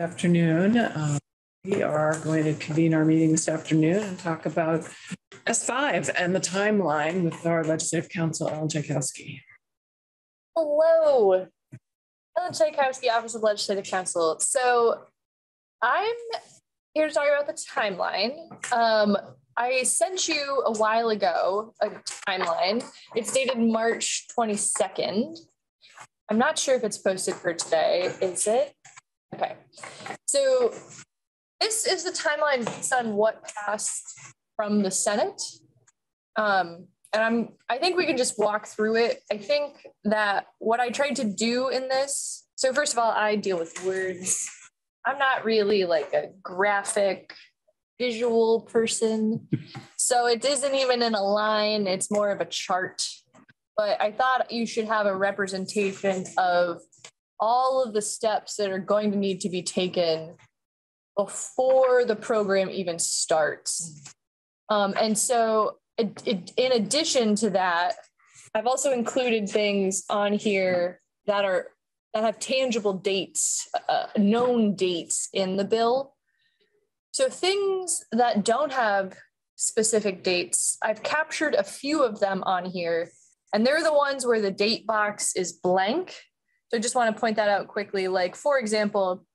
Afternoon. Um, We are going to convene our meeting this afternoon and talk about S5 and the timeline with our legislative counsel, Ellen Czajkowski. Hello. Ellen Czajkowski, Office of Legislative Counsel. So I'm here to talk about the timeline. Um, I sent you a while ago a timeline. It's dated March 22nd. I'm not sure if it's posted for today. Is it? Okay. So this is the timeline based on what passed from the Senate. Um, and I'm I think we can just walk through it. I think that what I tried to do in this, so first of all, I deal with words. I'm not really like a graphic visual person. So it isn't even in a line, it's more of a chart. But I thought you should have a representation of all of the steps that are going to need to be taken before the program even starts. Um, and so, it, it, in addition to that, I've also included things on here that are that have tangible dates, uh, known dates in the bill. So things that don't have specific dates, I've captured a few of them on here, and they're the ones where the date box is blank. So I just want to point that out quickly. Like, for example,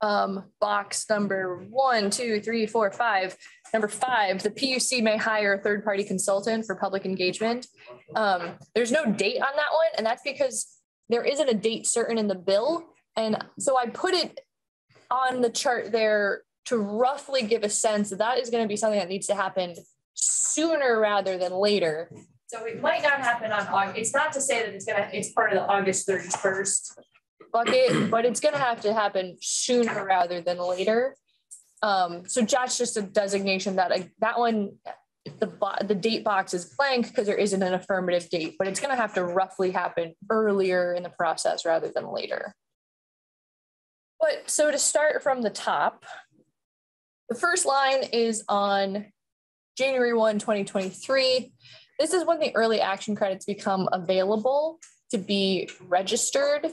um, box number one, two, three, four, five. Number five, the PUC may hire a third party consultant for public engagement. Um, there's no date on that one, and that's because there isn't a date certain in the bill. And so I put it on the chart there to roughly give a sense that that is going to be something that needs to happen sooner rather than later. So it might not happen on August. It's not to say that it's gonna. It's part of the August thirty first bucket, but it's gonna have to happen sooner rather than later. Um, so that's just a designation that I, that one, the the date box is blank because there isn't an affirmative date, but it's gonna have to roughly happen earlier in the process rather than later. But so to start from the top, the first line is on January 1, 2023. This is when the early action credits become available to be registered.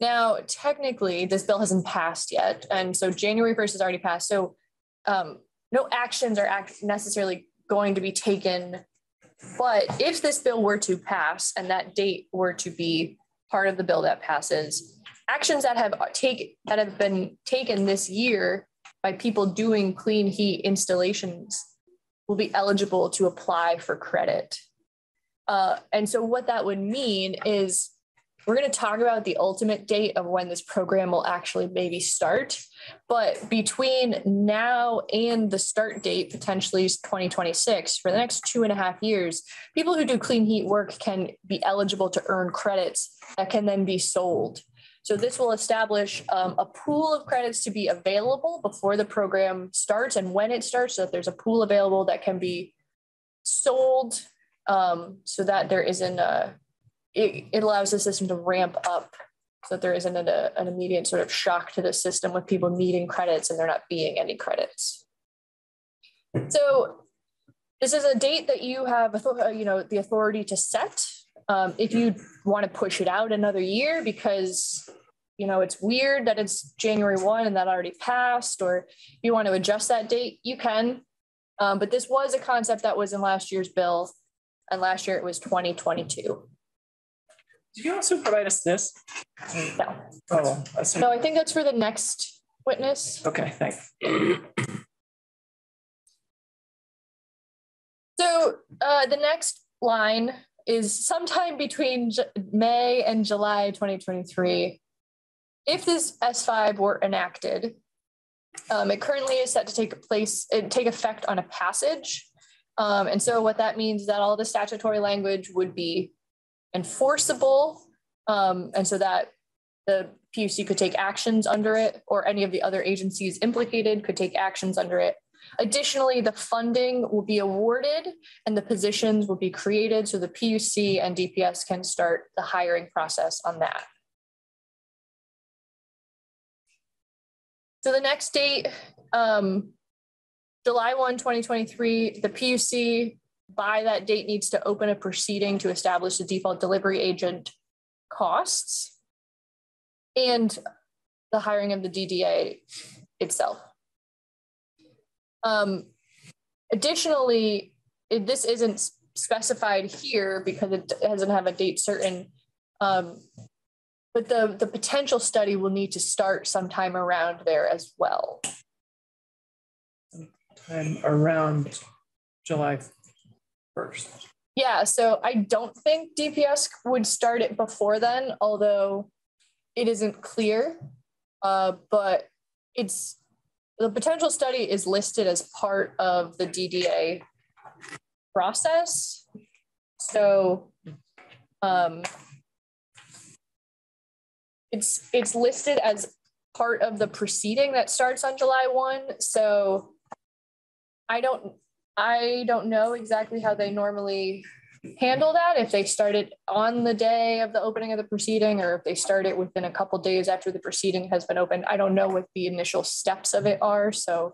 Now, technically, this bill hasn't passed yet. And so January 1st has already passed. So um, no actions are act- necessarily going to be taken. But if this bill were to pass and that date were to be part of the bill that passes, actions that have take that have been taken this year by people doing clean heat installations will be eligible to apply for credit. Uh, and so what that would mean is we're going to talk about the ultimate date of when this program will actually maybe start. But between now and the start date, potentially 2026, for the next two and a half years, people who do clean heat work can be eligible to earn credits that can then be sold. So this will establish um, a pool of credits to be available before the program starts and when it starts, so that there's a pool available that can be sold um, so that there isn't a, it, it allows the system to ramp up so that there isn't an, a, an immediate sort of shock to the system with people needing credits and there not being any credits. So this is a date that you have, you know, the authority to set um, if you want to push it out another year because you know it's weird that it's January one and that already passed, or you want to adjust that date, you can. Um, but this was a concept that was in last year's bill, and last year it was 2022. Did you also provide us this? No. Oh, no, I think that's for the next witness. Okay, thanks. So uh, the next line is sometime between J- May and July 2023. If this S5 were enacted, um, it currently is set to take place, take effect on a passage. Um, and so what that means is that all the statutory language would be enforceable. Um, and so that the PUC could take actions under it, or any of the other agencies implicated could take actions under it. Additionally, the funding will be awarded and the positions will be created so the PUC and DPS can start the hiring process on that. So the next date, um, July 1, 2023, the PUC by that date needs to open a proceeding to establish the default delivery agent costs. And the hiring of the DDA itself. Um, additionally, it, this isn't specified here because it doesn't have a date certain. Um, but the, the potential study will need to start sometime around there as well. Sometime around July first. Yeah, so I don't think DPS would start it before then, although it isn't clear. Uh, but it's the potential study is listed as part of the DDA process. So um, it's it's listed as part of the proceeding that starts on July 1. So I don't I don't know exactly how they normally handle that if they start it on the day of the opening of the proceeding or if they start it within a couple days after the proceeding has been opened. I don't know what the initial steps of it are. So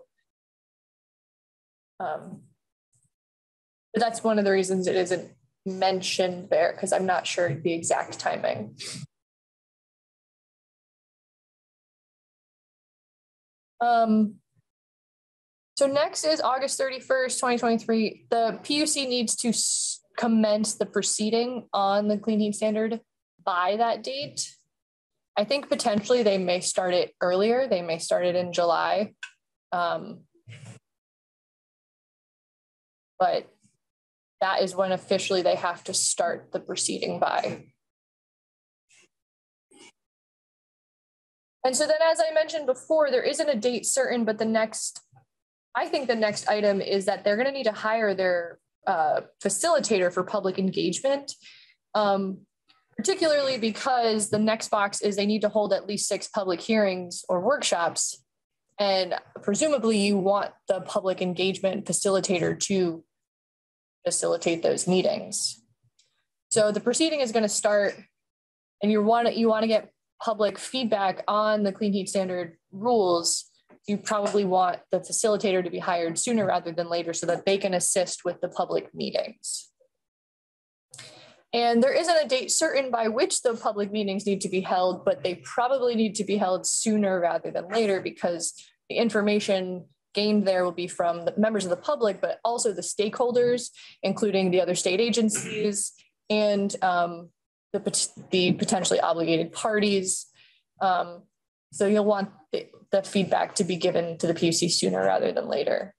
um, but that's one of the reasons it isn't mentioned there because I'm not sure the exact timing. Um, so next is August 31st, 2023. The PUC needs to commence the proceeding on the clean heat standard by that date. I think potentially they may start it earlier. They may start it in July. Um, but that is when officially they have to start the proceeding by. And so then, as I mentioned before, there isn't a date certain, but the next, I think the next item is that they're going to need to hire their uh, facilitator for public engagement, um, particularly because the next box is they need to hold at least six public hearings or workshops. And presumably, you want the public engagement facilitator to facilitate those meetings. So the proceeding is going to start, and you want to you want to get public feedback on the clean heat standard rules. You probably want the facilitator to be hired sooner rather than later so that they can assist with the public meetings. And there isn't a date certain by which the public meetings need to be held, but they probably need to be held sooner rather than later because the information gained there will be from the members of the public, but also the stakeholders, including the other state agencies and um, the, the potentially obligated parties. Um, so you'll want the, the feedback to be given to the PUC sooner rather than later.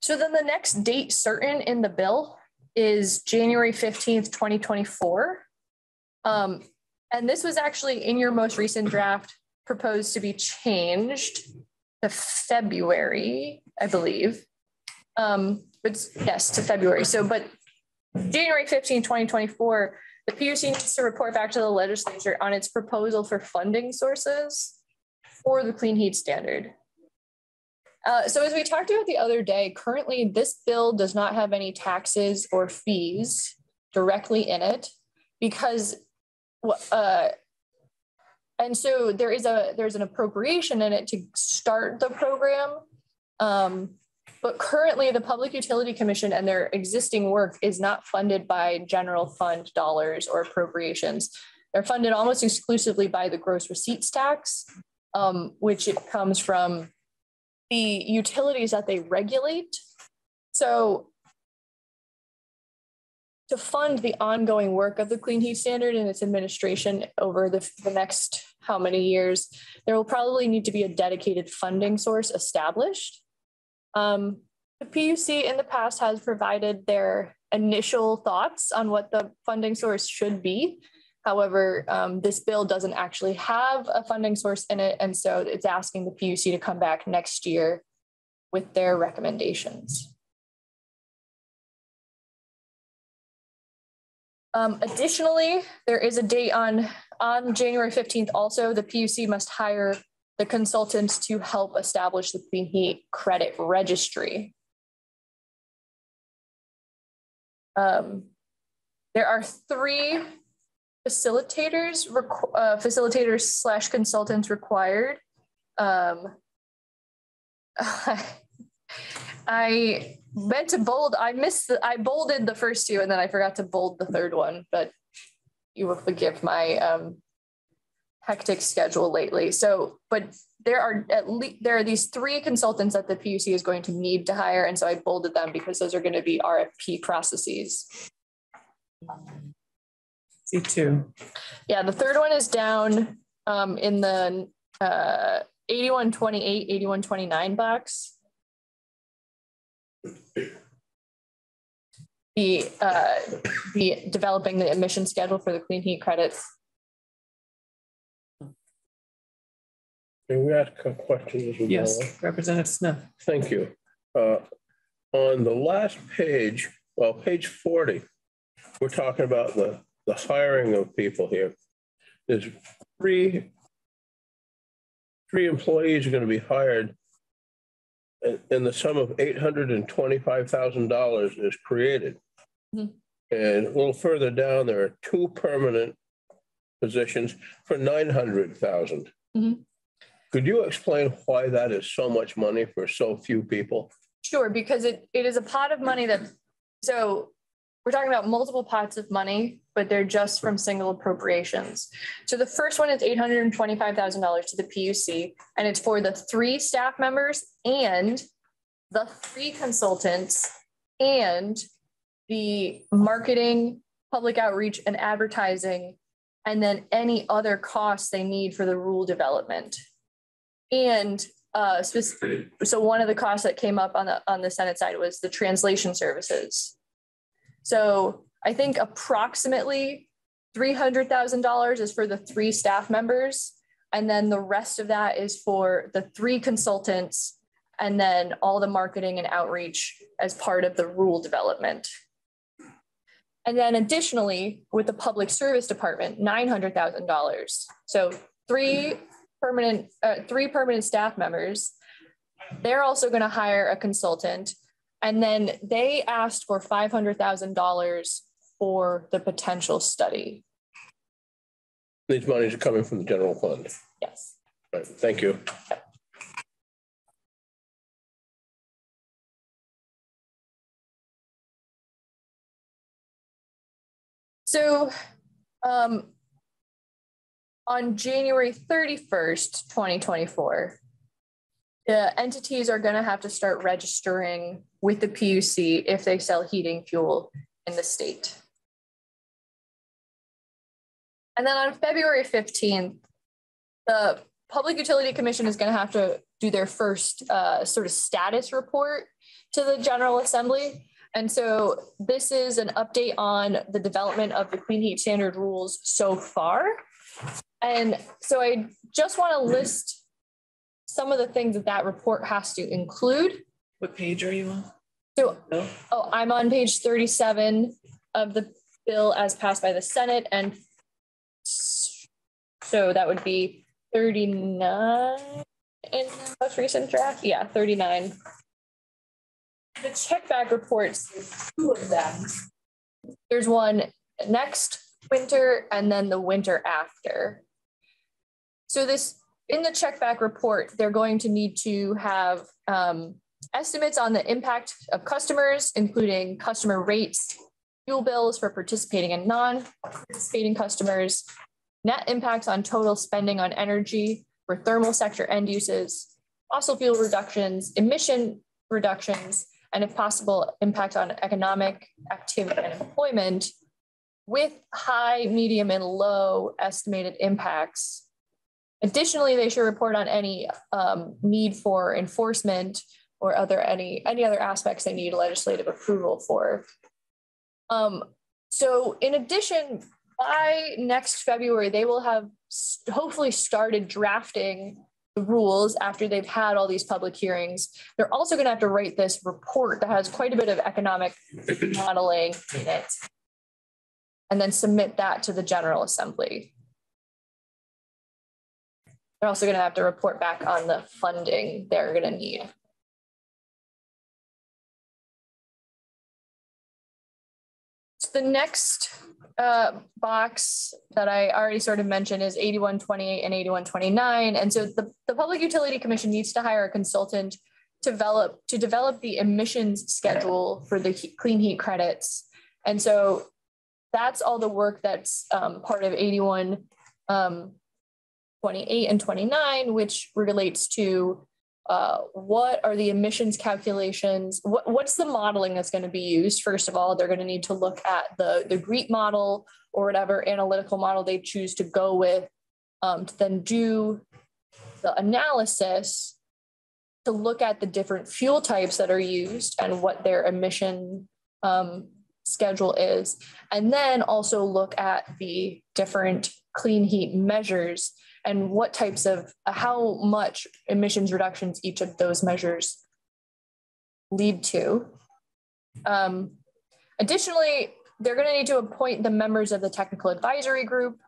So then the next date certain in the bill is January 15th, 2024. Um, and this was actually in your most recent draft proposed to be changed to February, I believe. Um, but yes, to February. So, but January 15, 2024, the PUC needs to report back to the legislature on its proposal for funding sources for the clean heat standard. Uh, so as we talked about the other day, currently this bill does not have any taxes or fees directly in it because uh, and so there is a there's an appropriation in it to start the program um, but currently the public utility commission and their existing work is not funded by general fund dollars or appropriations they're funded almost exclusively by the gross receipts tax um, which it comes from the utilities that they regulate so to fund the ongoing work of the Clean Heat Standard and its administration over the, the next how many years, there will probably need to be a dedicated funding source established. Um, the PUC in the past has provided their initial thoughts on what the funding source should be. However, um, this bill doesn't actually have a funding source in it, and so it's asking the PUC to come back next year with their recommendations. Um, additionally, there is a date on, on January 15th also, the PUC must hire the consultants to help establish the clean heat credit registry. Um, there are three facilitators, uh, facilitators slash consultants required. Um, I meant to bold. I missed. The, I bolded the first two, and then I forgot to bold the third one. But you will forgive my um, hectic schedule lately. So, but there are at least there are these three consultants that the PUC is going to need to hire, and so I bolded them because those are going to be RFP processes. See two. Yeah, the third one is down um, in the uh, 8128, 8129 box. The uh, the developing the emission schedule for the clean heat credits. Can we ask a question as we go? Yes, Representative Smith. Thank you. Uh, On the last page, well, page 40, we're talking about the, the hiring of people here. There's three, three employees are going to be hired and, and the sum of $825,000 is created. Mhm. And a little further down, there are two permanent positions for 900,000. Mhm. Could you explain why that is so much money for so few people? Sure, because it, it is a pot of money that, so we're talking about multiple pots of money, but they're just from single appropriations. So the first one is eight hundred and twenty-five thousand dollars to the PUC, and it's for the three staff members and the three consultants and the marketing, public outreach and advertising, and then any other costs they need for the rule development. And uh, so one of the costs that came up on the, on the Senate side was the translation services. So I think approximately three hundred thousand dollars is for the three staff members. And then the rest of that is for the three consultants and then all the marketing and outreach as part of the rule development. And then additionally, with the public service department, nine hundred thousand dollars. So three permanent, uh, three permanent staff members. They're also going to hire a consultant. And then they asked for five hundred thousand dollars for the potential study. These monies are coming from the general fund. Yes. Right, thank you. So um, on January 31st, 2024, the entities are going to have to start registering with the PUC if they sell heating fuel in the state. And then on February 15th, the Public Utility Commission is going to have to do their first uh, sort of status report to the General Assembly. And so this is an update on the development of the clean heat standard rules so far. And so I just want to list some of the things that that report has to include. What page are you on? So, oh, I'm on page 37 of the bill as passed by the Senate and so that would be 39 in the most recent draft. Yeah, 39. The check back reports, two of them. There's one next winter and then the winter after. So this, in the check back report, they're going to need to have um, estimates on the impact of customers, including customer rates, fuel bills for participating and non-participating customers, net impacts on total spending on energy for thermal sector end uses, fossil fuel reductions, emission reductions, and if possible, impact on economic activity and employment with high, medium, and low estimated impacts. Additionally, they should report on any um, need for enforcement or other any any other aspects they need legislative approval for. Um, so in addition, by next February, they will have hopefully started drafting the rules after they've had all these public hearings. They're also going to have to write this report that has quite a bit of economic modeling in it. And then submit that to the General Assembly. They're also going to have to report back on the funding they're going to need. So the next uh, box that I already sort of mentioned is 8128 and 8129. And so the, the Public Utility Commission needs to hire a consultant to develop to develop the emissions schedule for the he- clean heat credits. And so that's all the work that's um, part of 81, um, 28 and 29, which relates to uh, what are the emissions calculations? What, what's the modeling that's going to be used? First of all, they're going to need to look at the, the GREET model or whatever analytical model they choose to go with um, to then do the analysis to look at the different fuel types that are used and what their emission um, schedule is, and then also look at the different clean heat measures and what types of how much emissions reductions each of those measures lead to. Um, additionally, they're going to need to appoint the members of the technical advisory group.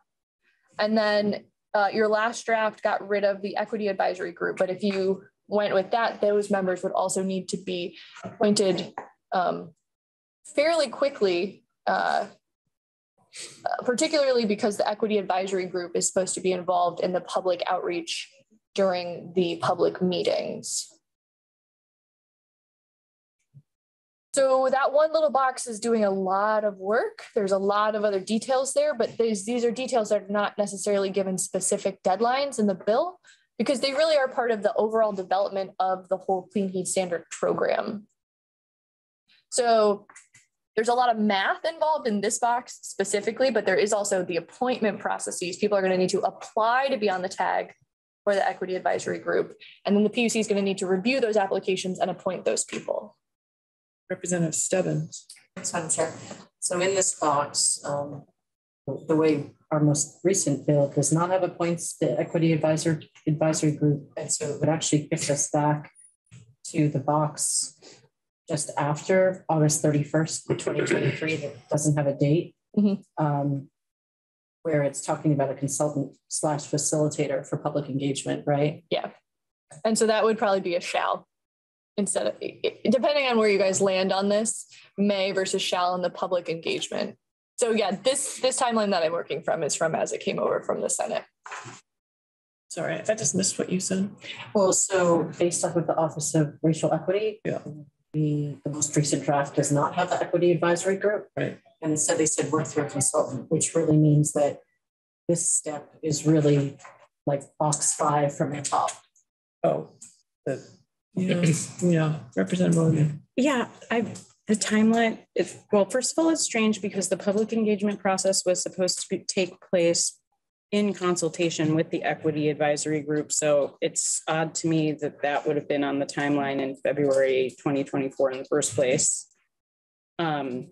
And then uh, your last draft got rid of the equity advisory group. But if you went with that, those members would also need to be appointed um, fairly quickly, uh, Uh, particularly because the equity advisory group is supposed to be involved in the public outreach during the public meetings. So that one little box is doing a lot of work. There's a lot of other details there, but these, these are details that are not necessarily given specific deadlines in the bill because they really are part of the overall development of the whole Clean Heat Standard program. So there's a lot of math involved in this box specifically, but there is also the appointment processes. People are going to need to apply to be on the tag for the equity advisory group. And then the PUC is going to need to review those applications and appoint those people. Representative Stebbins. Thanks, Madam Chair. So in this box, um, the way our most recent bill does not have appoints the equity advisor advisory group. And so it would actually kick us back to the box just after August 31st, 2023, that doesn't have a date. Mhm. Um, where it's talking about a consultant slash facilitator for public engagement, right? Yeah. And so that would probably be a shall instead of, depending on where you guys land on this, may versus shall in the public engagement. So yeah, this, this timeline that I'm working from is from as it came over from the Senate. Sorry, if I just missed what you said. Well, so based off of the Office of Racial Equity. Yeah. The, the most recent draft does not have the equity advisory group. Right. And instead they said work through a consultant, which really means that this step is really like box five from the top. Oh, the, yeah, yeah, Representative Logan. Yeah, I, the timeline, it, well, first of all, it's strange because the public engagement process was supposed to be, take place in consultation with the equity advisory group. So it's odd to me that that would have been on the timeline in February 2024 in the first place. Um,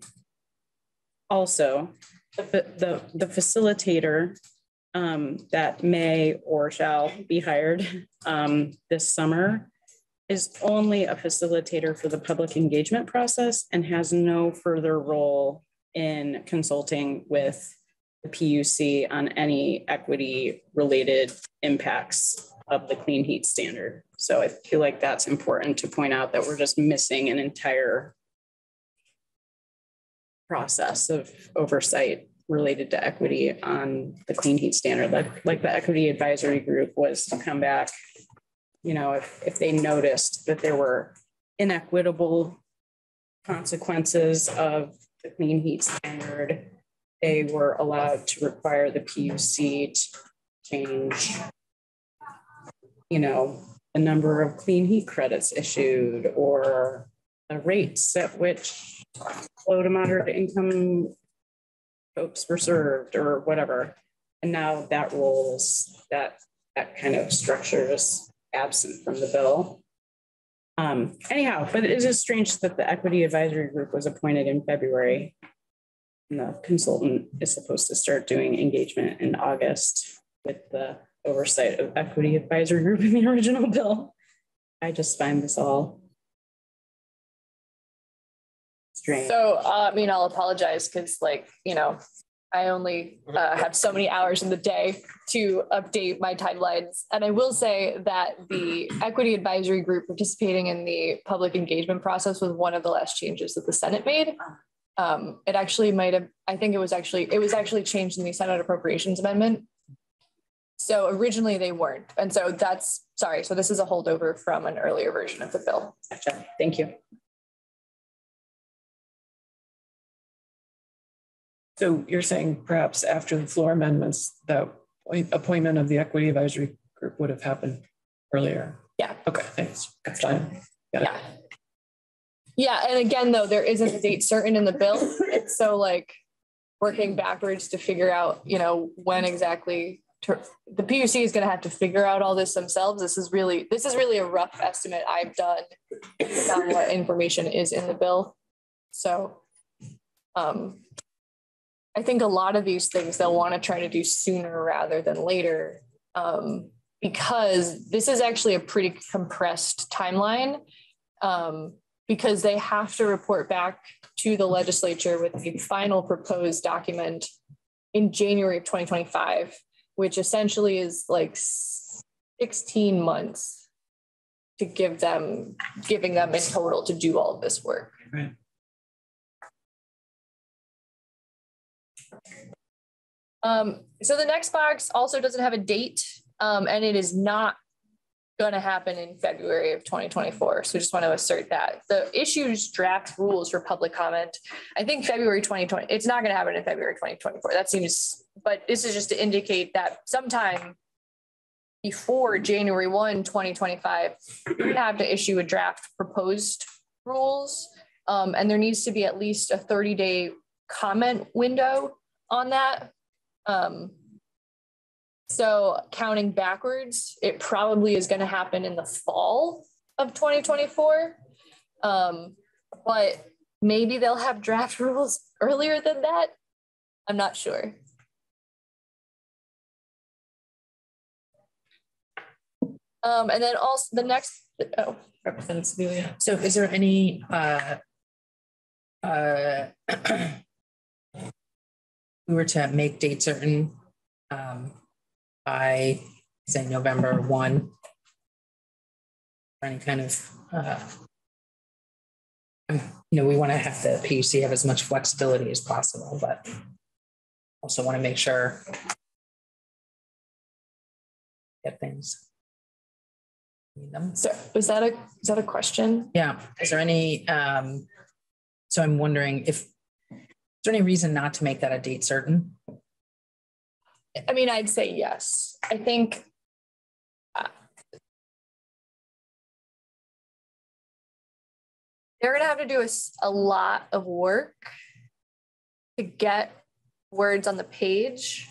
also, the, the, the facilitator um, that may or shall be hired um, this summer is only a facilitator for the public engagement process and has no further role in consulting with PUC on any equity related impacts of the clean heat standard. So I feel like that's important to point out that we're just missing an entire process of oversight related to equity on the clean heat standard, like, like the equity advisory group was to come back. You know, if, if they noticed that there were inequitable consequences of the clean heat standard, they were allowed to require the PUC to change, you know, the number of clean heat credits issued or the rates at which low to moderate income folks were served or whatever. And now that rules, that that kind of structure is absent from the bill. Um, anyhow, but it is strange that the equity advisory group was appointed in February. The consultant is supposed to start doing engagement in August with the oversight of equity advisory group in the original bill. I just find this all strange. So, uh, I mean, I'll apologize because like, you know, I only uh, have so many hours in the day to update my timelines. And I will say that the equity advisory group participating in the public engagement process was one of the last changes that the Senate made. Um, it actually might have, I think it was actually, it was actually changed in the Senate Appropriations Amendment. So originally they weren't. And so that's, sorry, so this is a holdover from an earlier version of the bill. Gotcha. Thank you. So you're saying perhaps after the floor amendments, that appointment of the equity advisory group would have happened earlier? Yeah. Okay, thanks. That's fine. Got it. Yeah. And again, though, there isn't a date certain in the bill. It's so like working backwards to figure out, you know, when exactly to, the PUC is going to have to figure out all this themselves. This is really, this is really a rough estimate I've done on what information is in the bill. So, um, I think a lot of these things they'll want to try to do sooner rather than later. Um, because this is actually a pretty compressed timeline. Um, because they have to report back to the legislature with the final proposed document in January of 2025, which essentially is like 16 months to give them, giving them in total to do all of this work. Right. Um, so the next box also doesn't have a date, um, and it is not going to happen in February of 2024. So we just want to assert that. The issues draft rules for public comment, I think February 2020, it's not going to happen in February 2024. That seems, but this is just to indicate that sometime before January 1, 2025, you're going to have to issue a draft proposed rules. Um, and there needs to be at least a 30 day comment window on that. Um, so counting backwards, it probably is going to happen in the fall of 2024. Um, but maybe they'll have draft rules earlier than that. I'm not sure. Um, and then also the next, oh, Representative Celia. So is there any, uh, uh, we were to make date certain, um, by say November one? Or Any kind of, uh, you know, we want to have the PUC have as much flexibility as possible, but also want to make sure get things. Need them. So was that a, is that a question? Yeah, is there any, um, so I'm wondering if, is there any reason not to make that a date certain? I mean, I'd say yes. I think uh, they're going to have to do a, a lot of work to get words on the page.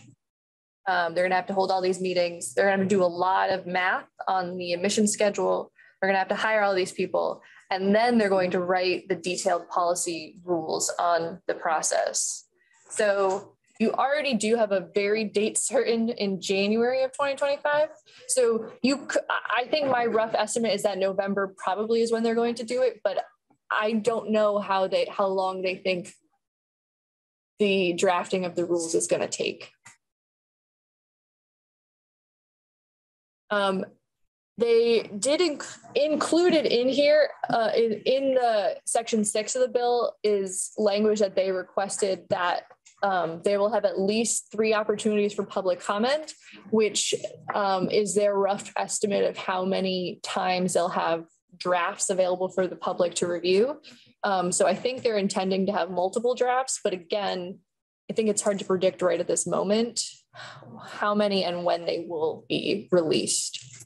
Um, they're going to have to hold all these meetings. They're going to do a lot of math on the admission schedule. They're going to have to hire all these people. And then they're going to write the detailed policy rules on the process. So you already do have a very date certain in January of 2025. So you, I think my rough estimate is that November probably is when they're going to do it, but I don't know how they, how long they think the drafting of the rules is going to take. Um, they did inc- included in here, uh, in, in the section six of the bill is language that they requested that um, they will have at least three opportunities for public comment, which um, is their rough estimate of how many times they'll have drafts available for the public to review. Um, so I think they're intending to have multiple drafts, but again, I think it's hard to predict right at this moment how many and when they will be released.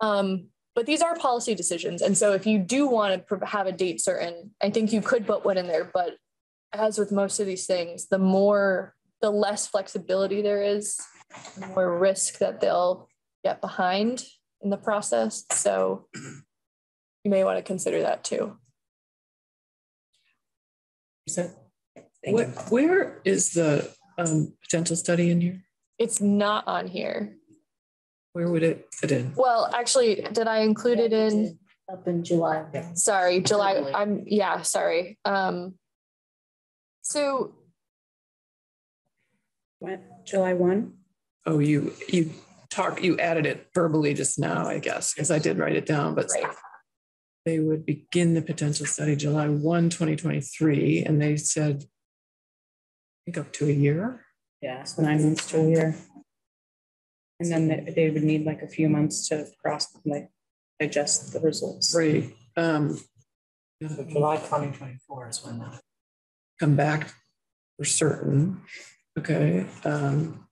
Um, but these are policy decisions. And so if you do want to have a date certain, I think you could put one in there, but as with most of these things, the more, the less flexibility there is, the more risk that they'll get behind in the process. So you may want to consider that too. You said, what, where is the um, potential study in here? It's not on here. Where would it fit in? Well, actually, did I include it in, Up in July. sorry, July, I'm, yeah, sorry. Um, so What, July one? Oh, you, you talk, you added it verbally just now, I guess, because I did write it down, but Right. they would begin the potential study July 1, 2023, and they said, I think up to a year. Yeah, so nine months to a year. And then they, they would need like a few months to cross, like digest the results. Right. Um, So July twenty twenty-four is when the come back for certain. Okay, um,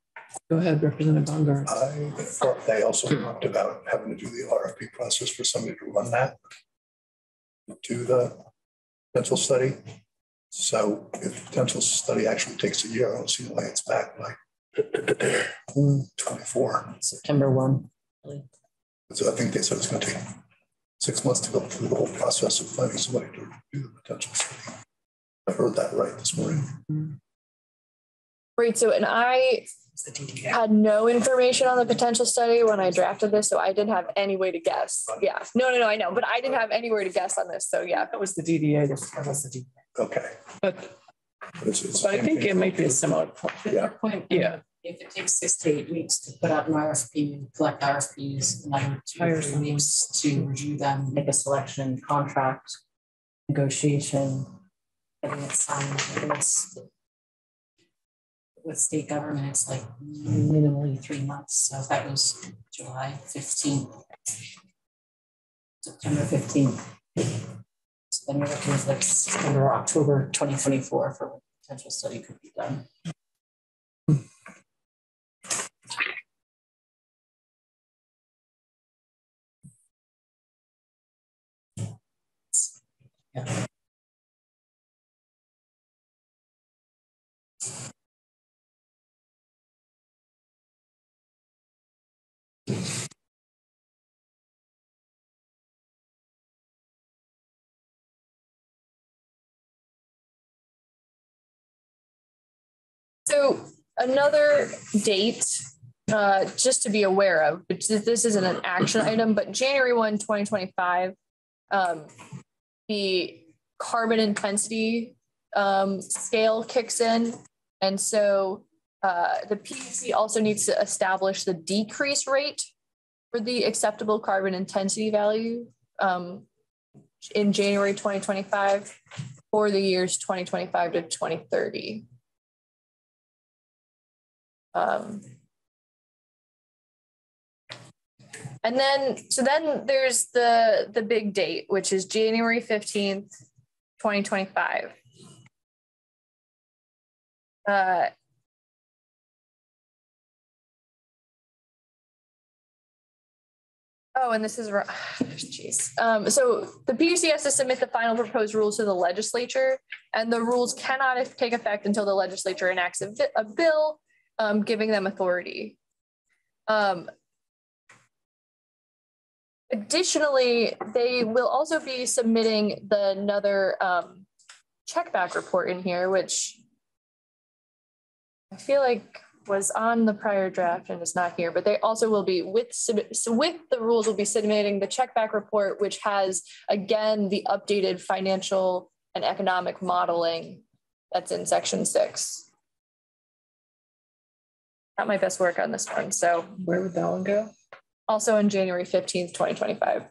go ahead, Representative Bongartz. I thought they also talked about having to do the RFP process for somebody to run that. Do the potential study. So if the potential study actually takes a year, I don't see why it's back by twenty-four. September one. So I think they said it's gonna take six months to go through the whole process of finding somebody to do the potential study. I heard that right this morning. Right, so and I It's the DDA. had no information on the potential study when I drafted this, so I didn't have any way to guess. Yeah, no, no, no, I know, but I didn't have anywhere to guess on this, so yeah. That was the DDA, That was the DDA. Okay. but, But it's- it's but I think it might be a similar point. Yeah. Point, Yeah. If it takes six to eight weeks to put out an RFP, and collect RFPs, another two Hire or three someone. weeks to review them, make a selection, contract, negotiation, getting signed, with state government, it's like minimally three months, so that was July fifteenth. September fifteenth. So then you're looking like September, or October twenty twenty-four for when potential study could be done. So another date, uh, just to be aware of, which this isn't an action item, but January 1, 2025, um, the carbon intensity um, scale kicks in. And so uh, the PUC also needs to establish the decrease rate for the acceptable carbon intensity value um, in January 2025 for the years 2025 to 2030. Um, and then, so then there's the, the big date, which is January 15th, 2025. Uh, Oh, and this is, jeez. Um, so the PUC has to submit the final proposed rules to the legislature, and the rules cannot take effect until the legislature enacts a, a bill um, giving them authority. Um, additionally, they will also be submitting the another um, check back report in here, which I feel like was on the prior draft and is not here, but they also will be with, with the rules will be submitting the check back report, which has, again, the updated financial and economic modeling that's in section six. Not my best work on this one, so Where would that one go? also on January fifteenth, twenty twenty-five.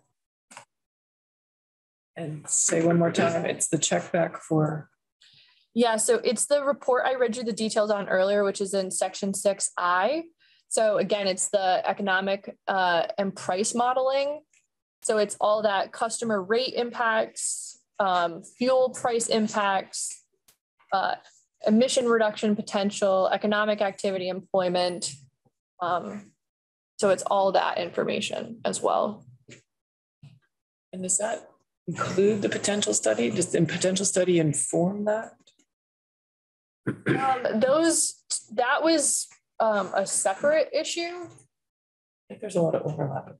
And say one more time, it's the check back for, Yeah, so it's the report I read you the details on earlier, which is in section six I. So again, it's the economic uh, and price modeling. So it's all that customer rate impacts, um, fuel price impacts, uh, emission reduction potential, economic activity, employment. Um, so it's all that information as well. and does that include the potential study? Does the potential study inform that? Um, those that was um, a separate issue. I think there's a lot of overlap.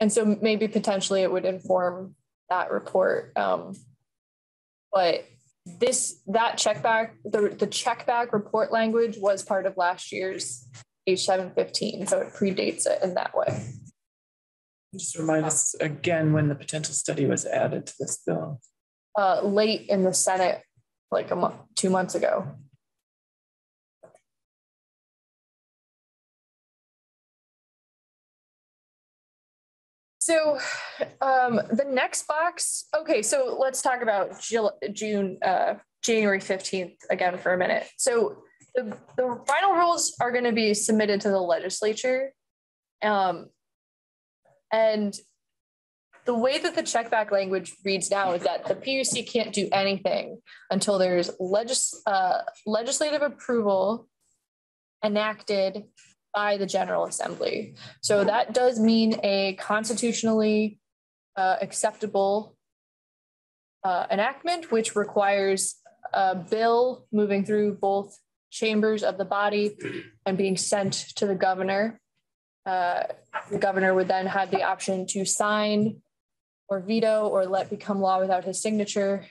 And so maybe potentially it would inform that report. Um, but this, that check back, the, the check back report language was part of last year's H seven fifteen, so it predates it in that way. Just remind us again when the potential study was added to this bill. Uh, late in the Senate, like a month, two months ago. So um, the next box, okay, so let's talk about June, uh, January 15th again for a minute. So the, the final rules are going to be submitted to the legislature. Um, and the way that the check back language reads now is that the PUC can't do anything until there's legis, uh, legislative approval enacted by the General Assembly. So that does mean a constitutionally uh, acceptable uh, enactment, which requires a bill moving through both chambers of the body and being sent to the governor. Uh, the governor would then have the option to sign or veto or let become law without his signature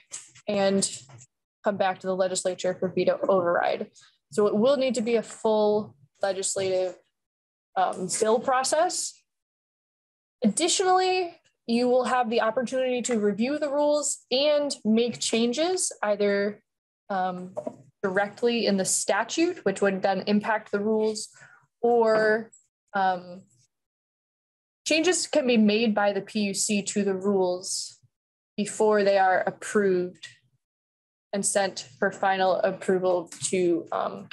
and come back to the legislature for veto override. So it will need to be a full legislative um, bill process. Additionally, you will have the opportunity to review the rules and make changes either um, directly in the statute, which would then impact the rules, or um, changes can be made by the PUC to the rules before they are approved and sent for final approval to um,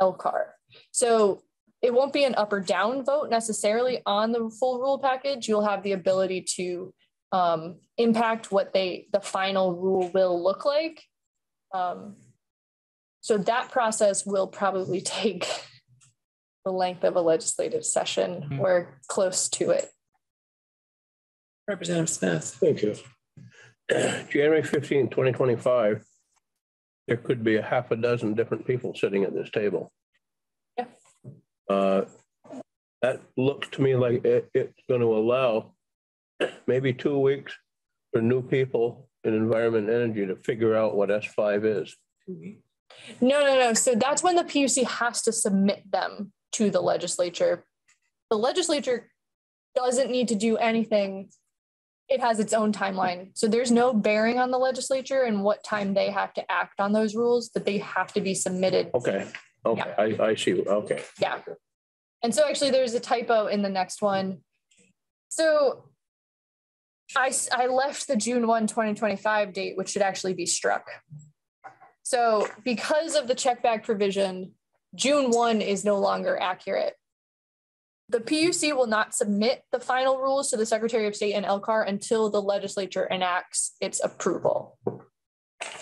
LCAR. So it won't be an up or down vote necessarily on the full rule package. You'll have the ability to um, impact what they the final rule will look like. Um, so that process will probably take the length of a legislative session Mhm. or close to it. Representative Smith. Thank you. January 15, 2025, there could be a half a dozen different people sitting at this table. Uh, That looks to me like it, it's going to allow maybe two weeks for new people in environment and energy to figure out what S5 is. No, no, no. So that's when the PUC has to submit them to the legislature. The legislature doesn't need to do anything. It has its own timeline. So there's no bearing on the legislature and what time they have to act on those rules, but they have to be submitted. Okay, okay, I, I see, okay. Yeah. And so actually there's a typo in the next one. So I, I left the June 1, 2025 date, which should actually be struck. So because of the check back provision, June 1 is no longer accurate. The PUC will not submit the final rules to the Secretary of State and LCAR until the legislature enacts its approval.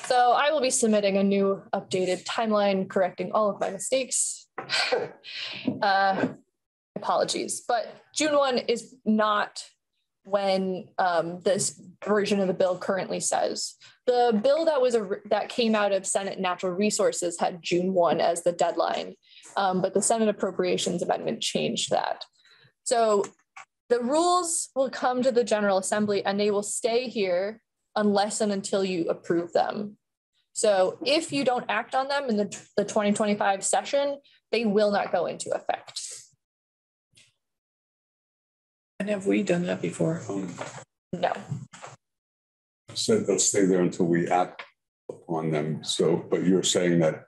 So I will be submitting a new updated timeline correcting all of my mistakes. Uh, Apologies, but June 1 is not when um, this version of the bill currently says. The bill that was a, that came out of Senate Natural Resources had June 1 as the deadline, um, but the Senate Appropriations Amendment changed that. So the rules will come to the General Assembly and they will stay here unless and until you approve them. So if you don't act on them in the, the 2025 session, they will not go into effect. And have we done that before? Um, No. So they'll stay there until we act upon them. So, but you're saying that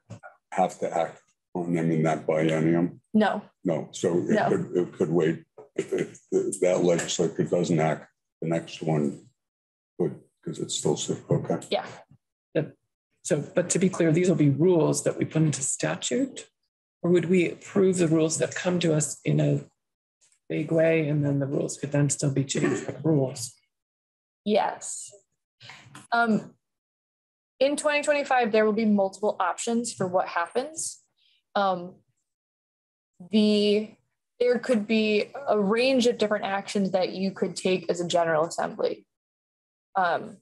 have to act on them in that biennium? No, No, so No. it could, it could wait. If, if that legislature doesn't act, the next one would, because it's still, sick. okay. yeah, So, but to be clear, these will be rules that we put into statute? Or would we approve the rules that come to us in a vague way and then the rules could then still be changed like rules? yes. Um, in 2025, there will be multiple options for what happens. Um, the, there could be a range of different actions that you could take as a general assembly. Um,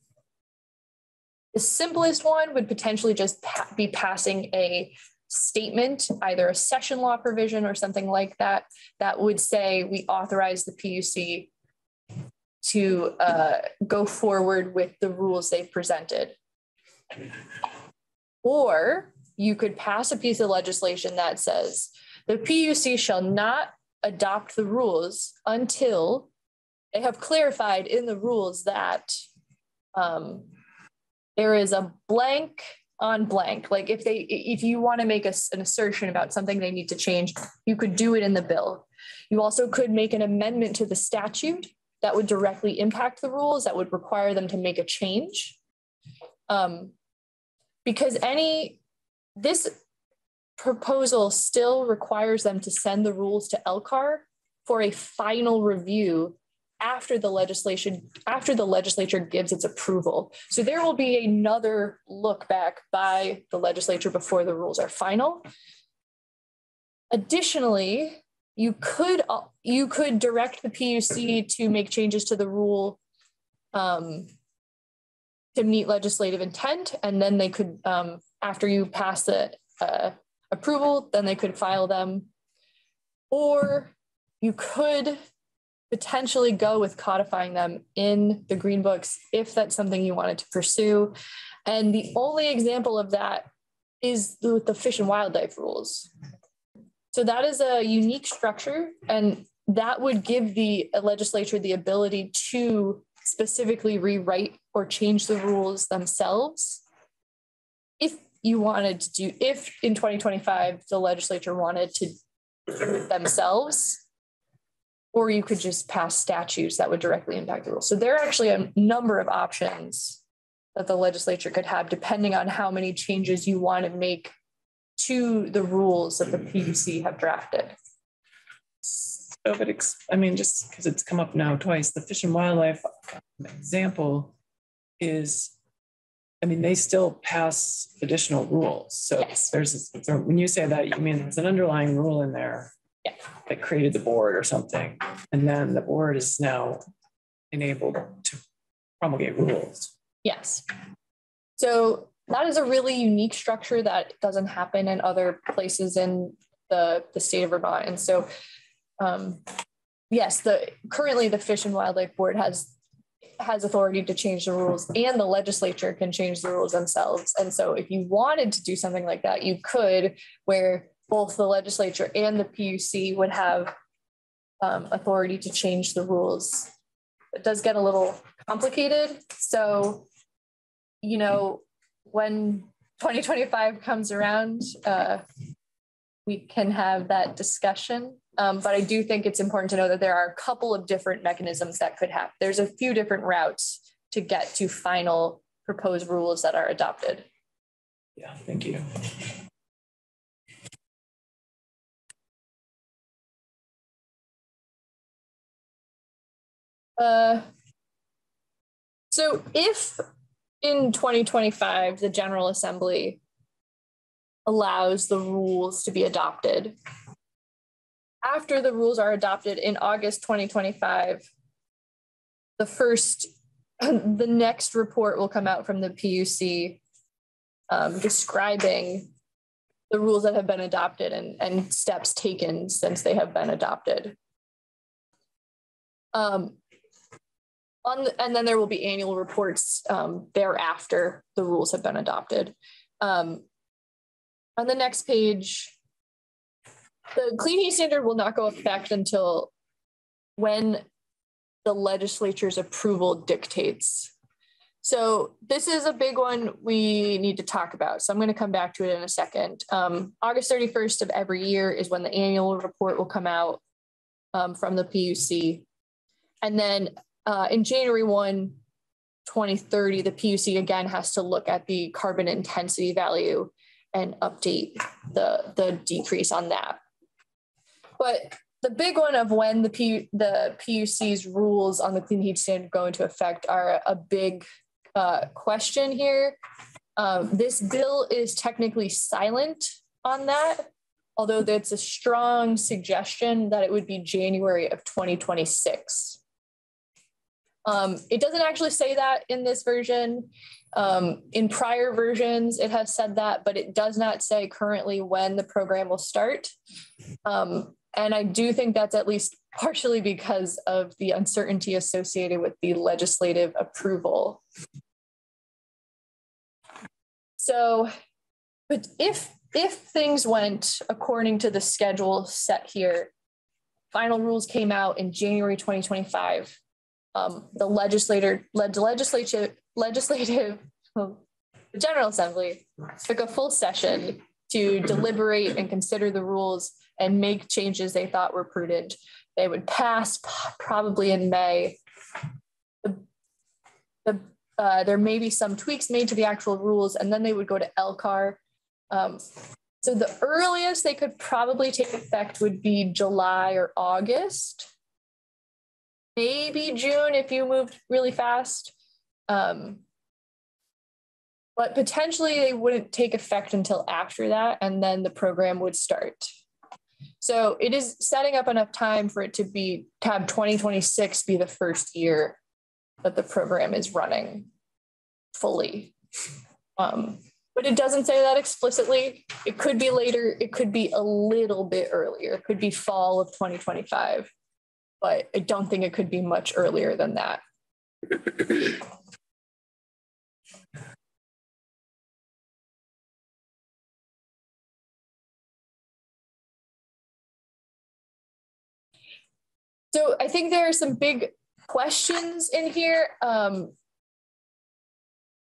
the simplest one would potentially just pa- be passing a statement, either a session law provision or something like that, that would say we authorize the PUC to uh, go forward with the rules they've presented. Or you could pass a piece of legislation that says the PUC shall not adopt the rules until they have clarified in the rules that um, there is a blank on blank. Like if they, if you want to make a, an assertion about something they need to change, you could do it in the bill. You also could make an amendment to the statute that would directly impact the rules, that would require them to make a change. Um, because any, this proposal still requires them to send the rules to LCAR for a final review after the legislation, after the legislature gives its approval. So there will be another look back by the legislature before the rules are final. Additionally, you could you could direct the PUC to make changes to the rule um, to meet legislative intent, and then they could, um, after you pass the uh, approval, then they could file them. Or you could potentially go with codifying them in the green books if that's something you wanted to pursue. And the only example of that is with the fish and wildlife rules. So that is a unique structure, and that would give the legislature the ability to specifically rewrite or change the rules themselves if you wanted to do, if in 2025 the legislature wanted to themselves, or you could just pass statutes that would directly impact the rules. So there are actually a number of options that the legislature could have depending on how many changes you want to make to the rules that the PUC have drafted. So, but I mean, just because it's come up now twice, the fish and wildlife example is, I mean, they still pass additional rules. So Yes. there's, so when you say that, you mean there's an underlying rule in there Yeah. that created the board or something, and then the board is now enabled to promulgate rules. Yes. So that is a really unique structure that doesn't happen in other places in the, the state of Vermont. And so, um, yes, the currently the Fish and Wildlife Board has has authority to change the rules and the legislature can change the rules themselves. And so if you wanted to do something like that, you could where both the legislature and the PUC would have um, authority to change the rules. It does get a little complicated. So, you know, when 2025 comes around, uh, we can have that discussion. Um, but I do think it's important to know that there are a couple of different mechanisms that could happen. There's a few different routes to get to final proposed rules that are adopted. Yeah, thank you. Uh, so if in 2025 the General Assembly allows the rules to be adopted, after the rules are adopted in August 2025, the first, the next report will come out from the PUC um, describing the rules that have been adopted and, and steps taken since they have been adopted. Um, the, and then there will be annual reports um, thereafter the rules have been adopted. Um, on the next page, the clean heat standard will not go effect until when the legislature's approval dictates. So this is a big one we need to talk about. So I'm going to come back to it in a second. Um, August 31st of every year is when the annual report will come out um, from the PUC. And then uh, in January 1, 2030, the PUC again has to look at the carbon intensity value and update the, the decrease on that. But the big one of when the, P, the PUC's rules on the clean heat standard go into effect are a big uh, question here. Um, this bill is technically silent on that, although that's a strong suggestion that it would be January of 2026. Um, it doesn't actually say that in this version. Um, in prior versions, it has said that, but it does not say currently when the program will start. Um, and I do think that's at least partially because of the uncertainty associated with the legislative approval. So, but if if things went according to the schedule set here, final rules came out in January 2025 um, the legislator led the legislature legislative the general assembly took a full session to deliberate and consider the rules and make changes they thought were prudent. They would pass probably in may. The, the, uh, there may be some tweaks made to the actual rules and then they would go to LCAR. Um, so the earliest they could probably take effect would be July or August maybe June if you moved really fast. Um, but potentially they wouldn't take effect until after that, and then the program would start. So it is setting up enough time for it to be to have 2026 be the first year that the program is running fully. Um, but it doesn't say that explicitly. It could be later, it could be a little bit earlier, it could be fall of 2025, but I don't think it could be much earlier than that. So I think there are some big questions in here. Um,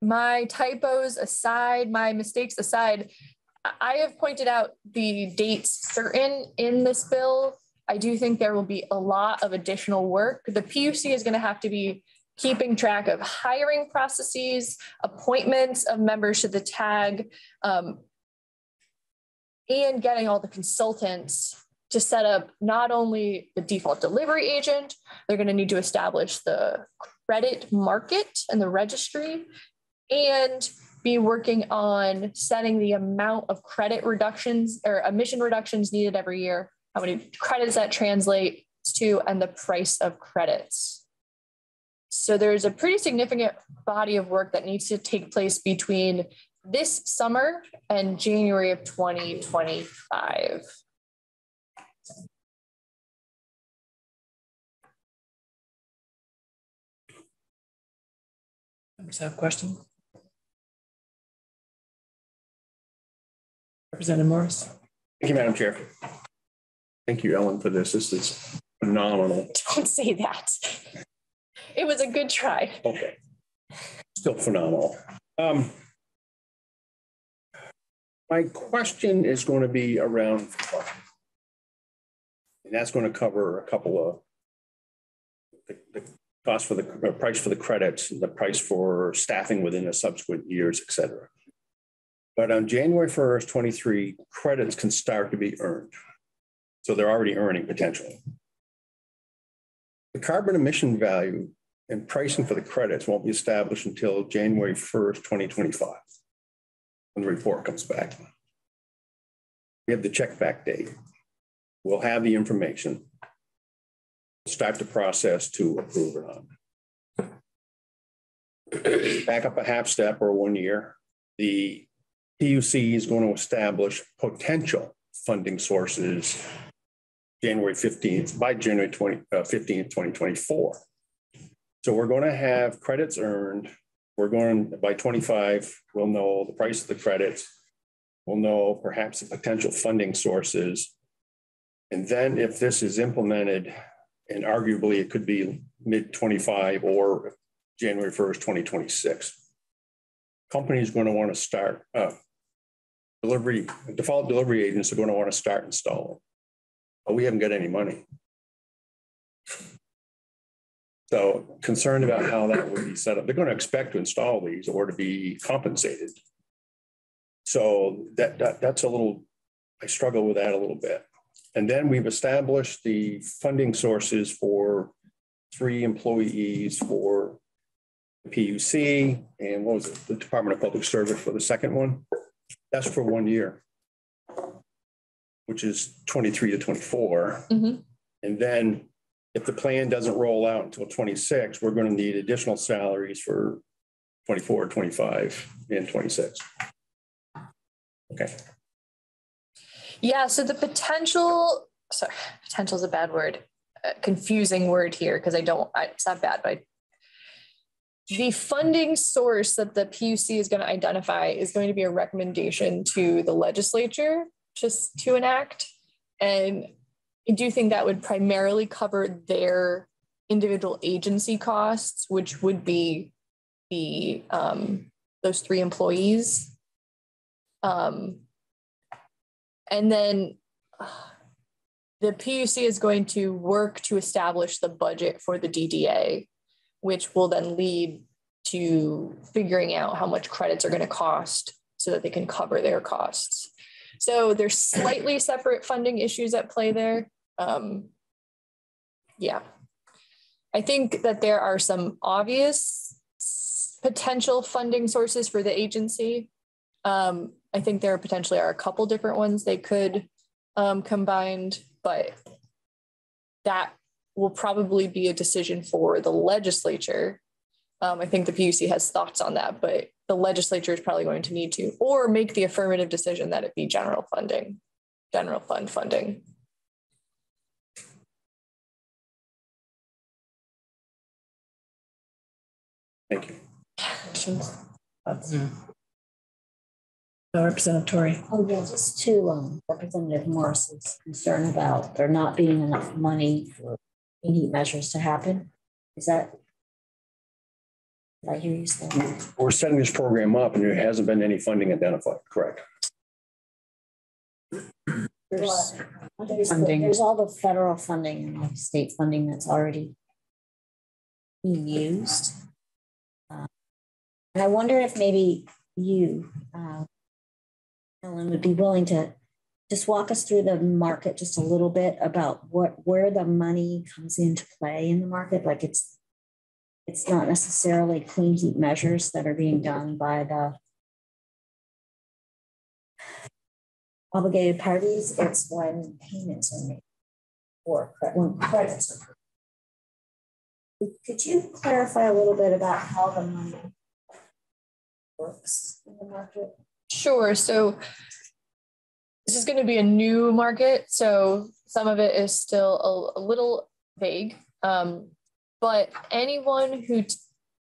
my typos aside, my mistakes aside, I have pointed out the dates certain in this bill. I do think there will be a lot of additional work. The PUC is going to have to be keeping track of hiring processes, appointments of members to the tag, um, and getting all the consultants to set up not only the default delivery agent, they're going to need to establish the credit market and the registry and be working on setting the amount of credit reductions or emission reductions needed every year, how many credits that translate to, and the price of credits. So there's a pretty significant body of work that needs to take place between this summer and January of 2025. Members have questions? Representative Morris. Thank you, Madam Chair. Thank you, Ellen, for this. This is phenomenal. Don't say that. It was a good try. Okay. Still phenomenal. Um, my question is going to be around, and that's going to cover a couple of the, the cost for the price for the credits, the price for staffing within the subsequent years, et cetera. But on January 1st, 23, credits can start to be earned. So they're already earning potentially. The carbon emission value and pricing for the credits won't be established until January 1st, 2025, when the report comes back. We have the check back date. We'll have the information. Start the process to approve it on. Back up a half step or one year. The PUC is going to establish potential funding sources January 15th, by January 20, uh, 15th, 2024. So we're going to have credits earned. We're going by 25, we'll know the price of the credits. We'll know perhaps the potential funding sources. And then if this is implemented, and arguably it could be mid 25 or January 1st, 2026, companies going to want to start uh, delivery, default delivery agents are going to want to start installing. But we haven't got any money. So concerned about how that would be set up. They're going to expect to install these or to be compensated. So that, that that's a little, I struggle with that a little bit. And then we've established the funding sources for three employees for the PUC and what was it, the Department of Public Service for the second one. That's for one year, which is 23 to 24. Mm-hmm. And then if the plan doesn't roll out until 26, we're going to need additional salaries for 24, 25, and 26. Okay. Yeah, so the potential, sorry, potential is a bad word, uh, confusing word here because I don't, I, it's not bad, but the funding source that the PUC is going to identify is going to be a recommendation to the legislature just to enact. And I do think that would primarily cover their individual agency costs, which would be the um, those three employees. Um, and then uh, the PUC is going to work to establish the budget for the DDA which will then lead to figuring out how much credits are going to cost so that they can cover their costs. So there's slightly separate funding issues at play there. Um, yeah. I think that there are some obvious potential funding sources for the agency. Um, I think there potentially are a couple different ones they could um, combined, but that will probably be a decision for the legislature. Um, I think the PUC has thoughts on that, but the legislature is probably going to need to, or make the affirmative decision that it be general funding, general fund funding. Thank you. Questions? Thoughts? No, Representative Tory. Oh, yeah, just to um, Representative Morris's concern about there not being enough money for any measures to happen. Is that, did I hear you say? that? We're setting this program up and there hasn't been any funding identified, correct? There's, there's, the- Funding. there's all the federal funding and all the state funding that's already being used. Uh, And I wonder if maybe you, uh, Ellen, would be willing to just walk us through the market just a little bit about what, where the money comes into play in the market, like it's, it's not necessarily clean heat measures that are being done by the obligated parties, it's when payments are made or when credits are. approved. Could you clarify a little bit about how the money works in the market? Sure. So this is going to be a new market. So some of it is still a, a little vague. Um, but anyone who t-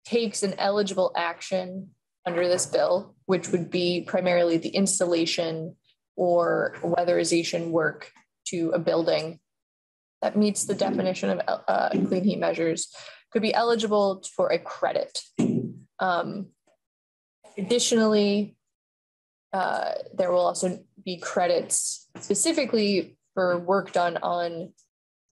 takes an eligible action under this bill, which would be primarily the installation or weatherization work to a building that meets the definition of uh, clean heat measures, could be eligible for a credit. Um, additionally, uh, there will also be credits specifically for work done on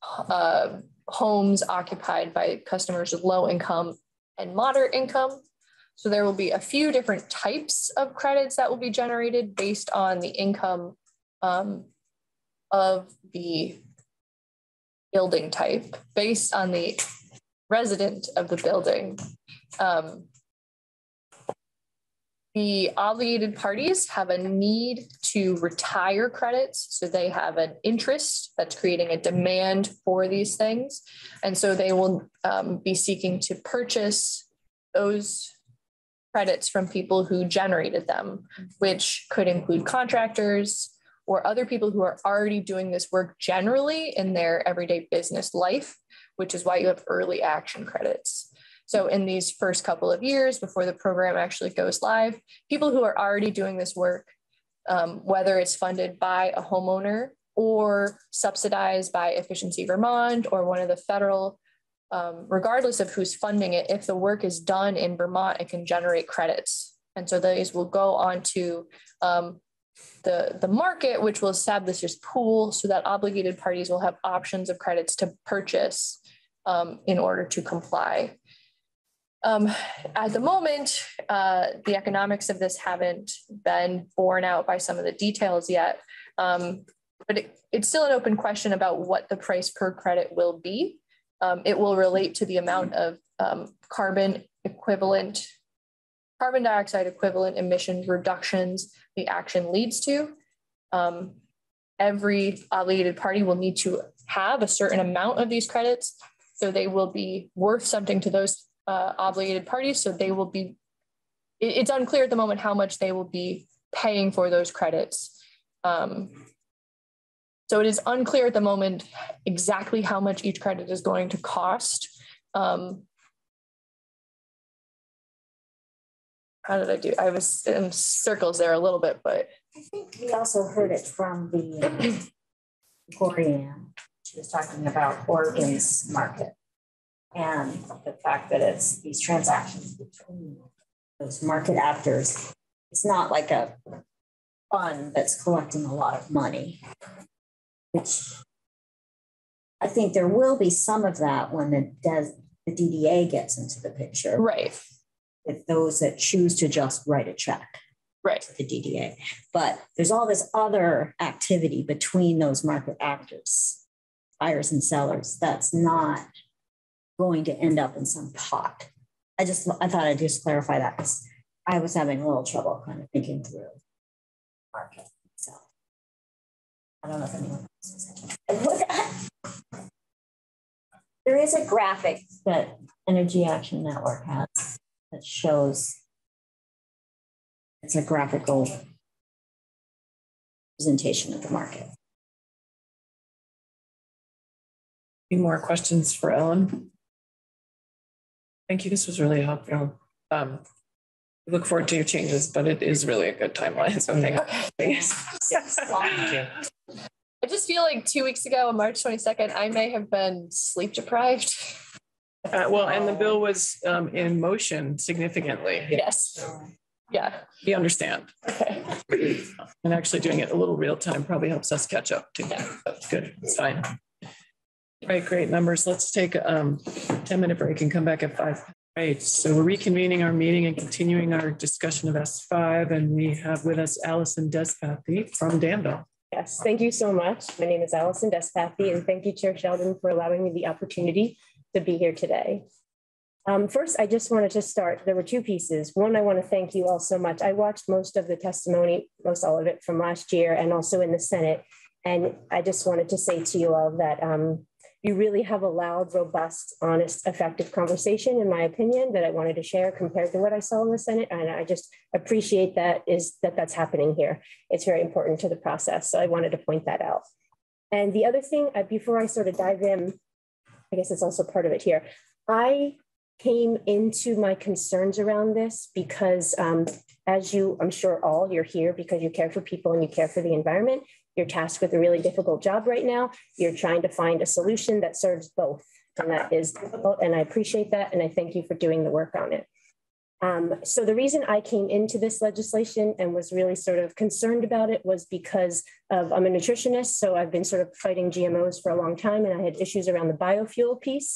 uh, homes occupied by customers with low income and moderate income. So there will be a few different types of credits that will be generated based on the income um, of the building type, based on the resident of the building. Um, the obligated parties have a need to retire credits. So they have an interest that's creating a demand for these things. And so they will um, be seeking to purchase those credits from people who generated them, which could include contractors or other people who are already doing this work generally in their everyday business life, which is why you have early action credits. So in these first couple of years before the program actually goes live, people who are already doing this work, um, whether it's funded by a homeowner or subsidized by Efficiency Vermont or one of the federal, um, regardless of who's funding it, if the work is done in Vermont, it can generate credits. And so these will go on to um, the, the market, which will establish this pool so that obligated parties will have options of credits to purchase um, in order to comply. Um, at the moment, uh, the economics of this haven't been borne out by some of the details yet, um, but it, it's still an open question about what the price per credit will be. Um, it will relate to the amount of um, carbon equivalent, carbon dioxide equivalent emission reductions the action leads to. Um, every obligated party will need to have a certain amount of these credits, so they will be worth something to those uh, obligated parties. So they will be, it, it's unclear at the moment how much they will be paying for those credits. Um, so it is unclear at the moment exactly how much each credit is going to cost. Um, how did I do? I was in circles there a little bit, but I think we also heard it from the Corian. She was talking about Oregon's market and the fact that it's these transactions between those market actors. It's not like a fund that's collecting a lot of money, which I think there will be some of that when the, des, the DDA gets into the picture. right, With those that choose to just write a check right, to the DDA. But there's all this other activity between those market actors, buyers and sellers, that's not going to end up in some pot. I just, I thought I'd just clarify that because I was having a little trouble kind of thinking through market. So I don't know if anyone else There is a graphic that Energy Action Network has that shows it's a graphical presentation of the market. Any more questions for Ellen? Thank you. This was really helpful. Um, look forward to your changes, but it is really a good timeline. So thank you. I just feel like two weeks ago on March 22nd, I may have been sleep deprived. Uh, well, and the bill was um, in motion significantly. Yes. Yeah. We understand. Okay. And actually doing it a little real time probably helps us catch up too. That's good. It's fine. Right, great numbers. Let's take a um, 10 minute break and come back at five. Right, so we're reconvening our meeting and continuing our discussion of S5, and we have with us Allison Despathy from Danville. Yes, thank you so much. My name is Allison Despathy, and thank you, Chair Sheldon, for allowing me the opportunity to be here today. Um, first, I just wanted to start. There were two pieces. One, I want to thank you all so much. I watched most of the testimony, most all of it from last year, and also in the Senate. And I just wanted to say to you all that um, you really have a loud, robust, honest, effective conversation, in my opinion, that I wanted to share compared to what I saw in the Senate. And I just appreciate that is that that's happening here. It's very important to the process. So I wanted to point that out. And the other thing, uh, before I sort of dive in, I guess it's also part of it here. I came into my concerns around this because um, as you, I'm sure all you're here because you care for people and you care for the environment. You're tasked with a really difficult job right now. You're trying to find a solution that serves both. And that is difficult. And I appreciate that. And I thank you for doing the work on it. Um, so the reason I came into this legislation and was really sort of concerned about it was because of I'm a nutritionist, so I've been sort of fighting GMOs for a long time, and I had issues around the biofuel piece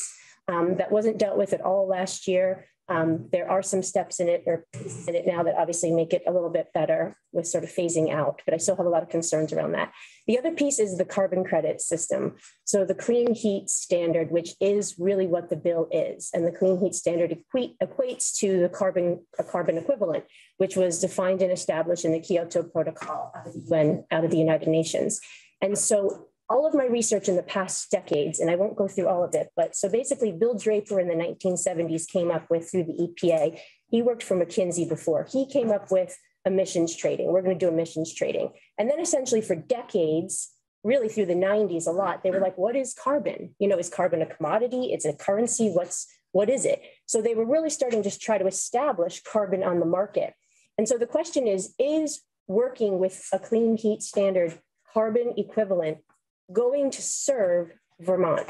um, that wasn't dealt with at all last year. Um, there are some steps in it or in it now that obviously make it a little bit better with sort of phasing out, but I still have a lot of concerns around that. The other piece is the carbon credit system. So the clean heat standard, which is really what the bill is, and the clean heat standard equates to the carbon a carbon equivalent, which was defined and established in the Kyoto Protocol of the UN, out of the United Nations. And so all of my research in the past decades, and I won't go through all of it, but so basically, Bill Drayton in the 1970s came up with through the EPA. He worked for McKinsey before. He came up with emissions trading. We're going to do emissions trading. And then essentially, for decades, really through the 90s, a lot, they were like, what is carbon? You know, is carbon a commodity? It's a currency. What's what is it? So they were really starting to try to establish carbon on the market. And so the question is, is working with a clean heat standard carbon equivalent going to serve Vermont.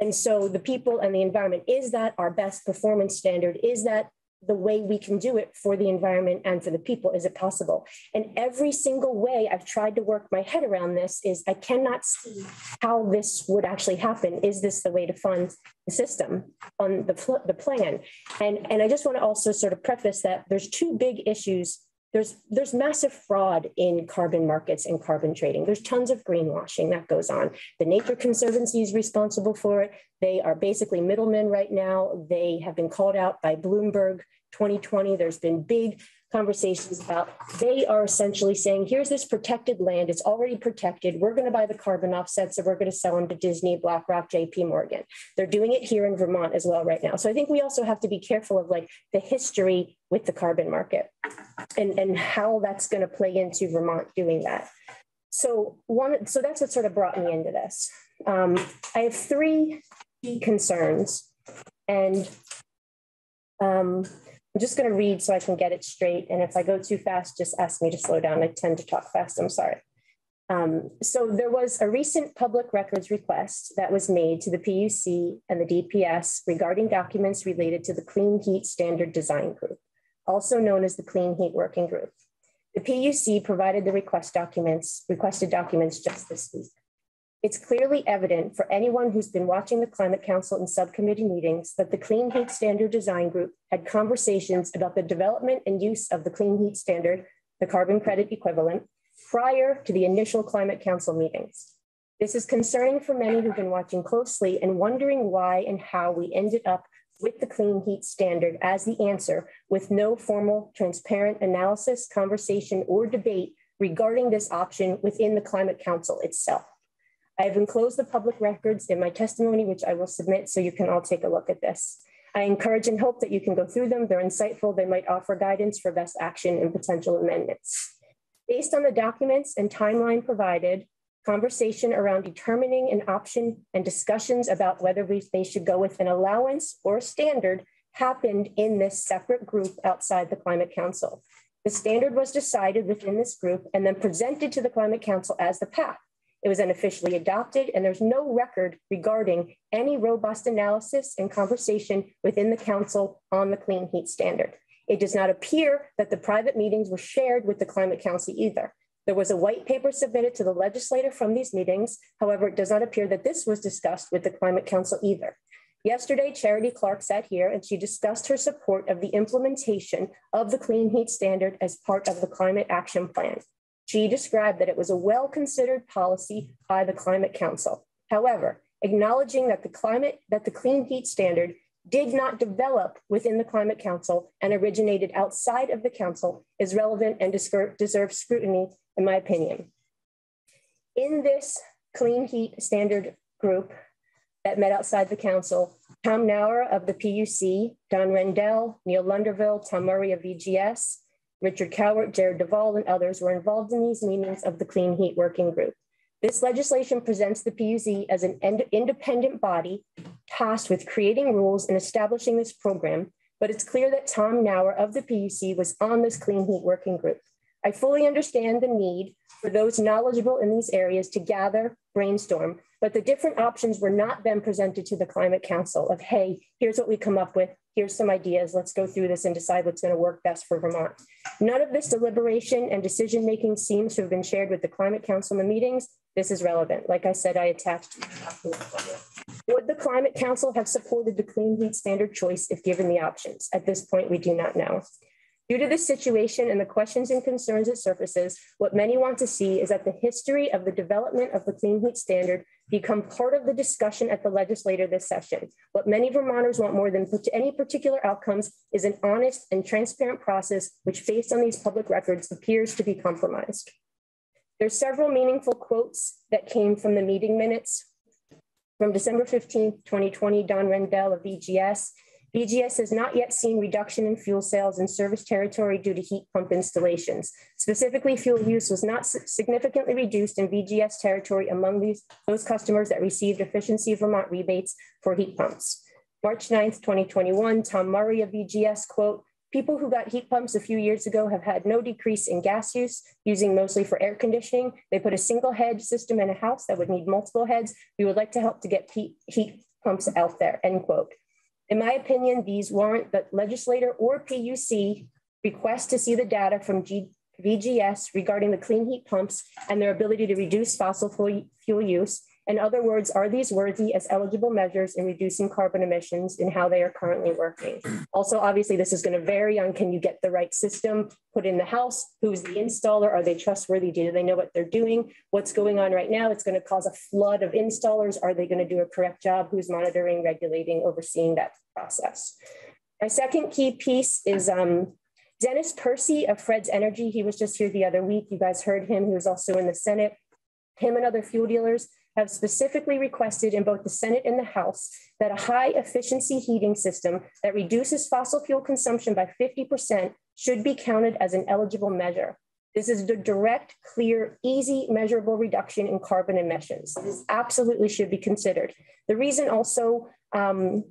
And so the people and the environment, is that our best performance standard? Is that the way we can do it for the environment and for the people? Is it possible? And every single way I've tried to work my head around this is I cannot see how this would actually happen. Is this the way to fund the system on the, the plan? And, and I just want to also sort of preface that there's two big issues there's there's massive fraud in carbon markets and carbon trading. There's tons of greenwashing that goes on. The Nature Conservancy is responsible for it. They are basically middlemen right now. They have been called out by Bloomberg 2020. There's been big conversations about they are essentially saying here's this protected land it's already protected we're going to buy the carbon offsets and we're going to sell them to disney blackrock jp morgan. They're doing it here in vermont as well right now. So i think we also have to be careful of like the history with the carbon market and and how that's going to play into vermont doing that. So one so that's what sort of brought me into this. Um, i have three key concerns and um, I'm just going to read so I can get it straight. And if I go too fast, just ask me to slow down. I tend to talk fast. I'm sorry. Um, so there was a recent public records request that was made to the PUC and the DPS regarding documents related to the Clean Heat Standard Design Group, also known as the Clean Heat Working Group. The PUC provided the request documents, requested documents just this week. It's clearly evident for anyone who's been watching the Climate Council and subcommittee meetings that the Clean Heat Standard Design Group had conversations about the development and use of the Clean Heat Standard, the carbon credit equivalent, prior to the initial Climate Council meetings. This is concerning for many who've been watching closely and wondering why and how we ended up with the clean heat standard as the answer with no formal transparent analysis, conversation, or debate regarding this option within the Climate Council itself. I have enclosed the public records in my testimony, which I will submit so you can all take a look at this. I encourage and hope that you can go through them. They're insightful. They might offer guidance for best action and potential amendments. Based on the documents and timeline provided, conversation around determining an option and discussions about whether we, they should go with an allowance or standard happened in this separate group outside the Climate Council. The standard was decided within this group and then presented to the Climate Council as the path. It was then officially adopted, and there's no record regarding any robust analysis and conversation within the council on the clean heat standard. It does not appear that the private meetings were shared with the Climate Council either. There was a white paper submitted to the legislator from these meetings. However, it does not appear that this was discussed with the Climate Council either. Yesterday, Charity Clark sat here and she discussed her support of the implementation of the clean heat standard as part of the climate action plan. She described that it was a well-considered policy by the Climate Council. However, acknowledging that the climate, that the clean heat standard did not develop within the Climate Council and originated outside of the council is relevant and deserves scrutiny, in my opinion. In this clean heat standard group that met outside the council, Tom Knauer of the PUC, Don Rendall, Neil Lunderville, Tom Murray of VGS, Richard Cowart, Jared Duval, and others were involved in these meetings of the Clean Heat Working Group. This legislation presents the PUC as an independent body tasked with creating rules and establishing this program, but it's clear that Tom Knauer of the PUC was on this Clean Heat Working Group. I fully understand the need for those knowledgeable in these areas to gather, brainstorm, but the different options were not then presented to the Climate Council of, hey, here's what we come up with, here's some ideas, let's go through this and decide what's going to work best for Vermont. None of this deliberation and decision making seems to have been shared with the Climate Council in the meetings. This is relevant. Like I said, I attached. Would the Climate Council have supported the clean heat standard choice if given the options? At this point, we do not know. Due to this situation and the questions and concerns it surfaces, what many want to see is that the history of the development of the clean heat standard become part of the discussion at the legislature this session. What many Vermonters want more than any particular outcomes is an honest and transparent process, which based on these public records appears to be compromised. There's several meaningful quotes that came from the meeting minutes. From December 15th, 2020, Don Rendall of VGS VGS has not yet seen reduction in fuel sales in service territory due to heat pump installations. Specifically, fuel use was not significantly reduced in VGS territory among these, those customers that received Efficiency Vermont rebates for heat pumps. March 9th, 2021, Tom Murray of VGS, quote, People who got heat pumps a few years ago have had no decrease in gas use, using mostly for air conditioning. They put a single head system in a house that would need multiple heads. We would like to help to get heat pumps out there, end quote. In my opinion, these warrant that legislator or PUC request to see the data from G VGS regarding the clean heat pumps and their ability to reduce fossil fuel use in other words, are these worthy as eligible measures in reducing carbon emissions in how they are currently working? Also, obviously, this is going to vary on can you get the right system put in the house? Who's the installer? Are they trustworthy? Do they know what they're doing? What's going on right now? It's going to cause a flood of installers. Are they going to do a correct job? Who's monitoring, regulating, overseeing that process? My second key piece is um, Dennis Percy of Fred's Energy. He was just here the other week. You guys heard him. He was also in the Senate. Him and other fuel dealers have specifically requested in both the Senate and the House that a high efficiency heating system that reduces fossil fuel consumption by 50% should be counted as an eligible measure. This is a direct, clear, easy, measurable reduction in carbon emissions. This absolutely should be considered. The reason also, um,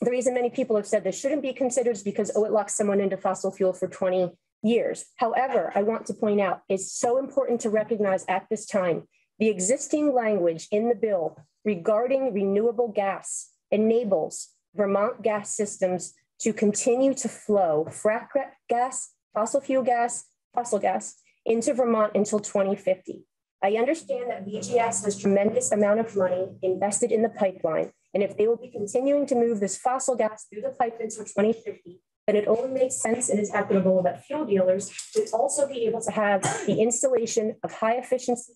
the reason many people have said this shouldn't be considered is because, oh, it locks someone into fossil fuel for 20 years. However, I want to point out it's so important to recognize at this time the existing language in the bill regarding renewable gas enables Vermont gas systems to continue to flow frac gas, fossil fuel gas, fossil gas into Vermont until 2050. I understand that VGS has tremendous amount of money invested in the pipeline. And if they will be continuing to move this fossil gas through the pipe until 2050, then it only makes sense and is equitable that fuel dealers should also be able to have the installation of high efficiency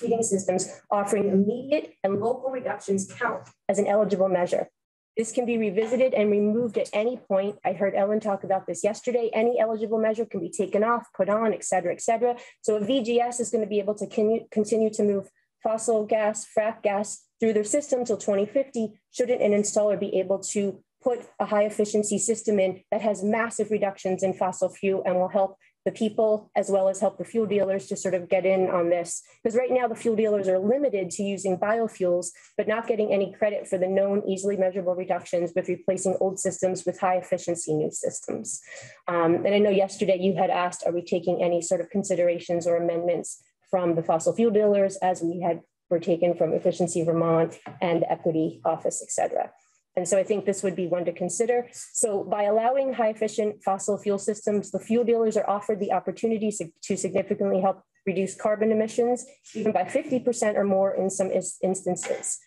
heating systems offering immediate and local reductions count as an eligible measure. This can be revisited and removed at any point. I heard Ellen talk about this yesterday. Any eligible measure can be taken off, put on, et cetera, et cetera. So a VGS is going to be able to continue to move fossil gas, frac gas through their system till 2050, shouldn't an installer be able to put a high efficiency system in that has massive reductions in fossil fuel and will help the people as well as help the fuel dealers to sort of get in on this. Because right now the fuel dealers are limited to using biofuels, but not getting any credit for the known easily measurable reductions with replacing old systems with high efficiency new systems. Um, and I know yesterday you had asked, are we taking any sort of considerations or amendments from the fossil fuel dealers as we had were taken from Efficiency Vermont and Equity Office, et cetera. And so I think this would be one to consider. So by allowing high efficient fossil fuel systems, the fuel dealers are offered the opportunity to significantly help reduce carbon emissions, even by 50% or more in some instances.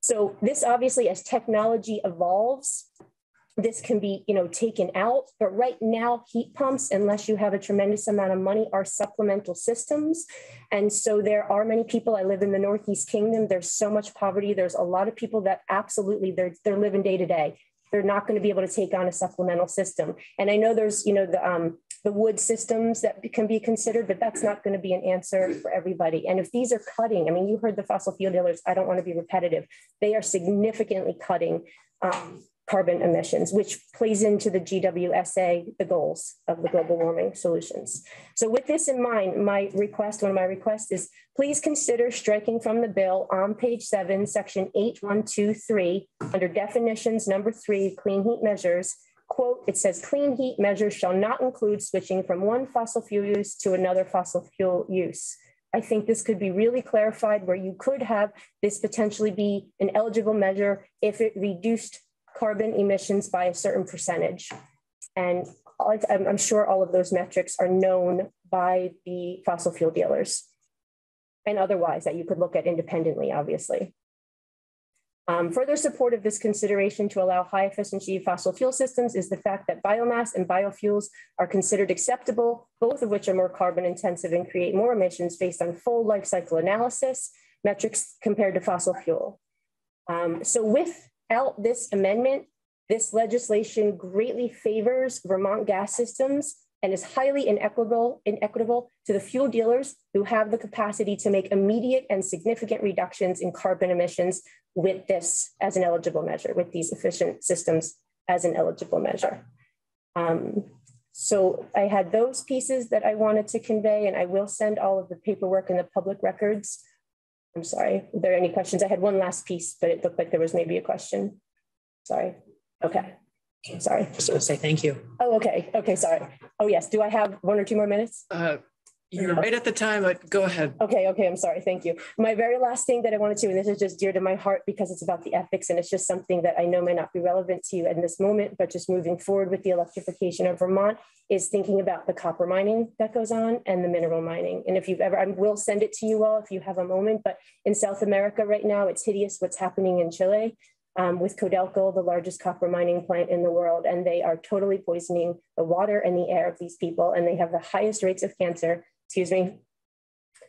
So this obviously, as technology evolves, this can be you know taken out but right now heat pumps unless you have a tremendous amount of money are supplemental systems and so there are many people i live in the northeast kingdom there's so much poverty there's a lot of people that absolutely they're they're living day to day they're not going to be able to take on a supplemental system and i know there's you know the um the wood systems that can be considered, but that's not going to be an answer for everybody. And if these are cutting, I mean, you heard the fossil fuel dealers, I don't want to be repetitive. They are significantly cutting um, carbon emissions, which plays into the GWSA, the goals of the global warming solutions. So with this in mind, my request, one of my requests is please consider striking from the bill on page seven, section 8123, under definitions number three, clean heat measures, quote, it says clean heat measures shall not include switching from one fossil fuel use to another fossil fuel use. I think this could be really clarified where you could have this potentially be an eligible measure if it reduced carbon emissions by a certain percentage. And I'm sure all of those metrics are known by the fossil fuel dealers and otherwise that you could look at independently, obviously. Um, further support of this consideration to allow high efficiency fossil fuel systems is the fact that biomass and biofuels are considered acceptable, both of which are more carbon intensive and create more emissions based on full life cycle analysis metrics compared to fossil fuel. Um, so with out this amendment, this legislation greatly favors Vermont gas systems and is highly inequitable, inequitable to the fuel dealers who have the capacity to make immediate and significant reductions in carbon emissions with this as an eligible measure, with these efficient systems as an eligible measure. Um, so I had those pieces that I wanted to convey, and I will send all of the paperwork and the public records I'm sorry. Are there any questions? I had one last piece, but it looked like there was maybe a question. Sorry. Okay. Sorry. Just to say thank you. Oh, okay. Okay. Sorry. Oh, yes. Do I have one or two more minutes? Uh, you're right at the time, but go ahead. Okay, okay, I'm sorry. Thank you. My very last thing that I wanted to, and this is just dear to my heart because it's about the ethics and it's just something that I know may not be relevant to you in this moment, but just moving forward with the electrification of Vermont is thinking about the copper mining that goes on and the mineral mining. And if you've ever, I will send it to you all if you have a moment, but in South America right now, it's hideous what's happening in Chile. Um, with Codelco, the largest copper mining plant in the world, and they are totally poisoning the water and the air of these people, and they have the highest rates of cancer excuse me.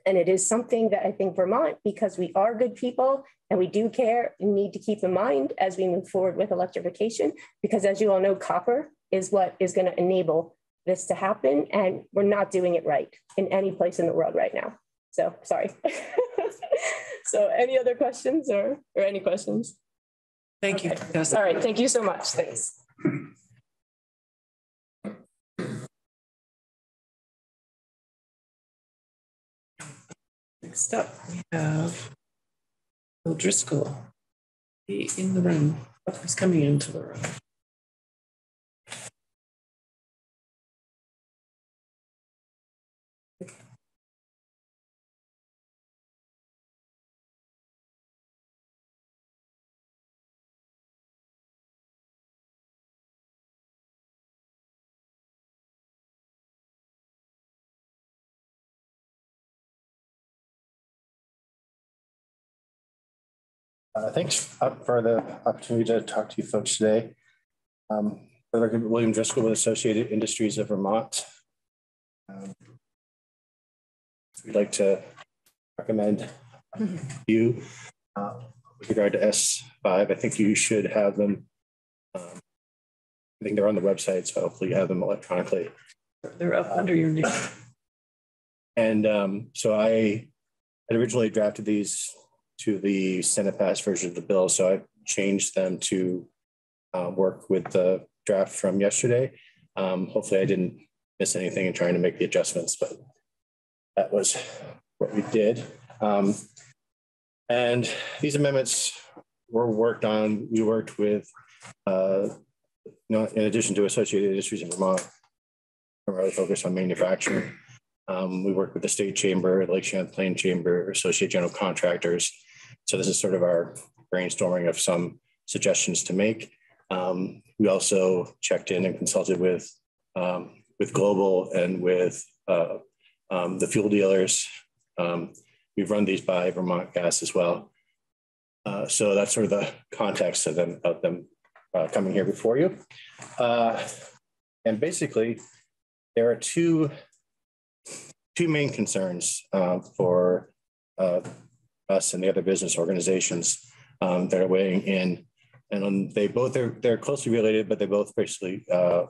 And it is something that I think Vermont, because we are good people and we do care, need to keep in mind as we move forward with electrification, because as you all know, copper is what is going to enable this to happen. And we're not doing it right in any place in the world right now. So sorry. so any other questions or, or any questions? Thank okay. you. All right. Thank you so much. Thanks. Next up, we have Bill Driscoll in the room. He's coming into the room. Uh, thanks for the opportunity to talk to you folks today. Um, For the record, William Driscoll with Associated Industries of Vermont. Um, We'd like to recommend you uh, with regard to S5. I think you should have them. um, I think they're on the website, so hopefully you have them electronically. They're up under your name. And um, so I had originally drafted these to the Senate pass version of the bill, so I changed them to uh, work with the draft from yesterday. Um, hopefully, I didn't miss anything in trying to make the adjustments, but that was what we did. Um, and these amendments were worked on. We worked with, uh, you know, in addition to Associated Industries in Vermont, primarily focused on manufacturing. Um, we worked with the state chamber, Lake Champlain Chamber, Associate General Contractors. So this is sort of our brainstorming of some suggestions to make. Um, we also checked in and consulted with um, with Global and with uh, um, the fuel dealers. Um, we've run these by Vermont Gas as well. Uh, so that's sort of the context of them of them uh, coming here before you. Uh, and basically, there are two two main concerns uh, for uh, us and the other business organizations um, that are weighing in, and they both are they're closely related, but they both basically uh,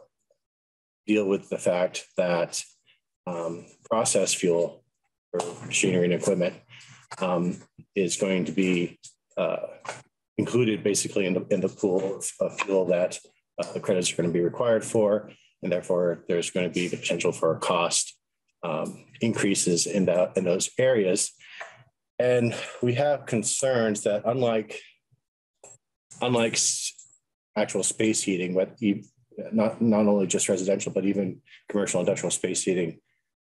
deal with the fact that um, process fuel for machinery and equipment um, is going to be uh, included basically in the in the pool of, of fuel that uh, the credits are going to be required for, and therefore there's going to be the potential for cost um, increases in that in those areas. And we have concerns that unlike unlike actual space heating, what not not only just residential but even commercial industrial space heating,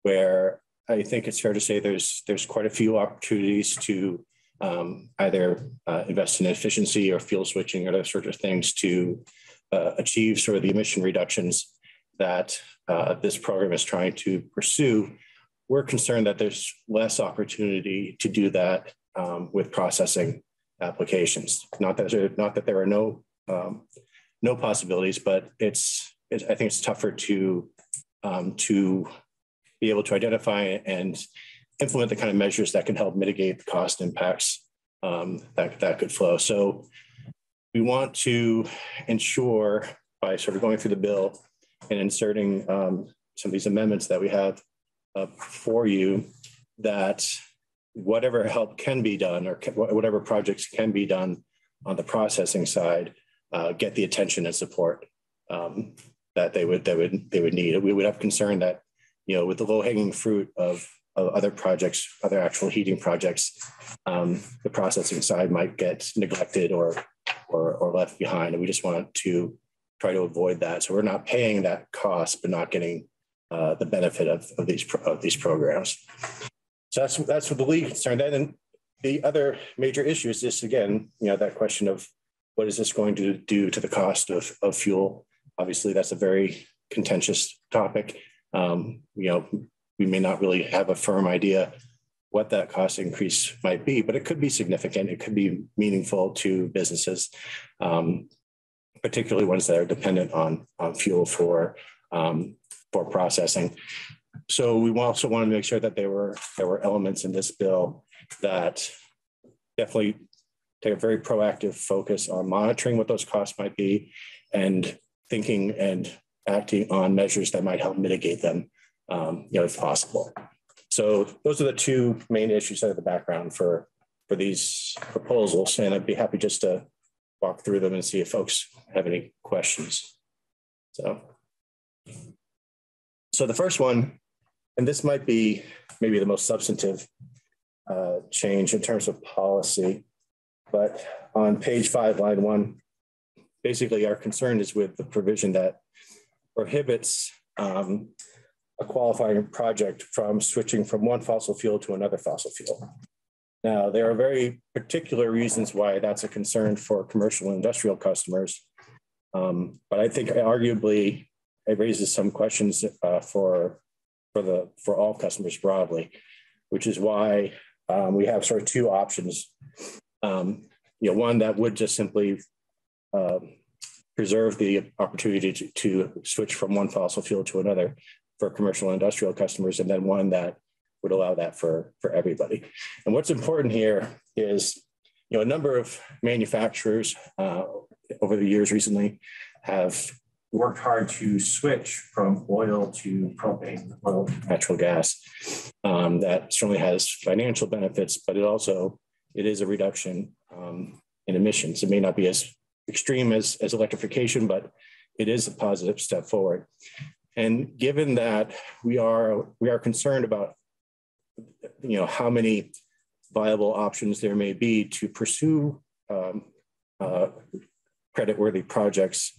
where I think it's fair to say there's there's quite a few opportunities to um, either uh, invest in efficiency or fuel switching or those sorts of things to uh, achieve sort of the emission reductions that uh, this program is trying to pursue. We're concerned that there's less opportunity to do that um, with processing applications. Not that there, not that there are no um, no possibilities, but it's, it's I think it's tougher to um, to be able to identify and implement the kind of measures that can help mitigate the cost impacts um, that, that could flow. So we want to ensure by sort of going through the bill and inserting um, some of these amendments that we have uh, for you that whatever help can be done or whatever projects can be done on the processing side uh, get the attention and support um, that they would they would they would need. We would have concern that you know, with the low hanging fruit of, of other projects, other actual heating projects, um, the processing side might get neglected or, or, or left behind. And we just want to try to avoid that. So we're not paying that cost, but not getting uh, the benefit of, of these of these programs. So that's that's what the league concerned. And the other major issue is this again, you know, that question of what is this going to do to the cost of, of fuel? Obviously, that's a very contentious topic. Um, you know, we may not really have a firm idea what that cost increase might be, but it could be significant. It could be meaningful to businesses, um, particularly ones that are dependent on, on fuel for, um, for processing. So we also wanted to make sure that there were there were elements in this bill that definitely take a very proactive focus on monitoring what those costs might be and thinking and acting on measures that might help mitigate them, um, you know, if possible. So those are the two main issues that are the background for, for these proposals. And I'd be happy just to walk through them and see if folks have any questions. So, so the first one, and this might be maybe the most substantive uh, change in terms of policy, but on page five, line one, basically our concern is with the provision that prohibits um, a qualifying project from switching from one fossil fuel to another fossil fuel. Now, there are very particular reasons why that's a concern for commercial and industrial customers. Um, but I think arguably it raises some questions uh, for, for, the, for all customers broadly, which is why um, we have sort of two options. Um, you know, one that would just simply uh, preserve the opportunity to, to switch from one fossil fuel to another for commercial and industrial customers, and then one that would allow that for, for everybody. And what's important here is, you know, a number of manufacturers uh, over the years recently have worked hard to switch from oil to propane, oil to natural gas. Um, that certainly has financial benefits, but it also it is a reduction um, in emissions. It may not be as extreme as, as electrification, but it is a positive step forward. And given that we are we are concerned about you know how many viable options there may be to pursue um, uh, creditworthy projects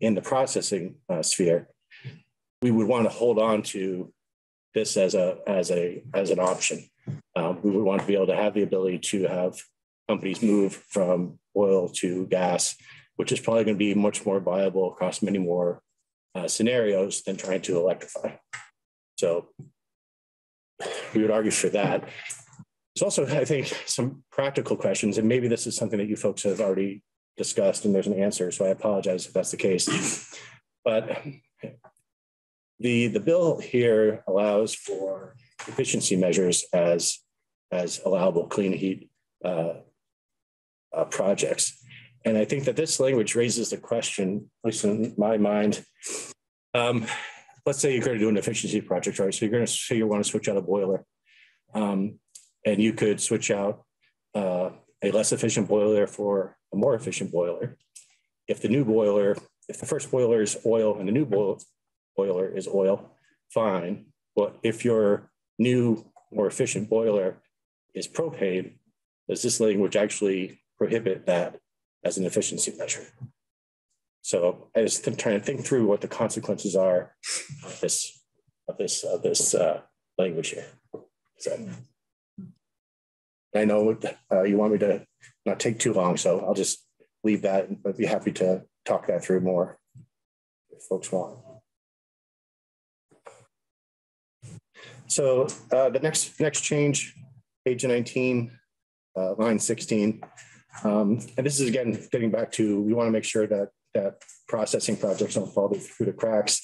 in the processing uh, sphere, we would want to hold on to this as a as a as an option. Um, we would want to be able to have the ability to have companies move from oil to gas, which is probably going to be much more viable across many more uh, scenarios than trying to electrify. So we would argue for that. There's also, I think, some practical questions, and maybe this is something that you folks have already discussed and there's an answer. So I apologize if that's the case. But the, the bill here allows for efficiency measures as, as allowable clean heat uh, uh, projects. And I think that this language raises the question, at least in my mind. Um, let's say you're going to do an efficiency project, right? So you're going to say you want to switch out a boiler, um, and you could switch out uh, a less efficient boiler for a more efficient boiler. If the new boiler, if the first boiler is oil and the new boiler is oil, fine. But if your new, more efficient boiler is propane, does this language actually prohibit that as an efficiency measure? So I was trying to think through what the consequences are of this of this of this uh, language here. So I know uh, you want me to not take too long, so I'll just leave that. I'd be happy to talk that through more if folks want. So uh, the next next change, page 19, uh, line 16. Um, and this is again getting back to we want to make sure that that processing projects don't fall through the cracks.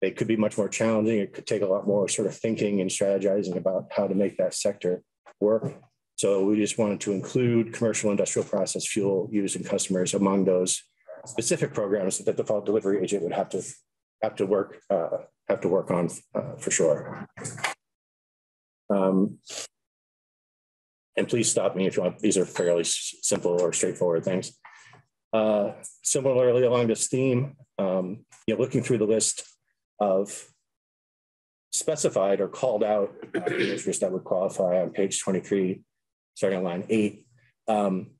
They could be much more challenging. It could take a lot more sort of thinking and strategizing about how to make that sector work. So we just wanted to include commercial industrial process fuel use and customers among those specific programs that the default delivery agent would have to have to work uh, have to work on uh, for sure. Um, and please stop me if you want. These are fairly simple or straightforward things. Uh, similarly, along this theme, um, you know, looking through the list of specified or called out uh, measures that would qualify on page 23 starting on line eight. Um,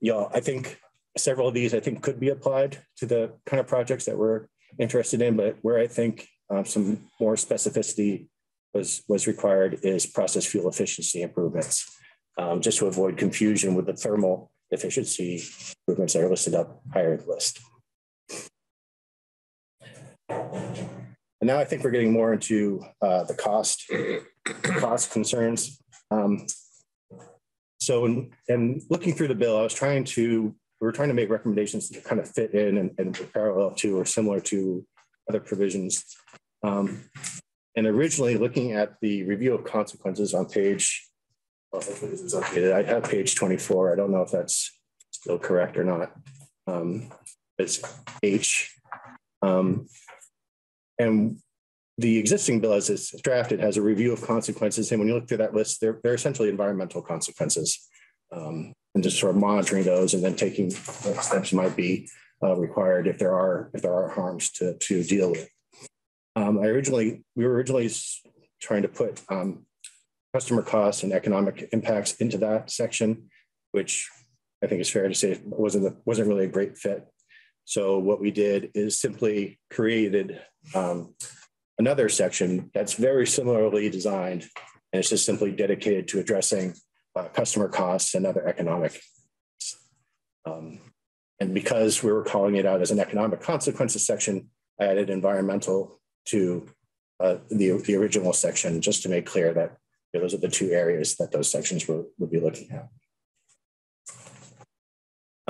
you know, I think several of these I think could be applied to the kind of projects that we're interested in, but where I think um, some more specificity was was required is process fuel efficiency improvements, um, just to avoid confusion with the thermal efficiency improvements that are listed up higher in the list. And now I think we're getting more into uh, the cost cost concerns. Um, so in, in looking through the bill, I was trying to, we were trying to make recommendations to kind of fit in and, and parallel to or similar to other provisions. Um, and originally looking at the review of consequences on page, well, I have page 24. I don't know if that's still correct or not. Um, it's H. Um, and the existing bill as it's drafted has a review of consequences. And when you look through that list, they're, they're essentially environmental consequences um, and just sort of monitoring those and then taking what steps might be uh, required if there are if there are harms to, to deal with. Um, I originally, we were originally trying to put um, customer costs and economic impacts into that section, which I think is fair to say wasn't, wasn't really a great fit. So what we did is simply created um, another section that's very similarly designed, and it's just simply dedicated to addressing uh, customer costs and other economic. Um, and because we were calling it out as an economic consequences section, I added environmental to uh, the, the original section just to make clear that those are the two areas that those sections will, will be looking at.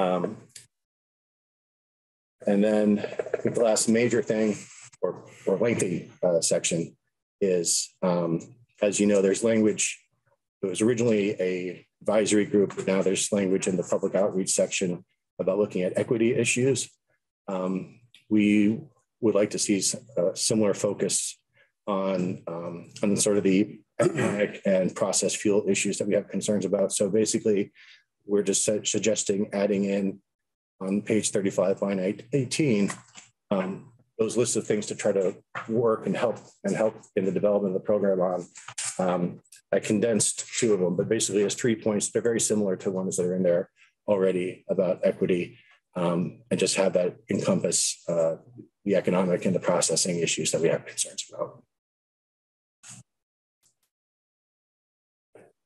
Um, And then the last major thing or, or lengthy uh, section is, um, as you know, there's language. It was originally a advisory group, but now there's language in the public outreach section about looking at equity issues. Um, we would like to see a similar focus on, um, on sort of the economic and process fuel issues that we have concerns about. So basically, we're just suggesting adding in on page 35, line 18, um, those lists of things to try to work and help and help in the development of the program on. Um, I condensed two of them, but basically as three points, they're very similar to ones that are in there already about equity um, and just have that encompass uh, the economic and the processing issues that we have concerns about.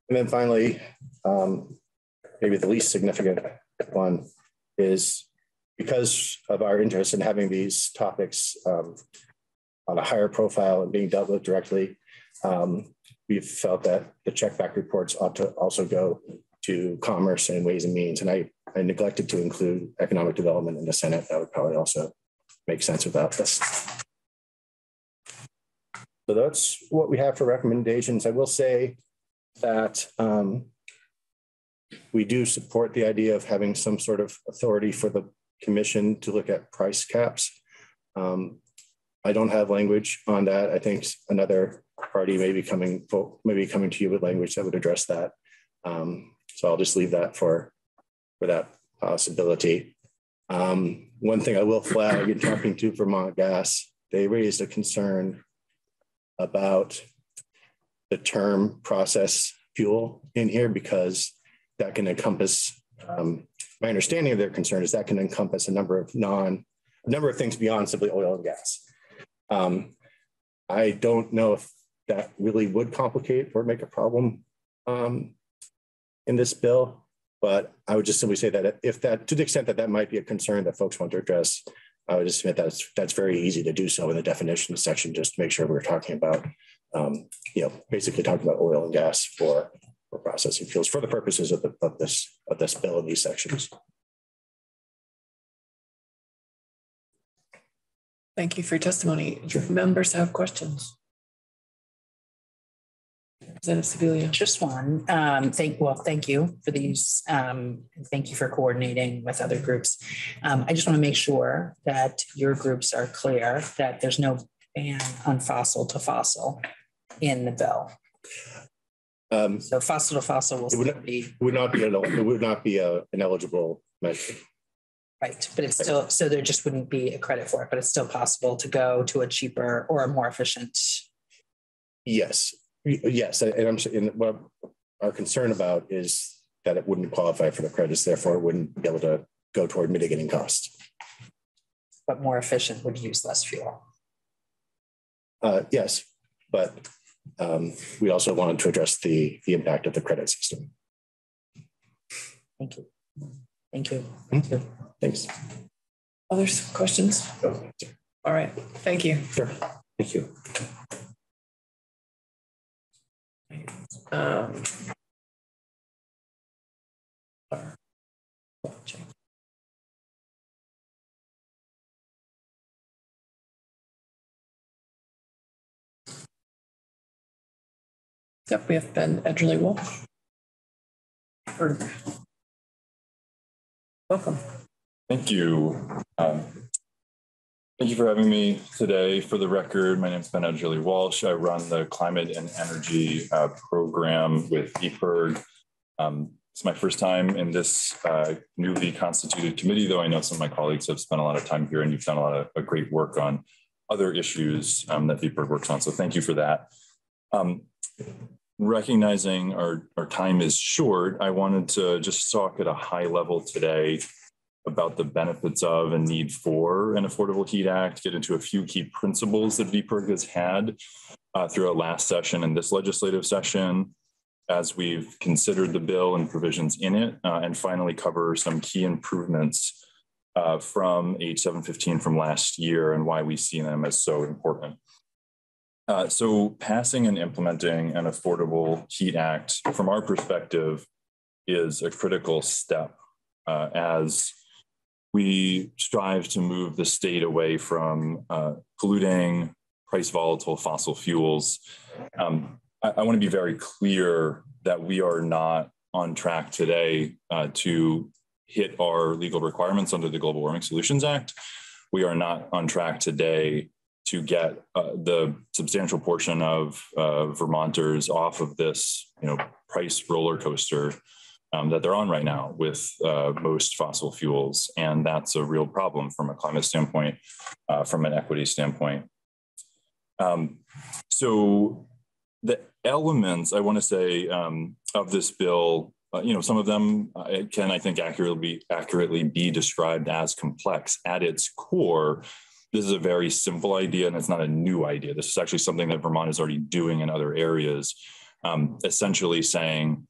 And then finally, um, maybe the least significant one is because of our interest in having these topics um, on a higher profile and being dealt with directly, um, we've felt that the check back reports ought to also go to commerce and ways and means. And I, I neglected to include economic development in the Senate. That would probably also make sense without this. So that's what we have for recommendations. I will say that um, we do support the idea of having some sort of authority for the commission to look at price caps. Um, I don't have language on that. I think another party may be coming, maybe coming to you with language that would address that. Um, so I'll just leave that for, for that possibility. Um, one thing I will flag in talking to Vermont Gas, they raised a concern about the term process fuel in here because that can encompass, um, my understanding of their concern is that can encompass a number of non, number of things beyond simply oil and gas. Um, I don't know if that really would complicate or make a problem um, in this bill, but I would just simply say that if that, to the extent that that might be a concern that folks want to address, I would just admit that's that's very easy to do so in the definition section, just to make sure we're talking about um, you know, basically talking about oil and gas for, for processing fuels for the purposes of, the, of this of this bill in these sections. Thank you for your testimony. Sure. Members have questions. Representative Sibilia. Just one. Um, thank well, thank you for these. Um, thank you for coordinating with other groups. Um, I just want to make sure that your groups are clear that there's no ban on fossil to fossil in the bill. Um, so fossil to fossil will it would, be would not be an, it would not be a, an eligible measure. Right, but it's still so there just wouldn't be a credit for it, but it's still possible to go to a cheaper or a more efficient. Yes, yes, and I'm and what our concern about is that it wouldn't qualify for the credits, therefore it wouldn't be able to go toward mitigating costs. But more efficient would use less fuel. Uh, yes, but um, we also wanted to address the, the impact of the credit system. Thank you. Thank you. Thank you. Thanks. Other questions? All right. Thank you. Sure. Thank you. Um, Yep, we have Ben Edgerly Walsh. Welcome. Thank you. Um, thank you for having me today. For the record, my name is Ben Edgerly Walsh. I run the Climate and Energy uh, Program with VPIRG. Um, it's my first time in this uh, newly constituted committee, though I know some of my colleagues have spent a lot of time here and you've done a lot of, of great work on other issues um, that VPIRG works on. So thank you for that. Um, recognizing our, our time is short, I wanted to just talk at a high level today about the benefits of and need for an Affordable Heat Act, get into a few key principles that VPIRG has had uh, through our last session and this legislative session as we've considered the bill and provisions in it, uh, and finally cover some key improvements uh, from H715 from last year and why we see them as so important. Uh, so passing and implementing an Affordable Heat Act, from our perspective, is a critical step uh, as we strive to move the state away from uh, polluting, price volatile fossil fuels. Um, I, I want to be very clear that we are not on track today uh, to hit our legal requirements under the Global Warming Solutions Act. We are not on track today to get uh, the substantial portion of uh, Vermonters off of this, you know, price roller coaster um, that they're on right now with uh, most fossil fuels, and that's a real problem from a climate standpoint, uh, from an equity standpoint. Um, so the elements I want to say um, of this bill, uh, you know, some of them uh, can I think accurately accurately be described as complex. At its core, this is a very simple idea and it's not a new idea. This is actually something that Vermont is already doing in other areas, um, essentially saying,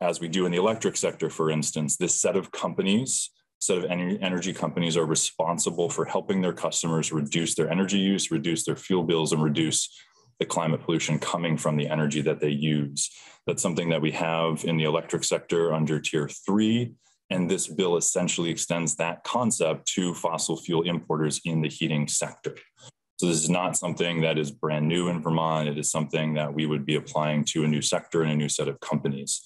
as we do in the electric sector, for instance, this set of companies, set of energy companies are responsible for helping their customers reduce their energy use, reduce their fuel bills, and reduce the climate pollution coming from the energy that they use. That's something that we have in the electric sector under tier three. And this bill essentially extends that concept to fossil fuel importers in the heating sector. So this is not something that is brand new in Vermont. It is something that we would be applying to a new sector and a new set of companies.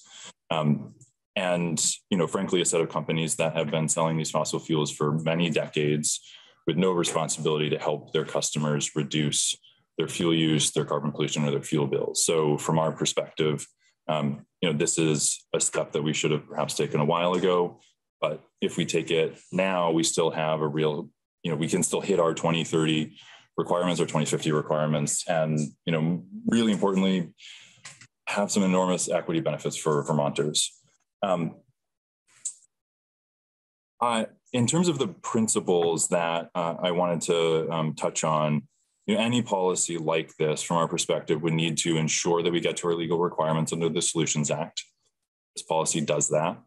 Um, and you know, frankly, a set of companies that have been selling these fossil fuels for many decades with no responsibility to help their customers reduce their fuel use, their carbon pollution, or their fuel bills. So, from our perspective, um, you know, this is a step that we should have perhaps taken a while ago. But if we take it now, we still have a real, you know, we can still hit our 2030 requirements or 2050 requirements, and you know, really importantly, have some enormous equity benefits for Vermonters. Um, I, in terms of the principles that uh, I wanted to um, touch on, you know, any policy like this, from our perspective, would need to ensure that we get to our legal requirements under the Solutions Act. This policy does that.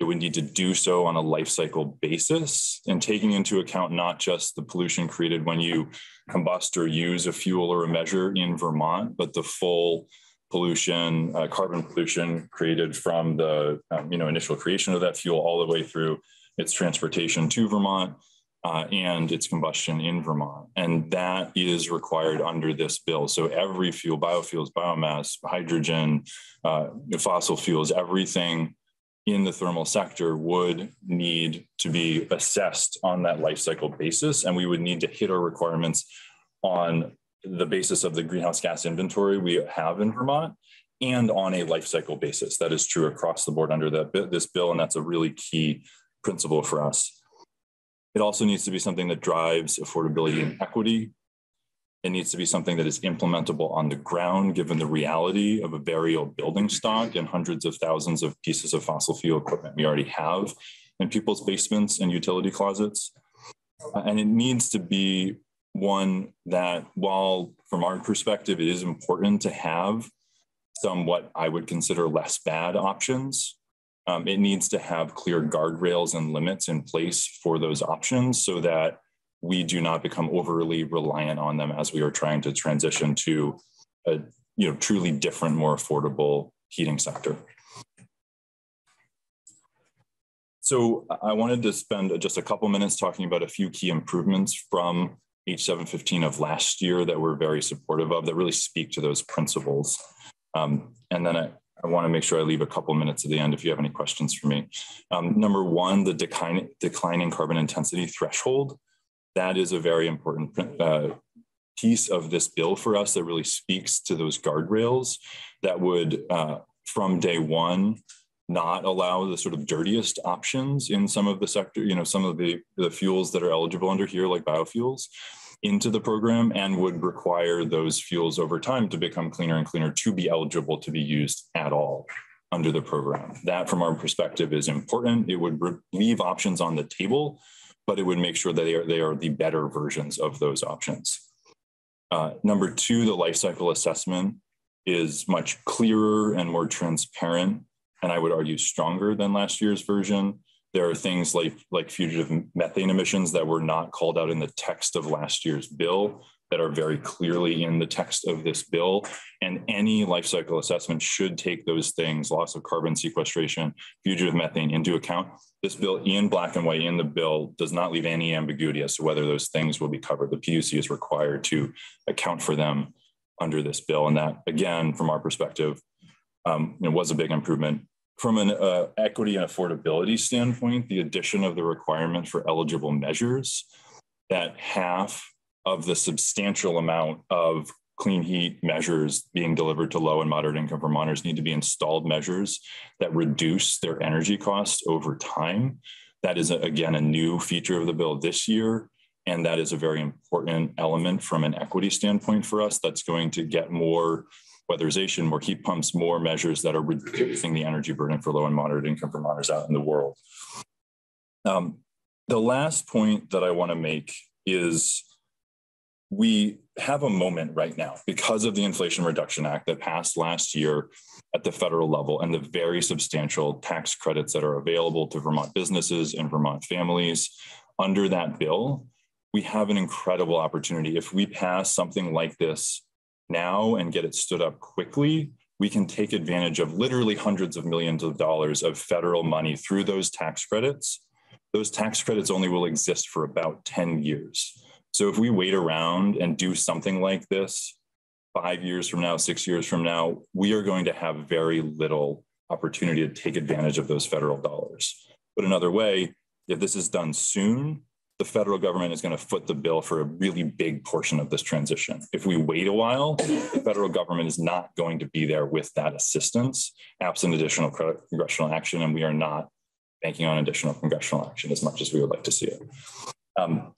It would need to do so on a life cycle basis and taking into account not just the pollution created when you combust or use a fuel or a measure in Vermont, but the full pollution, uh, carbon pollution created from the um, you know initial creation of that fuel all the way through its transportation to Vermont uh, and its combustion in Vermont. And that is required under this bill. So every fuel, biofuels, biomass, hydrogen, uh, fossil fuels, everything in the thermal sector would need to be assessed on that life cycle basis. And we would need to hit our requirements on the basis of the greenhouse gas inventory we have in Vermont and on a life cycle basis. That is true across the board under this bill, and that's a really key principle for us. It also needs to be something that drives affordability and equity. It needs to be something that is implementable on the ground, given the reality of a burial building stock and hundreds of thousands of pieces of fossil fuel equipment we already have in people's basements and utility closets. Uh, and it needs to be one that, while from our perspective, it is important to have some what I would consider less bad options. Um, it needs to have clear guardrails and limits in place for those options so that we do not become overly reliant on them as we are trying to transition to a you know truly different, more affordable heating sector. So I wanted to spend just a couple minutes talking about a few key improvements from H715 of last year that we're very supportive of that really speak to those principles. Um, and then I, I want to make sure I leave a couple minutes at the end if you have any questions for me. Um, number one, the decline, declining carbon intensity threshold. That is a very important uh, piece of this bill for us that really speaks to those guardrails that would, uh, from day one, not allow the sort of dirtiest options in some of the sector, you know, some of the, the fuels that are eligible under here, like biofuels, into the program and would require those fuels over time to become cleaner and cleaner to be eligible to be used at all under the program. That, from our perspective, is important. It would leave options on the table, but it would make sure that they are, they are the better versions of those options. Uh, number two, the life cycle assessment is much clearer and more transparent and I would argue stronger than last year's version. There are things like, like fugitive methane emissions that were not called out in the text of last year's bill that are very clearly in the text of this bill. And any life cycle assessment should take those things, loss of carbon sequestration, fugitive methane into account. This bill, in black and white in the bill, does not leave any ambiguity as to whether those things will be covered. The PUC is required to account for them under this bill. And that, again, from our perspective, um, it was a big improvement. From an uh, equity and affordability standpoint, the addition of the requirement for eligible measures that half of the substantial amount of clean heat measures being delivered to low and moderate income Vermonters need to be installed measures that reduce their energy costs over time. That is, again, a new feature of the bill this year. And that is a very important element from an equity standpoint for us. That's going to get more weatherization, more heat pumps, more measures that are reducing the energy burden for low and moderate income Vermonters out in the world. Um, the last point that I want to make is we have a moment right now because of the Inflation Reduction Act that passed last year at the federal level and the very substantial tax credits that are available to Vermont businesses and Vermont families under that bill. We have an incredible opportunity. If we pass something like this now and get it stood up quickly, we can take advantage of literally hundreds of millions of dollars of federal money through those tax credits. Those tax credits only will exist for about 10 years. So if we wait around and do something like this five years from now, six years from now, we are going to have very little opportunity to take advantage of those federal dollars. But another way, if this is done soon, the federal government is going to foot the bill for a really big portion of this transition. If we wait a while, the federal government is not going to be there with that assistance, absent additional congressional action, and we are not banking on additional congressional action as much as we would like to see it. Um,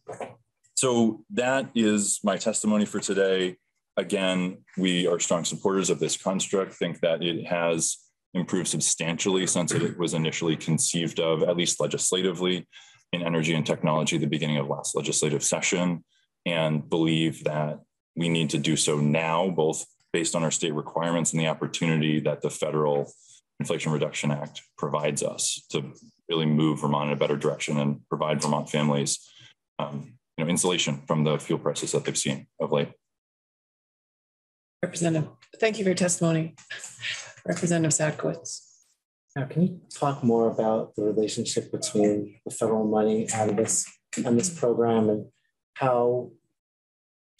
so that is my testimony for today. Again, we are strong supporters of this construct, think that it has improved substantially since it was initially conceived of, at least legislatively, in energy and technology the beginning of last legislative session, and believe that we need to do so now, both based on our state requirements and the opportunity that the federal Inflation Reduction Act provides us to really move Vermont in a better direction and provide Vermont families um, you know, insulation from the fuel prices that they've seen of late. Representative, thank you for your testimony. Representative Satcowitz. Now, can you talk more about the relationship between the federal money of this and this program and how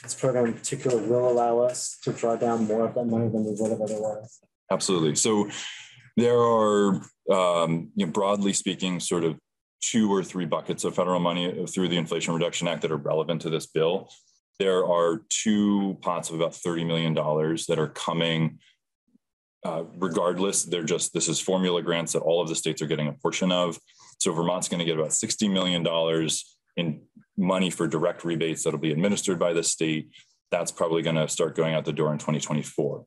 this program in particular will allow us to draw down more of that money than we would have otherwise? Absolutely. So there are, um, you know, broadly speaking, sort of two or three buckets of federal money through the Inflation Reduction Act that are relevant to this bill. There are two pots of about $30 million that are coming. Uh, regardless, they're just this is formula grants that all of the states are getting a portion of. So Vermont's going to get about $60 million in money for direct rebates that'll be administered by the state. That's probably going to start going out the door in 2024.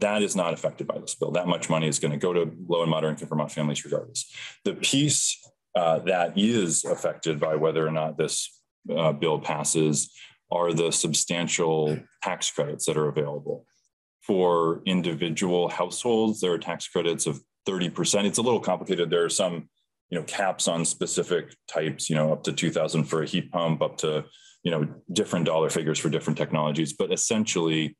That is not affected by this bill. That much money is going to go to low and moderate income Vermont families regardless. The piece uh, that is affected by whether or not this uh, bill passes are the substantial tax credits that are available. For individual households, there are tax credits of 30%. It's a little complicated. There are some you know, caps on specific types, you know, up to 2000 for a heat pump, up to, you know, different dollar figures for different technologies. But essentially,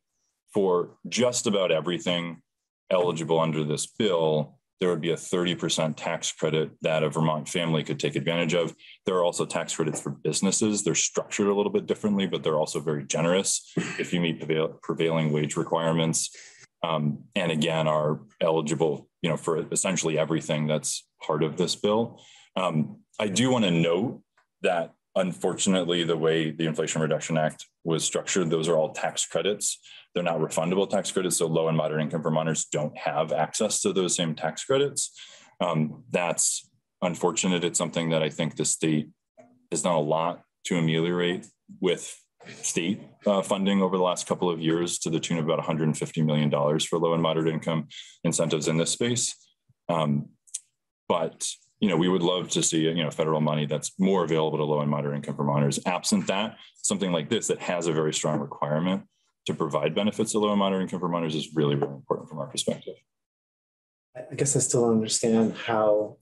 for just about everything eligible under this bill, there would be a 30% tax credit that a Vermont family could take advantage of. There are also tax credits for businesses. They're structured a little bit differently, but they're also very generous if you meet prevail- prevailing wage requirements. Um, and again, are eligible, you know, for essentially everything that's part of this bill. Um, I do want to note that unfortunately, the way the Inflation Reduction Act was structured, those are all tax credits. They're not refundable tax credits, so low and moderate income Vermonters don't have access to those same tax credits. Um, that's unfortunate. It's something that I think the state has done a lot to ameliorate with state uh, funding over the last couple of years to the tune of about $150 million for low and moderate income incentives in this space. Um, but you know, we would love to see you know federal money that's more available to low and moderate income Vermonters. Absent that, something like this that has a very strong requirement to provide benefits to low and moderate income Vermonters is really, really important from our perspective. I guess I still don't understand how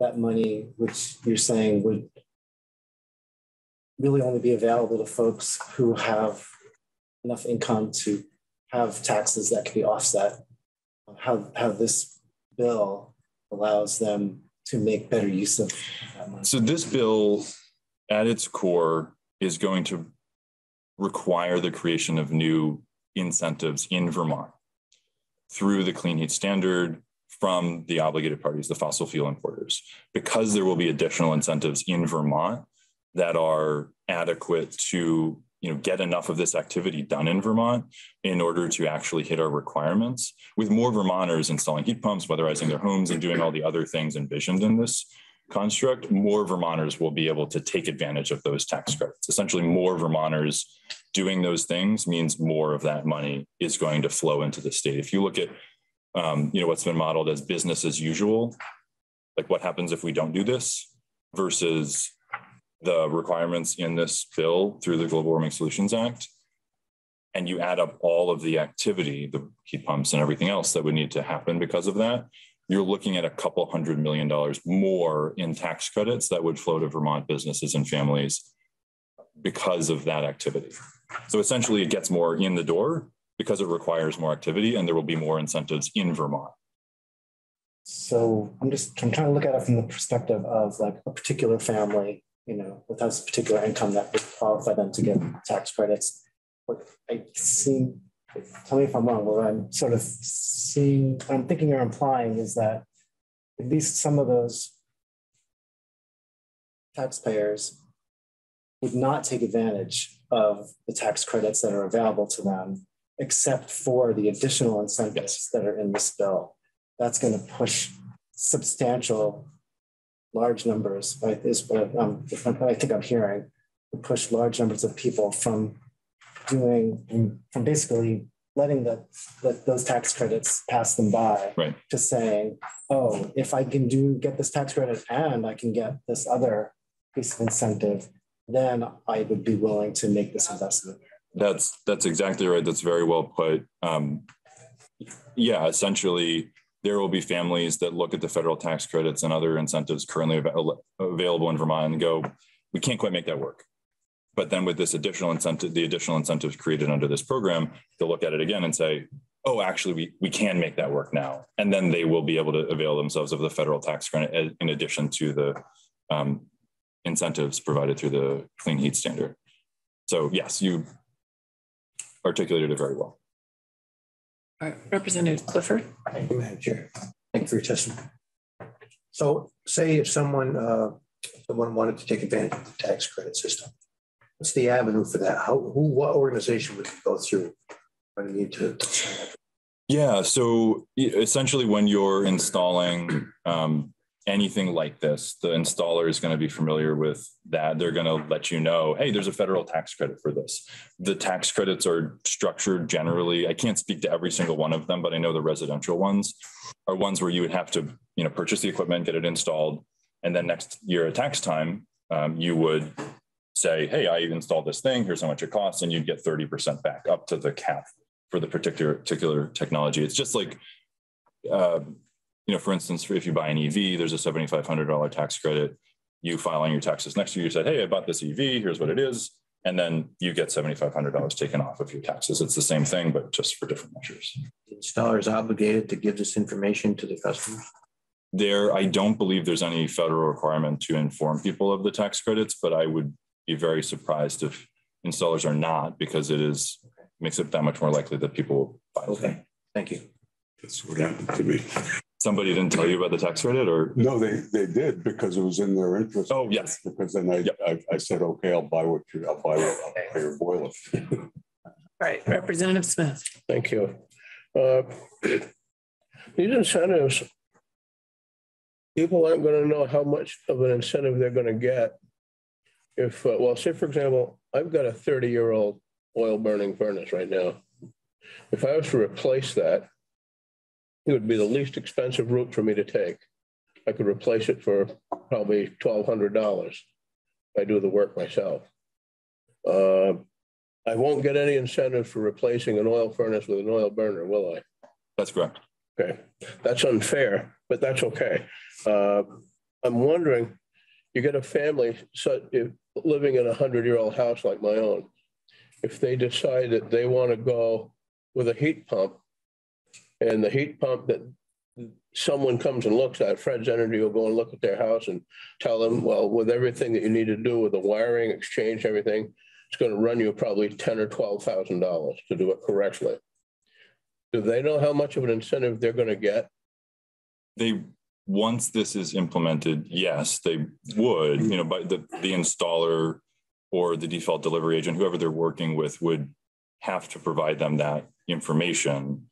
that money, which you're saying would really only be available to folks who have enough income to have taxes that can be offset. Um, how, how this bill allows them to make better use of that money. So this bill at its core is going to require the creation of new incentives in Vermont through the clean heat standard from the obligated parties, the fossil fuel importers, because there will be additional incentives in Vermont that are adequate to you know get enough of this activity done in Vermont in order to actually hit our requirements. With more Vermonters installing heat pumps, weatherizing their homes, and doing all the other things envisioned in this construct, more Vermonters will be able to take advantage of those tax credits. Essentially, more Vermonters doing those things means more of that money is going to flow into the state. If you look at um, you know what's been modeled as business as usual, like what happens if we don't do this versus the requirements in this bill through the Global Warming Solutions Act, and you add up all of the activity, the heat pumps and everything else that would need to happen because of that, you're looking at a couple hundred million dollars more in tax credits that would flow to Vermont businesses and families because of that activity. So essentially, it gets more in the door because it requires more activity, and there will be more incentives in Vermont. So I'm just I'm trying to look at it from the perspective of like a particular family you know, with a particular income that would qualify them to get tax credits. What I see, tell me if I'm wrong, what I'm sort of seeing, what I'm thinking or implying is that at least some of those taxpayers would not take advantage of the tax credits that are available to them, except for the additional incentives that are in this bill. That's going to push substantial large numbers, right, is what um, I think I'm hearing, to push large numbers of people from doing, from basically letting the, let those tax credits pass them by right. to saying, oh, if I can do get this tax credit and I can get this other piece of incentive, then I would be willing to make this investment. That's that's exactly right. That's very well put. Um, yeah, essentially, there will be families that look at the federal tax credits and other incentives currently av- available in Vermont and go, we can't quite make that work. But then with this additional incentive, the additional incentives created under this program, they'll look at it again and say, oh, actually, we, we can make that work now. And then they will be able to avail themselves of the federal tax credit in addition to the um, incentives provided through the clean heat standard. So yes, you articulated it very well. Representative Clifford. Thank you, Madam Chair. Thank you for your testimony. So say if someone uh, someone wanted to take advantage of the tax credit system, what's the avenue for that? How who what organization would you go through? You need to, Yeah, so essentially when you're installing um, anything like this, the installer is going to be familiar with that. They're going to let you know, hey, there's a federal tax credit for this. The tax credits are structured generally. I can't speak to every single one of them, but I know the residential ones are ones where you would have to, you know, purchase the equipment, get it installed, and then next year at tax time, um, you would say, hey, I installed this thing. Here's how much it costs, and you'd get 30% back up to the cap for the particular particular technology. It's just like uh, you know, for instance, if you buy an EV, there's a $7,500 tax credit. You file on your taxes next year, you said, hey, I bought this EV, here's what it is. And then you get $7,500 taken off of your taxes. It's the same thing, but just for different measures. The installer is obligated to give this information to the customer? There, I don't believe there's any federal requirement to inform people of the tax credits, but I would be very surprised if installers are not because it is makes it that much more likely that people will buy. Okay, thank you. That's what happened to me. Somebody didn't tell you about the tax credit or? No, they, they did because it was in their interest. Oh, yes. Because then I, yep. I, I, said, okay, I'll buy what you, I'll buy, what, I'll buy your boiler. All right, Representative Smith. Thank you. Uh, these incentives, people aren't going to know how much of an incentive they're going to get. If, uh, well, say for example, I've got a 30 year old oil burning furnace right now. If I was to replace that, it would be the least expensive route for me to take. I could replace it for probably $1,200 if I do the work myself. Uh, I won't get any incentive for replacing an oil furnace with an oil burner, will I? That's correct. Okay, that's unfair, but that's okay. Uh, I'm wondering, you get a family so, living in a hundred-year-old house like my own. if they decide that they want to go with a heat pump and the heat pump that someone comes and looks at, Fred's Energy will go and look at their house and tell them, well, with everything that you need to do with the wiring, exchange, everything, it's going to run you probably ten or twelve thousand dollars to do it correctly. Do they know how much of an incentive they're going to get? They once this is implemented, yes, they would. You know, but the the installer or the default delivery agent, whoever they're working with, would have to provide them that information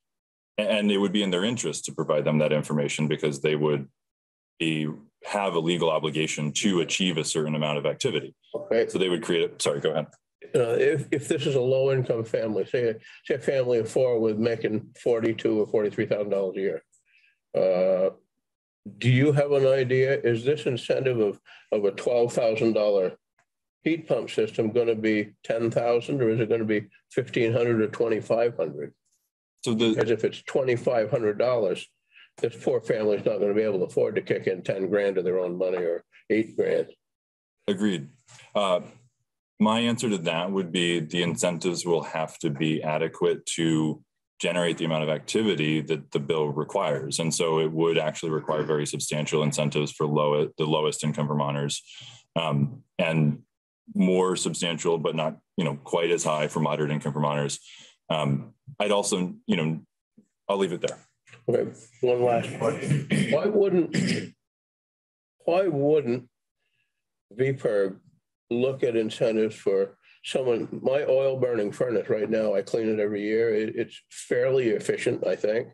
and it would be in their interest to provide them that information because they would be have a legal obligation to achieve a certain amount of activity. Okay. So they would create it. Sorry, go ahead. Uh, if, if this is a low income family, say, say a family of four with making 42 or $43,000 a year, uh, do you have an idea? Is this incentive of, of a $12,000 heat pump system going to be 10,000 or is it going to be 1,500 or 2,500? So the because if it's twenty five hundred dollars, this poor family's not going to be able to afford to kick in ten grand of their own money or eight grand. Agreed. Uh, my answer to that would be the incentives will have to be adequate to generate the amount of activity that the bill requires. And so it would actually require very substantial incentives for low, the lowest income Vermonters um, and more substantial, but not you know quite as high for moderate income Vermonters. Um, I'd also, you know, I'll leave it there. Okay, one last question. Why wouldn't, why wouldn't VPIRG look at incentives for someone, my oil burning furnace right now, I clean it every year. It, it's fairly efficient, I think.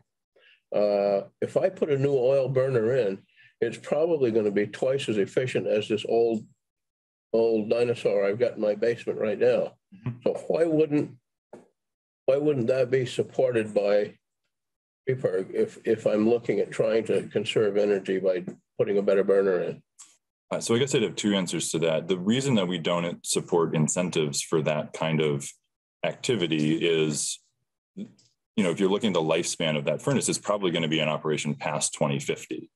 Uh, if I put a new oil burner in, it's probably going to be twice as efficient as this old, old dinosaur I've got in my basement right now. Mm-hmm. So why wouldn't why wouldn't that be supported by if, if I'm looking at trying to conserve energy by putting a better burner in? Uh, so I guess I'd have two answers to that. The reason that we don't support incentives for that kind of activity is, you know, if you're looking at the lifespan of that furnace, it's probably going to be in operation past 2050.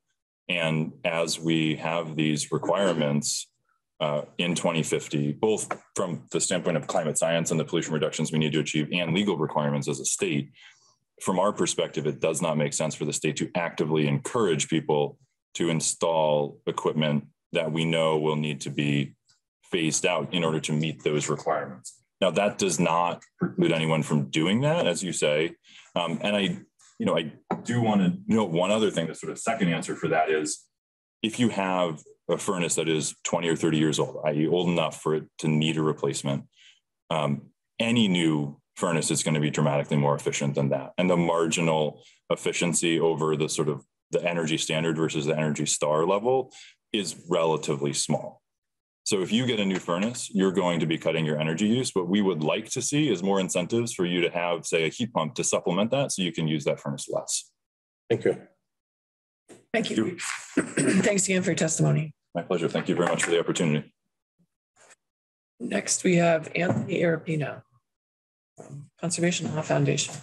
And as we have these requirements uh, in 2050, both from the standpoint of climate science and the pollution reductions we need to achieve and legal requirements as a state. From our perspective, it does not make sense for the state to actively encourage people to install equipment that we know will need to be phased out in order to meet those requirements. Now, that does not preclude anyone from doing that, as you say. Um, and I, you know, I do want to note one other thing. The sort of second answer for that is, if you have a furnace that is 20 or 30 years old, i.e., old enough for it to need a replacement, um, any new furnace is going to be dramatically more efficient than that. And the marginal efficiency over the sort of the energy standard versus the energy star level is relatively small. So if you get a new furnace, you're going to be cutting your energy use. What we would like to see is more incentives for you to have, say, a heat pump to supplement that so you can use that furnace less. Thank you. Thank you. Thanks again for your testimony. My pleasure. Thank you very much for the opportunity. Next, we have Anthony Iarrapino, Conservation Law Foundation.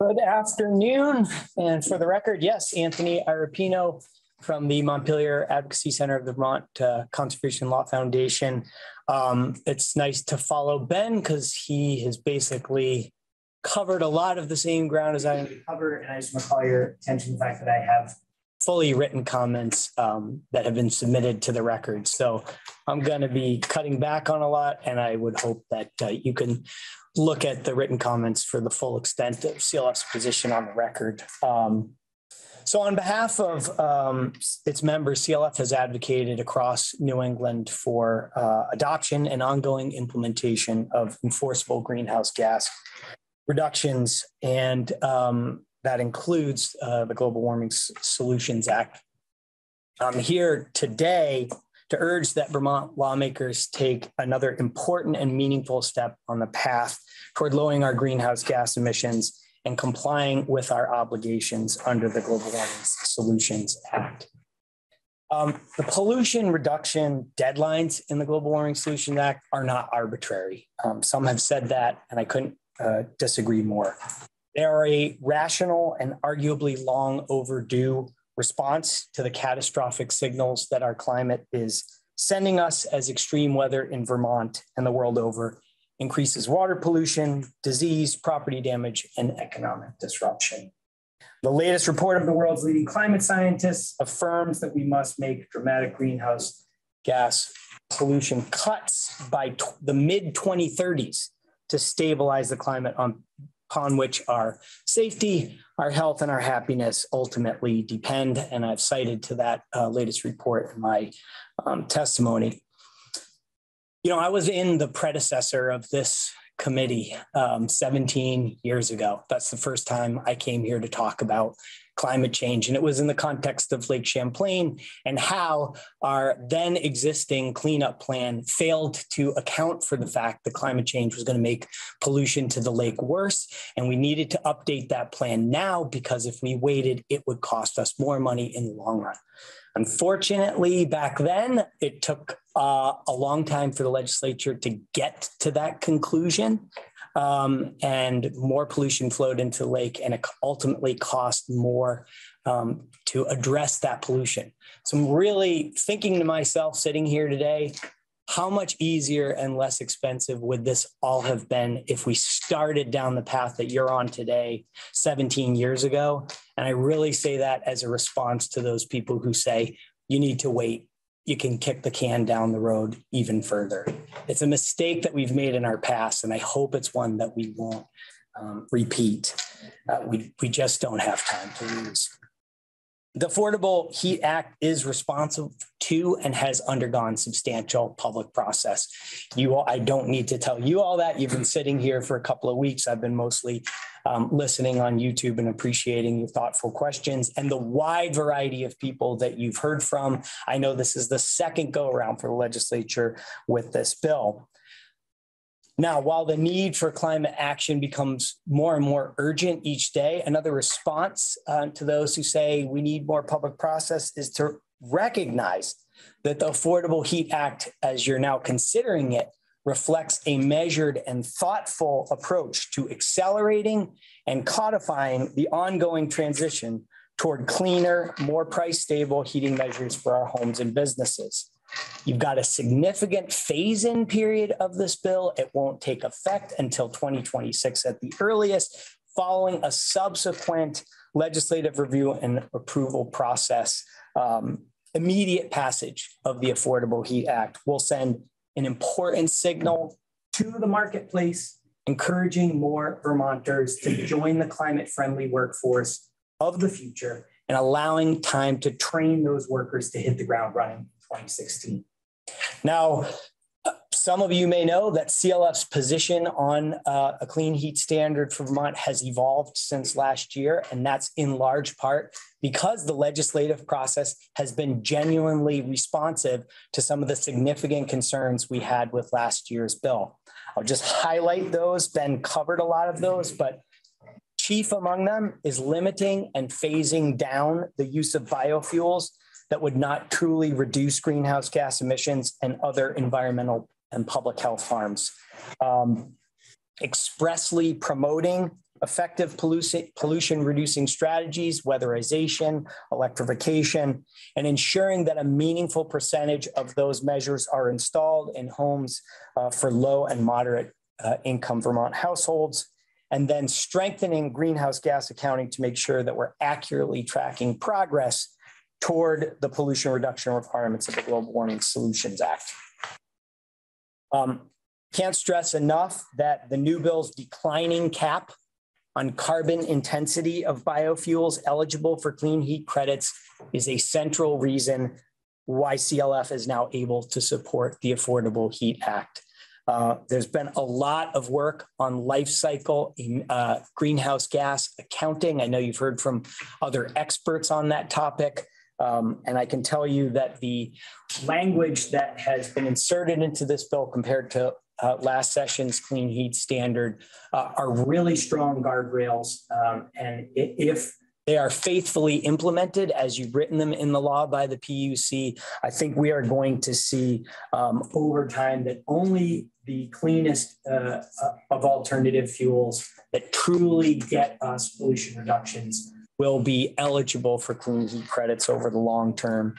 Good afternoon. And for the record, yes, Anthony Iarrapino from the Montpelier Advocacy Center of the Vermont uh, Conservation Law Foundation. Um, it's nice to follow Ben because he has basically covered a lot of the same ground as I cover. And I just want to call your attention to the fact that I have fully written comments um, that have been submitted to the record. So I'm going to be cutting back on a lot, and I would hope that uh, you can look at the written comments for the full extent of CLF's position on the record. Um, so, on behalf of um, its members, CLF has advocated across New England for uh, adoption and ongoing implementation of enforceable greenhouse gas reductions. And um, that includes uh, the Global Warming S- Solutions Act. I'm here today to urge that Vermont lawmakers take another important and meaningful step on the path toward lowering our greenhouse gas emissions and complying with our obligations under the Global Warming Solutions Act. Um, the pollution reduction deadlines in the Global Warming Solutions Act are not arbitrary. Um, some have said that, and I couldn't uh, disagree more. They are a rational and arguably long overdue response to the catastrophic signals that our climate is sending us as extreme weather in Vermont and the world over increases water pollution, disease, property damage, and economic disruption. The latest report of the world's leading climate scientists affirms that we must make dramatic greenhouse gas pollution cuts by the mid 2030s to stabilize the climate on, upon which our safety, our health, and our happiness ultimately depend. And I've cited to that uh, latest report in my um, testimony. You know, I was in the predecessor of this committee um, 17 years ago. That's the first time I came here to talk about climate change. And it was in the context of Lake Champlain and how our then existing cleanup plan failed to account for the fact that climate change was going to make pollution to the lake worse. And we needed to update that plan now because if we waited, it would cost us more money in the long run. Unfortunately, back then, it took uh, a long time for the legislature to get to that conclusion. Um, and more pollution flowed into the lake, and it ultimately cost more um, to address that pollution. So I'm really thinking to myself, sitting here today, how much easier and less expensive would this all have been if we started down the path that you're on today 17 years ago? And i really say that as a response to those people who say you need to wait. You can kick the can down the road even further. It's a mistake that we've made in our past and i hope it's one that we won't um, repeat. Uh, we, we just don't have time to lose the Affordable Heat Act is responsive to and has undergone substantial public process. You all, I don't need to tell you all that. You've been sitting here for a couple of weeks. I've been mostly um, listening on YouTube and appreciating your thoughtful questions and the wide variety of people that you've heard from. I know this is the second go around for the legislature with this bill. Now, while the need for climate action becomes more and more urgent each day, another response uh, to those who say we need more public process is to recognize that the Affordable Heat Act, as you're now considering it, reflects a measured and thoughtful approach to accelerating and codifying the ongoing transition toward cleaner, more price stable heating measures for our homes and businesses. You've got a significant phase in period of this bill. It won't take effect until 2026 at the earliest, following a subsequent legislative review and approval process. Um, immediate passage of the Affordable Heat Act will send an important signal to the marketplace, encouraging more Vermonters to join the climate friendly workforce of the future and allowing time to train those workers to hit the ground running 2016. Now, some of you may know that CLF's position on uh, a clean heat standard for Vermont has evolved since last year, and that's in large part because the legislative process has been genuinely responsive to some of the significant concerns we had with last year's bill. I'll just highlight those. Ben covered a lot of those, but chief among them is limiting and phasing down the use of biofuels that would not truly reduce greenhouse gas emissions and other environmental and public health harms. Um, expressly promoting effective pollution reducing strategies, weatherization, electrification, and ensuring that a meaningful percentage of those measures are installed in homes uh, for low and moderate uh, income Vermont households. And then strengthening greenhouse gas accounting to make sure that we're accurately tracking progress toward the pollution reduction requirements of the Global Warming Solutions Act. Um, can't stress enough that the new bill's declining cap on carbon intensity of biofuels eligible for clean heat credits is a central reason why CLF is now able to support the Affordable Heat Act. Uh, there's been a lot of work on life cycle in, uh, greenhouse gas accounting. I know you've heard from other experts on that topic. Um, and I can tell you that the language that has been inserted into this bill compared to uh, last session's clean heat standard uh, are really strong guardrails. Um, and if they are faithfully implemented as you've written them in the law by the PUC, I think we are going to see um, over time that only the cleanest uh, uh of alternative fuels that truly get us pollution reductions will be eligible for clean credits over the long term.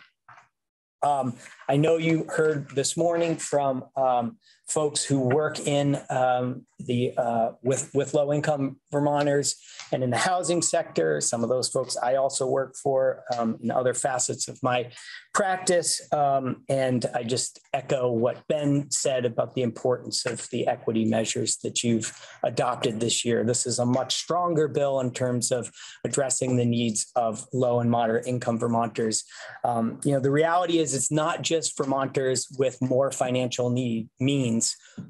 Um, I know you heard this morning from um, folks who work in um, the uh, with with low income Vermonters and in the housing sector. Some of those folks I also work for um, in other facets of my practice. Um, and I just echo what Ben said about the importance of the equity measures that you've adopted this year. This is a much stronger bill in terms of addressing the needs of low and moderate income Vermonters. Um, you know, the reality is it's not just Vermonters with more financial need means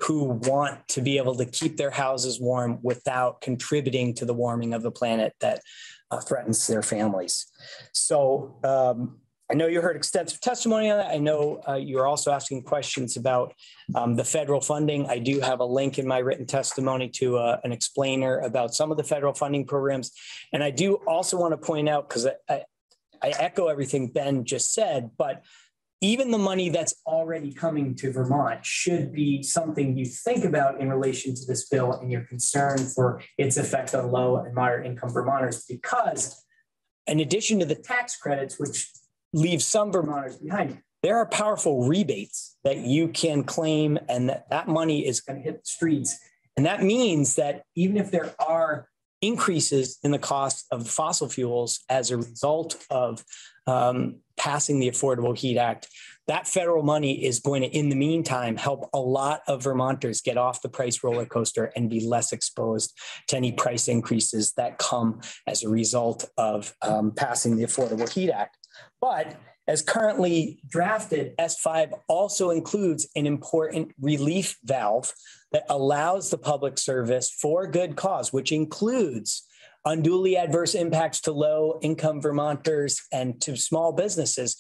who want to be able to keep their houses warm without contributing to the warming of the planet that uh, threatens their families. So um, I know you heard extensive testimony on that. I know uh, you're also asking questions about um, the federal funding. I do have a link in my written testimony to uh, an explainer about some of the federal funding programs. And I do also want to point out, because I, I, I echo everything Ben just said, but even the money that's already coming to Vermont should be something you think about in relation to this bill and your concern for its effect on low and moderate income Vermonters, because in addition to the tax credits, which leave some Vermonters behind, there are powerful rebates that you can claim, and that, that money is going to hit the streets. And that means that even if there are increases in the cost of fossil fuels as a result of um, passing the Affordable Heat Act, that federal money is going to, in the meantime, help a lot of Vermonters get off the price roller coaster and be less exposed to any price increases that come as a result of um, passing the Affordable Heat Act. But as currently drafted, S5 also includes an important relief valve that allows the public service for good cause, which includes unduly adverse impacts to low income Vermonters and to small businesses.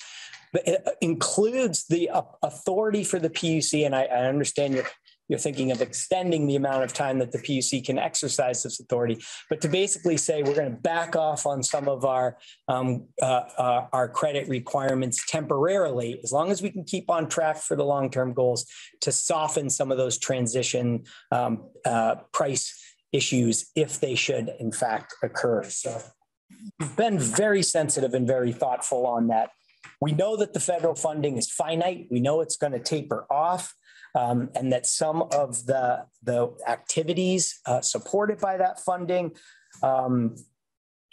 But it includes the authority for the PUC, and I, I understand your you're thinking of extending the amount of time that the PUC can exercise this authority, but to basically say we're going to back off on some of our um, uh, uh, our credit requirements temporarily, as long as we can keep on track for the long term goals, to soften some of those transition um, uh, price issues if they should in fact occur. So we've been very sensitive and very thoughtful on that. We know that the federal funding is finite. We know it's going to taper off um, and that some of the, the activities uh, supported by that funding um,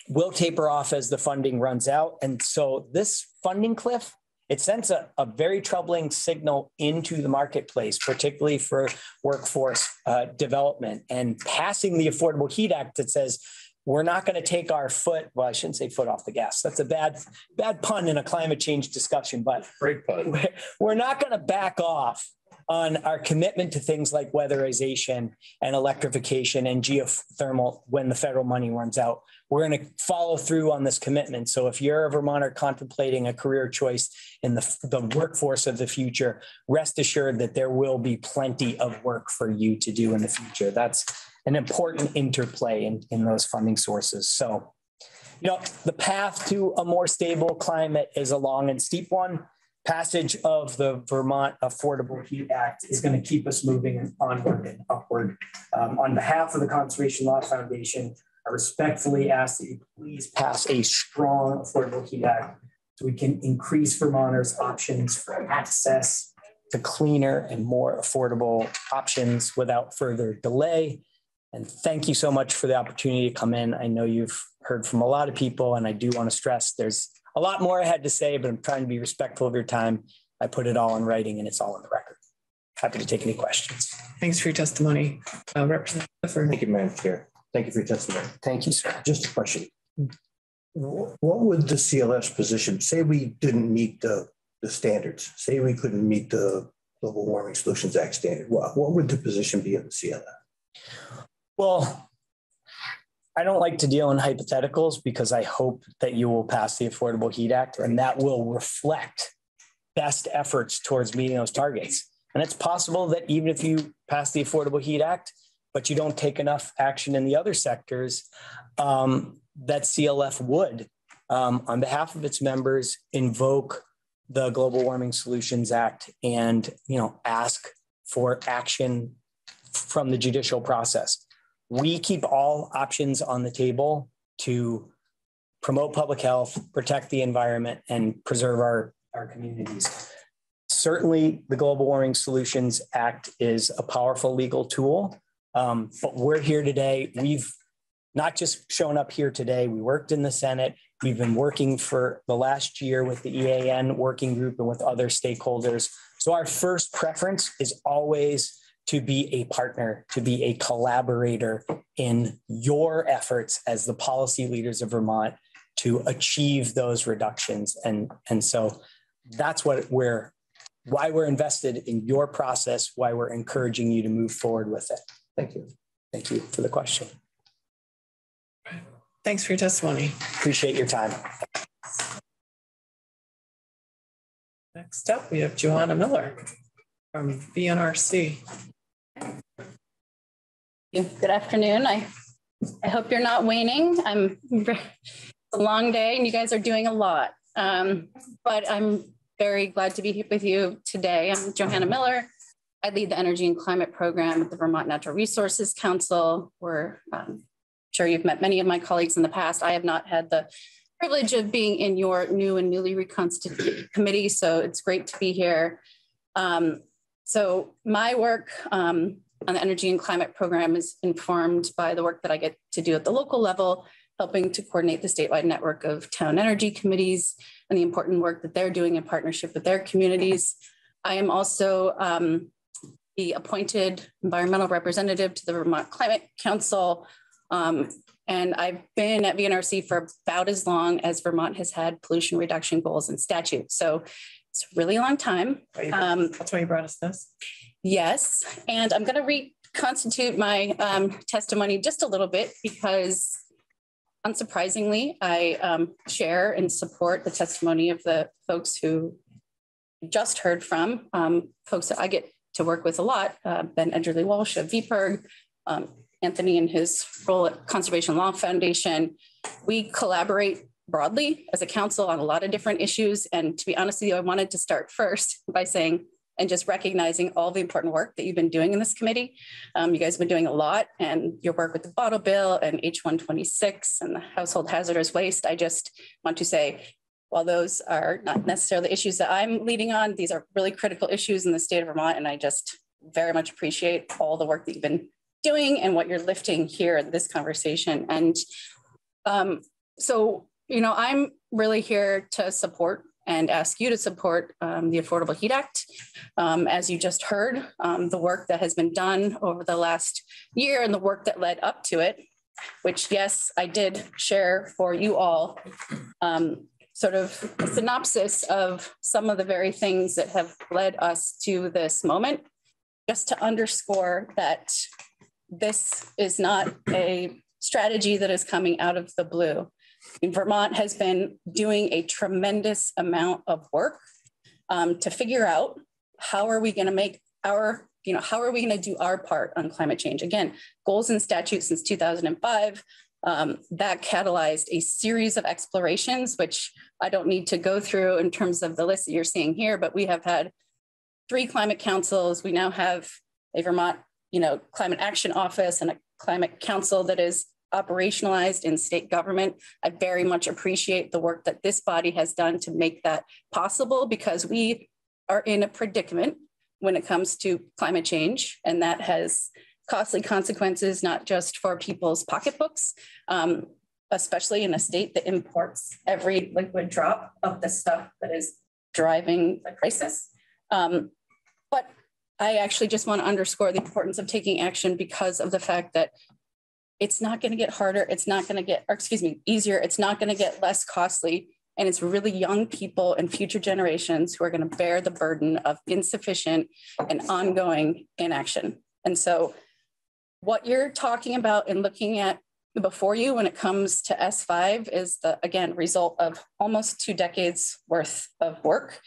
will taper off as the funding runs out. And so this funding cliff, it sends a, a very troubling signal into the marketplace, particularly for workforce uh, development and passing the Affordable Heat Act that says we're not going to take our foot well i shouldn't say foot off the gas. That's a bad bad pun in a climate change discussion but great pun. we're not going to back off on our commitment to things like weatherization and electrification and geothermal when the federal money runs out. We're going to follow through on this commitment. So if you're a Vermonter contemplating a career choice in the, the workforce of the future, rest assured that there will be plenty of work for you to do in the future. That's an important interplay in, in those funding sources. So, you know, the path to a more stable climate is a long and steep one passage of the Vermont Affordable Heat Act is going to keep us moving onward and upward. Um, on behalf of the Conservation Law Foundation, I respectfully ask that you please pass a strong Affordable Heat Act so we can increase Vermonters' options for access to cleaner and more affordable options without further delay. And thank you so much for the opportunity to come in. I know you've heard from a lot of people, and I do want to stress there's a lot more I had to say, but I'm trying to be respectful of your time. I put it all in writing and it's all in the record. Happy to take any questions. Thanks for your testimony. Uh, Representative Clifford. Thank you, Madam Chair. Thank you for your testimony. Thank you, sir. Just a question. What would the CLS position, say we didn't meet the, the standards, say we couldn't meet the Global Warming Solutions Act standard, what, what would the position be of the CLS? Well, I don't like to deal in hypotheticals because I hope that you will pass the Affordable Heat Act and that will reflect best efforts towards meeting those targets. And it's possible that even if you pass the Affordable Heat Act, but you don't take enough action in the other sectors, um, that CLF would, um, on behalf of its members, invoke the Global Warming Solutions Act and you know ask for action from the judicial process we keep all options on the table to promote public health, protect the environment, and preserve our, our communities. Certainly, the Global Warming Solutions Act is a powerful legal tool, um, but we're here today. We've not just shown up here today, we worked in the Senate. We've been working for the last year with the EAN working group and with other stakeholders. So, our first preference is always to be a partner, to be a collaborator in your efforts as the policy leaders of Vermont to achieve those reductions. And, and so that's what we're, why we're invested in your process, why we're encouraging you to move forward with it. Thank you. Thank you for the question. Thanks for your testimony. Appreciate your time. Next up, we have Johanna Miller from VNRC. Good afternoon. I I hope you're not waning. I'm it's a long day and you guys are doing a lot. Um, but I'm very glad to be here with you today. I'm Johanna Miller. I lead the Energy and Climate Program at the Vermont Natural Resources Council. We're um, sure you've met many of my colleagues in the past. I have not had the privilege of being in your new and newly reconstituted committee, so it's great to be here. Um, so my work um, on the energy and climate program is informed by the work that I get to do at the local level, helping to coordinate the statewide network of town energy committees and the important work that they're doing in partnership with their communities. I am also um, the appointed environmental representative to the Vermont Climate Council. Um, and I've been at VNRC for about as long as Vermont has had pollution reduction goals and statutes. So it's a really long time. Um, That's why you brought us this. Yes, and I'm going to reconstitute my um, testimony just a little bit because unsurprisingly, I um, share and support the testimony of the folks who just heard from, um, folks that I get to work with a lot, uh, Ben Edgerly Walsh of VPIRG, um, Anthony in his role at Conservation Law Foundation. We collaborate broadly as a council on a lot of different issues. And to be honest with you, I wanted to start first by saying and just recognizing all the important work that you've been doing in this committee. Um, you guys have been doing a lot and your work with the bottle bill and H126 and the household hazardous waste. I just want to say, while those are not necessarily issues that I'm leading on, these are really critical issues in the state of Vermont. And I just very much appreciate all the work that you've been doing and what you're lifting here in this conversation. And um, so, you know, I'm really here to support and ask you to support um, the Affordable Heat Act. Um, as you just heard, um, the work that has been done over the last year and the work that led up to it, which, yes, I did share for you all, um, sort of a synopsis of some of the very things that have led us to this moment, just to underscore that this is not a strategy that is coming out of the blue. Vermont has been doing a tremendous amount of work um, to figure out how are we going to make our, you know, how are we going to do our part on climate change? Again, goals and statutes since 2005. Um, that catalyzed a series of explorations, which I don't need to go through in terms of the list that you're seeing here, but we have had three climate councils. We now have a Vermont, you know, climate action office and a climate council that is operationalized in state government. I very much appreciate the work that this body has done to make that possible because we are in a predicament when it comes to climate change, and that has costly consequences not just for people's pocketbooks, um, especially in a state that imports every liquid drop of the stuff that is driving the crisis. Um, but I actually just want to underscore the importance of taking action because of the fact that it's not going to get harder. It's not going to get, or excuse me, easier. It's not going to get less costly. And it's really young people and future generations who are going to bear the burden of insufficient and ongoing inaction. And so, what you're talking about and looking at before you when it comes to S5 is the, again, result of almost two decades worth of work.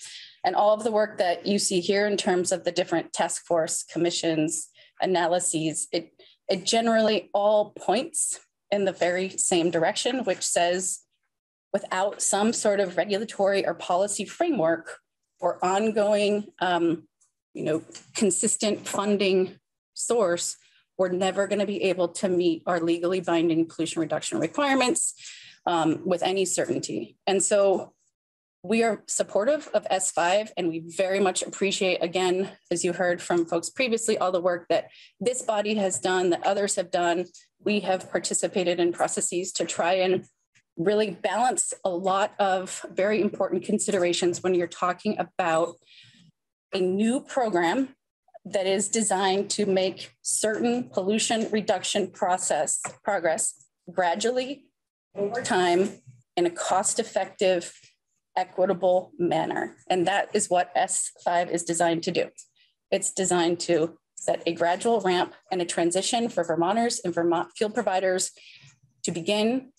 And all of the work that you see here in terms of the different task force commissions, analyses, it it generally all points in the very same direction, which says without some sort of regulatory or policy framework or ongoing, um, you know, consistent funding source, we're never going to be able to meet our legally binding pollution reduction requirements um, with any certainty. And so we are supportive of S5 and we very much appreciate, again, as you heard from folks previously, all the work that this body has done, that others have done. We have participated in processes to try and really balance a lot of very important considerations when you're talking about a new program that is designed to make certain pollution reduction process progress gradually over time in a cost-effective, equitable manner. And that is what S5 is designed to do. It's designed to set a gradual ramp and a transition for Vermonters and Vermont fuel providers to begin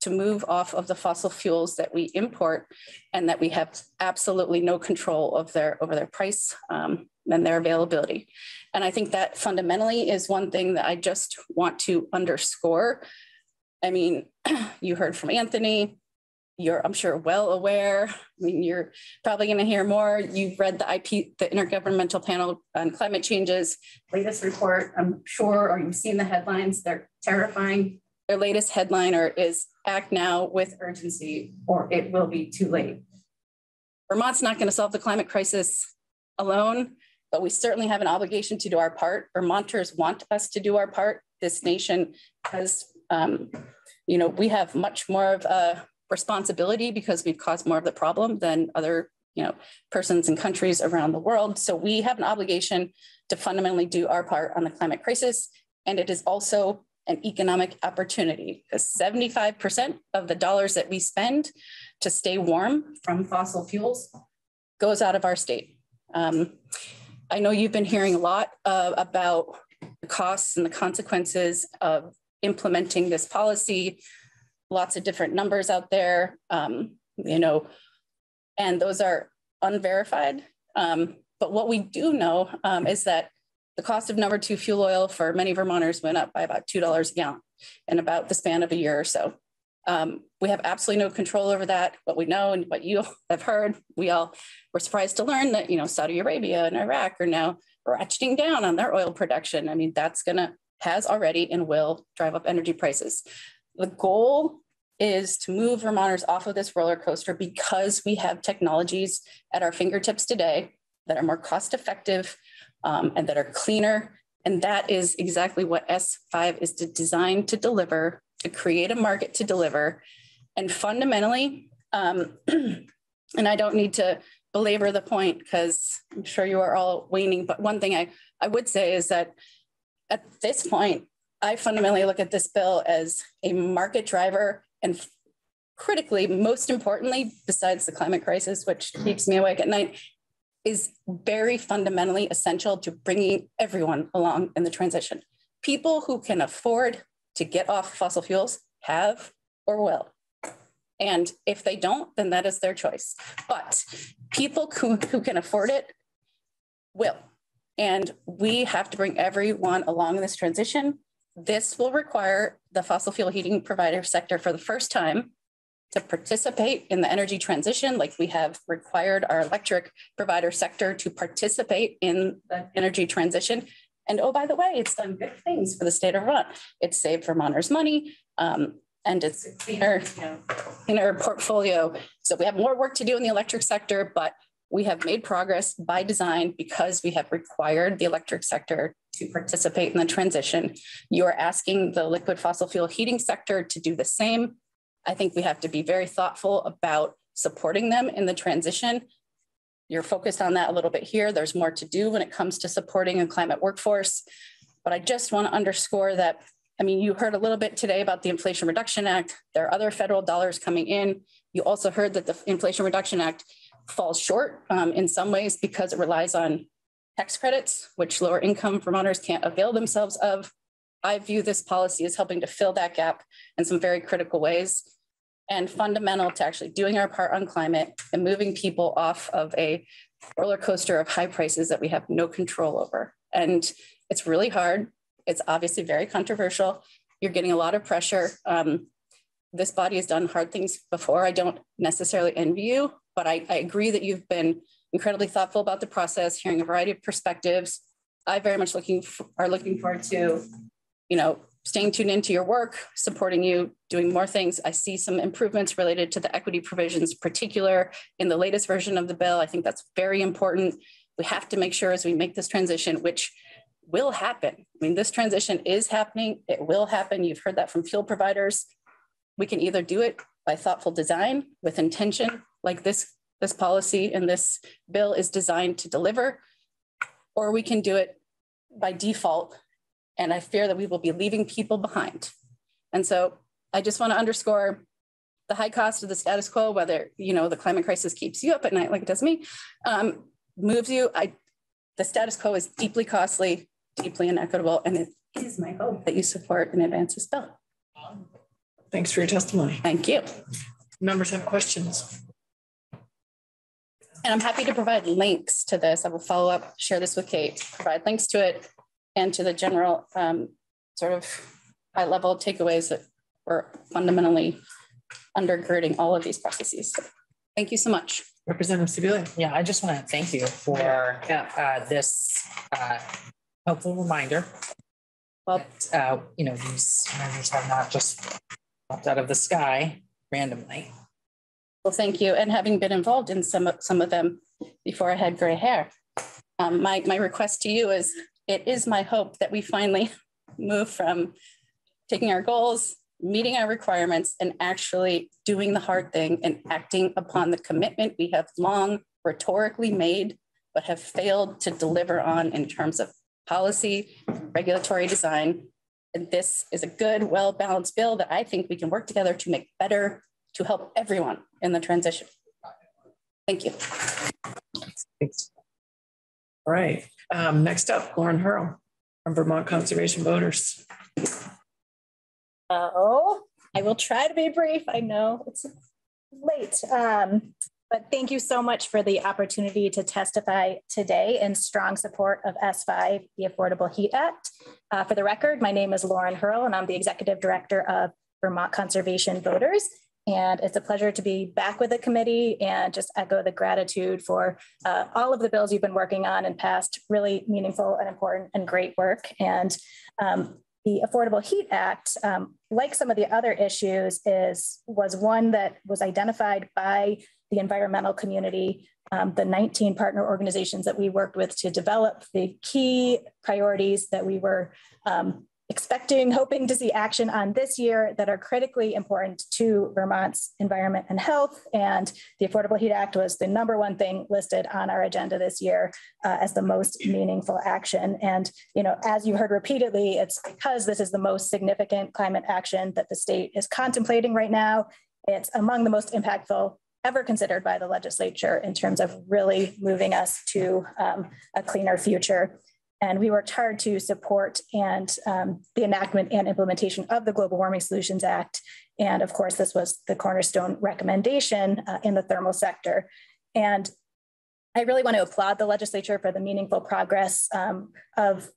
to move off of the fossil fuels that we import and that we have absolutely no control of their over their price um, and their availability. And I think that fundamentally is one thing that I just want to underscore. I mean, you heard from Anthony, you're, I'm sure, well aware. I mean, you're probably going to hear more. You've read the IP, the Intergovernmental Panel on Climate Change's latest report, I'm sure, or you've seen the headlines. They're terrifying. Their latest headliner is Act Now with Urgency, or it will be too late. Vermont's not going to solve the climate crisis alone, but we certainly have an obligation to do our part. Vermonters want us to do our part. This nation has, um, you know, we have much more of a responsibility because we've caused more of the problem than other you know persons and countries around the world. So we have an obligation to fundamentally do our part on the climate crisis. And it is also an economic opportunity because 75% of the dollars that we spend to stay warm from fossil fuels goes out of our state. Um, i know you've been hearing a lot uh, about the costs and the consequences of implementing this policy lots of different numbers out there, um, you know, and those are unverified. Um, but what we do know um, is that the cost of number two fuel oil for many Vermonters went up by about $2 a gallon in about the span of a year or so. Um, we have absolutely no control over that. What we know and what you have heard, we all were surprised to learn that, you know, Saudi Arabia and Iraq are now ratcheting down on their oil production. I mean, that's going to, has already and will drive up energy prices. The goal is to move Vermonters off of this roller coaster because we have technologies at our fingertips today that are more cost effective um, and that are cleaner. And that is exactly what S5 is designed to deliver, to create a market to deliver. And fundamentally, um, and I don't need to belabor the point because I'm sure you are all waning, but one thing I, I would say is that at this point, I fundamentally look at this bill as a market driver and critically, most importantly, besides the climate crisis, which keeps me awake at night, is very fundamentally essential to bringing everyone along in the transition. People who can afford to get off fossil fuels have or will. And if they don't, then that is their choice. But people who, who can afford it will. And we have to bring everyone along in this transition. This will require the fossil fuel heating provider sector for the first time to participate in the energy transition, like we have required our electric provider sector to participate in the energy transition. And oh, by the way, it's done good things for the state of Vermont. It's saved Vermonters money um, and it's cleaner, you know, cleaner portfolio. So we have more work to do in the electric sector, but we have made progress by design because we have required the electric sector to participate in the transition. You are asking the liquid fossil fuel heating sector to do the same. I think we have to be very thoughtful about supporting them in the transition. You're focused on that a little bit here. There's more to do when it comes to supporting a climate workforce. But I just want to underscore that, I mean, you heard a little bit today about the Inflation Reduction Act. There are other federal dollars coming in. You also heard that the Inflation Reduction Act falls short um, in some ways because it relies on tax credits, which lower income Vermonters can't avail themselves of. I view this policy as helping to fill that gap in some very critical ways and fundamental to actually doing our part on climate and moving people off of a roller coaster of high prices that we have no control over. And it's really hard. It's obviously very controversial. You're getting a lot of pressure. Um, this body has done hard things before. I don't necessarily envy you, but I, I agree that you've been incredibly thoughtful about the process, hearing a variety of perspectives. I very much looking for, are looking forward to, you know, staying tuned into your work, supporting you, doing more things. I see some improvements related to the equity provisions, particular in the latest version of the bill. I think that's very important. We have to make sure as we make this transition, which will happen. I mean, this transition is happening. It will happen. You've heard that from fuel providers. We can either do it by thoughtful design with intention, like this, this policy and this bill is designed to deliver, or we can do it by default and I fear that we will be leaving people behind. And so I just want to underscore the high cost of the status quo, whether you know the climate crisis keeps you up at night like it does me, um, moves you. I, the status quo is deeply costly, deeply inequitable, and it is my hope that you support and advance this bill. Thanks for your testimony. Thank you. Members have questions. And I'm happy to provide links to this. I will follow up, share this with Kate, provide links to it and to the general um, sort of high level takeaways that were fundamentally undergirding all of these processes. Thank you so much. Representative Sibilia. Yeah, I just want to thank you for uh, this uh, helpful reminder. Well, that, uh, you know, these measures have not just dropped out of the sky randomly. Well, thank you. And having been involved in some of, some of them before I had gray hair, um, my, my request to you is it is my hope that we finally move from taking our goals, meeting our requirements, and actually doing the hard thing and acting upon the commitment we have long rhetorically made, but have failed to deliver on in terms of policy, regulatory design. And this is a good, well balanced bill that I think we can work together to make better to help everyone in the transition. Thank you. Thanks. All right. Um, next up, Lauren Hierl from Vermont Conservation Voters. Oh, I will try to be brief. I know it's late. Um, but thank you so much for the opportunity to testify today in strong support of S5, the Affordable Heat Act. Uh, for the record, my name is Lauren Hierl, and I'm the Executive Director of Vermont Conservation Voters. And it's a pleasure to be back with the committee and just echo the gratitude for uh, all of the bills you've been working on and past really meaningful and important and great work. And um, the Affordable Heat Act, um, like some of the other issues, is was one that was identified by the environmental community, um, the 19 partner organizations that we worked with to develop the key priorities that we were um, expecting, hoping to see action on this year that are critically important to Vermont's environment and health. And the Affordable Heat Act was the number one thing listed on our agenda this year uh, as the most meaningful action. And, you know, as you heard repeatedly, it's because this is the most significant climate action that the state is contemplating right now. It's among the most impactful ever considered by the legislature in terms of really moving us to um, a cleaner future. And we worked hard to support and um, the enactment and implementation of the Global Warming Solutions Act. And of course, this was the cornerstone recommendation uh, in the thermal sector. And I really want to applaud the legislature for the meaningful progress um, of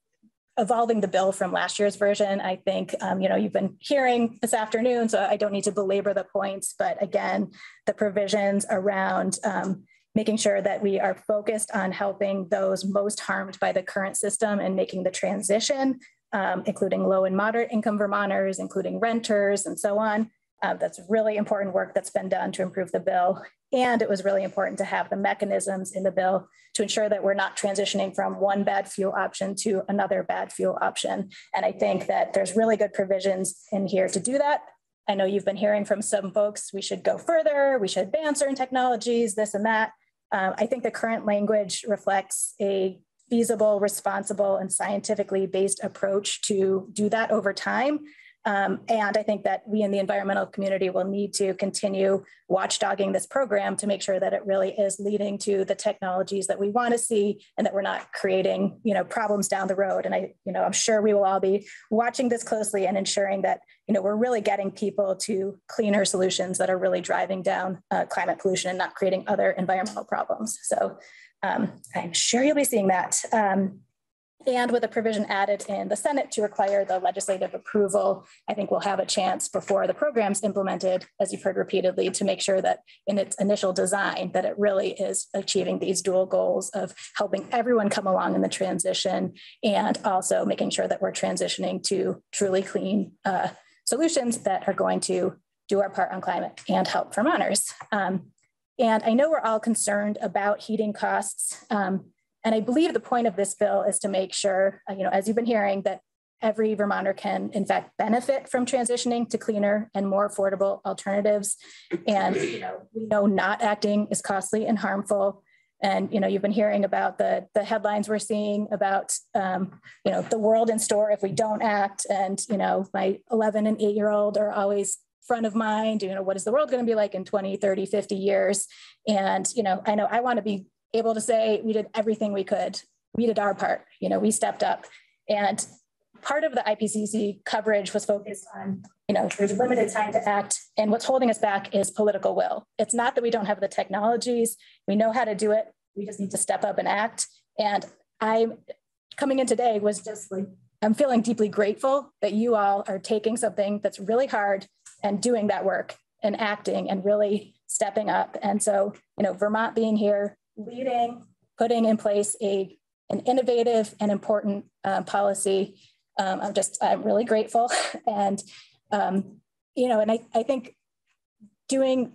evolving the bill from last year's version. I think, um, you know, you've been hearing this afternoon, so I don't need to belabor the points, but again, the provisions around um, making sure that we are focused on helping those most harmed by the current system and making the transition, um, including low and moderate income Vermonters, including renters and so on. Uh, that's really important work that's been done to improve the bill. And it was really important to have the mechanisms in the bill to ensure that we're not transitioning from one bad fuel option to another bad fuel option. And I think that there's really good provisions in here to do that. I know you've been hearing from some folks, we should go further, we should advance certain technologies, this and that. Um, I think the current language reflects a feasible, responsible, and scientifically based approach to do that over time. Um, and I think that we in the environmental community will need to continue watchdogging this program to make sure that it really is leading to the technologies that we want to see and that we're not creating, you know, problems down the road. And I, you know, I'm sure we will all be watching this closely and ensuring that, you know, we're really getting people to cleaner solutions that are really driving down uh, climate pollution and not creating other environmental problems. So um, I'm sure you'll be seeing that. Um, and with a provision added in the Senate to require the legislative approval, I think we'll have a chance before the program's implemented, as you've heard repeatedly, to make sure that in its initial design, that it really is achieving these dual goals of helping everyone come along in the transition and also making sure that we're transitioning to truly clean uh, solutions that are going to do our part on climate and help Vermonters. Um, and I know we're all concerned about heating costs. Um, and I believe the point of this bill is to make sure, uh, you know, as you've been hearing, that every Vermonter can, in fact, benefit from transitioning to cleaner and more affordable alternatives. And you know, we know not acting is costly and harmful. And you know, you've been hearing about the the headlines we're seeing about um, you know the world in store if we don't act. And you know, my 11 and 8 year old are always front of mind. You know, what is the world going to be like in 20, 30, 50 years? And you know, I know I want to be able to say we did everything we could. We did our part. You know, we stepped up. And part of the IPCC coverage was focused on, you know, there's limited time to act. And what's holding us back is political will. It's not that we don't have the technologies, we know how to do it. We just need to step up and act. And I'm coming in today, was just like, I'm feeling deeply grateful that you all are taking something that's really hard and doing that work and acting and really stepping up. And so, you know, Vermont being here, leading, putting in place a, an innovative and important uh, policy. Um, I'm just, I'm really grateful. And, um, you know, and I, I think doing,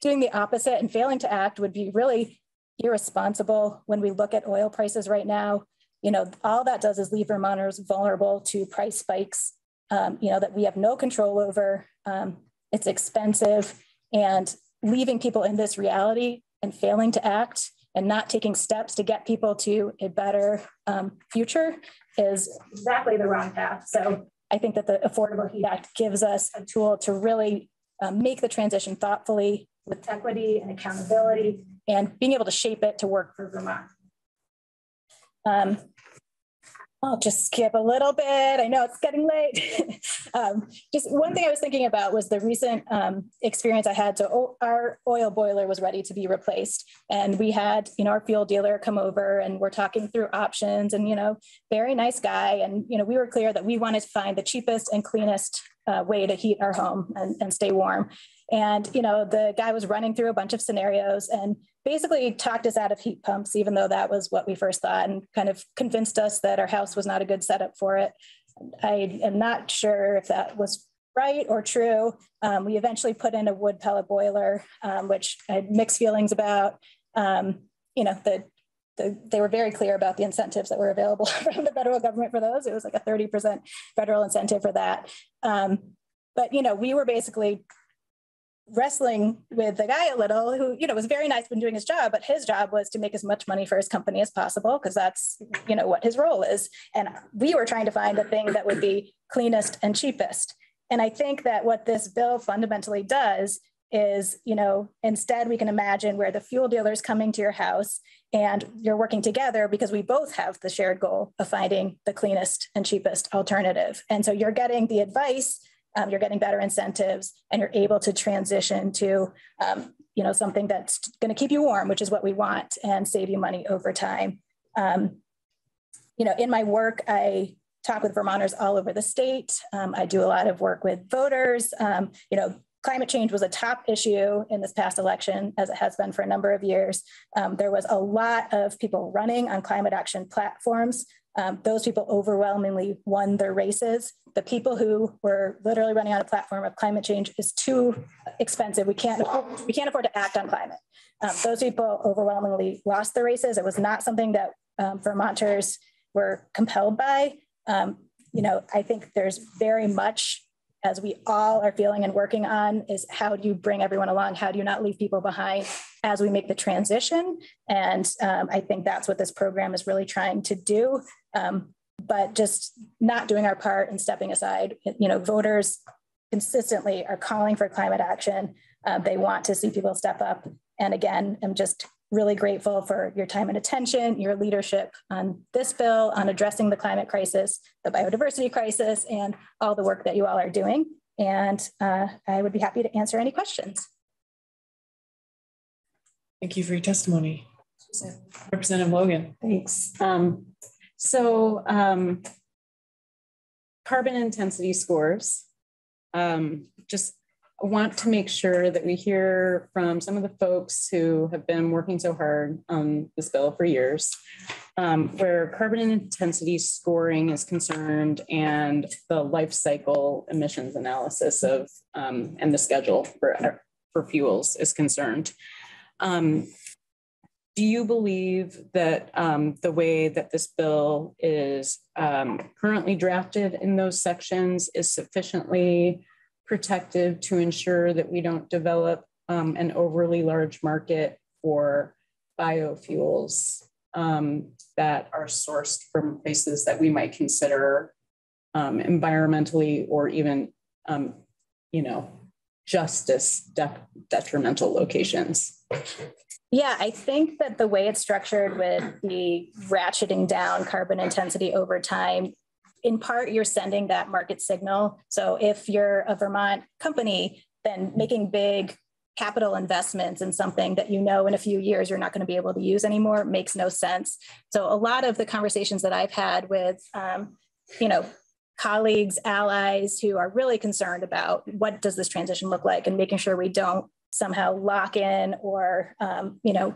doing the opposite and failing to act would be really irresponsible when we look at oil prices right now. You know, all that does is leave Vermonters vulnerable to price spikes, um, you know, that we have no control over. Um, it's expensive and leaving people in this reality and failing to act and not taking steps to get people to a better um, future is exactly the wrong path. So I think that the Affordable Heat Act gives us a tool to really um, make the transition thoughtfully with equity and accountability and being able to shape it to work for Vermont. Um, I'll just skip a little bit. I know it's getting late. um, just one thing I was thinking about was the recent um, experience I had. So our oil boiler was ready to be replaced, and we had you know our fuel dealer come over, and we're talking through options. And you know, very nice guy, and you know we were clear that we wanted to find the cheapest and cleanest uh, way to heat our home and, and stay warm. And you know, the guy was running through a bunch of scenarios and basically talked us out of heat pumps, even though that was what we first thought, and kind of convinced us that our house was not a good setup for it. I am not sure if that was right or true. Um, we eventually put in a wood pellet boiler, um, which I had mixed feelings about. Um, you know, the, the, they were very clear about the incentives that were available from the federal government for those. It was like a 30% federal incentive for that. Um, but, you know, we were basically wrestling with the guy a little who you know was very nice when doing his job but his job was to make as much money for his company as possible because that's you know what his role is. And we were trying to find the thing that would be cleanest and cheapest. And i think that what this bill fundamentally does is you know instead we can imagine where the fuel dealer is coming to your house and you're working together because we both have the shared goal of finding the cleanest and cheapest alternative. And so you're getting the advice um, you're getting better incentives and you're able to transition to um, you know something that's going to keep you warm which is what we want and save you money over time. Um, you know in my work i talk with vermonters all over the state. Um, i do a lot of work with voters. Um, you know climate change was a top issue in this past election, as it has been for a number of years. Um, there was a lot of people running on climate action platforms um, those people overwhelmingly won their races. The people who were literally running on a platform of climate change is too expensive. We can't we can't afford to act on climate. Um, those people overwhelmingly lost their races. It was not something that um, Vermonters were compelled by. Um, you know, I think there's very much as we all are feeling and working on is how do you bring everyone along? How do you not leave people behind as we make the transition? And um, I think that's what this program is really trying to do. Um, but just not doing our part and stepping aside. You know, voters consistently are calling for climate action. Uh, they want to see people step up. And again, I'm just really grateful for your time and attention, your leadership on this bill, on addressing the climate crisis, the biodiversity crisis, and all the work that you all are doing. And uh, I would be happy to answer any questions. Thank you for your testimony. Representative Logan. Thanks. Um, So um, carbon intensity scores. Um, just want to make sure that we hear from some of the folks who have been working so hard on this bill for years, um, where carbon intensity scoring is concerned and the life cycle emissions analysis of um, and the schedule for, for fuels is concerned. Um, do you believe that um, the way that this bill is um, currently drafted in those sections is sufficiently protective to ensure that we don't develop um, an overly large market for biofuels um, that are sourced from places that we might consider um, environmentally or even, um, you know, justice de detrimental locations. Yeah, I think that the way it's structured with the ratcheting down carbon intensity over time in part, you're sending that market signal. So if you're a Vermont company, then making big capital investments in something that you know in a few years you're not going to be able to use anymore makes no sense. So a lot of the conversations that I've had with, um, you know, colleagues, allies who are really concerned about what does this transition look like and making sure we don't somehow lock in or, um, you know,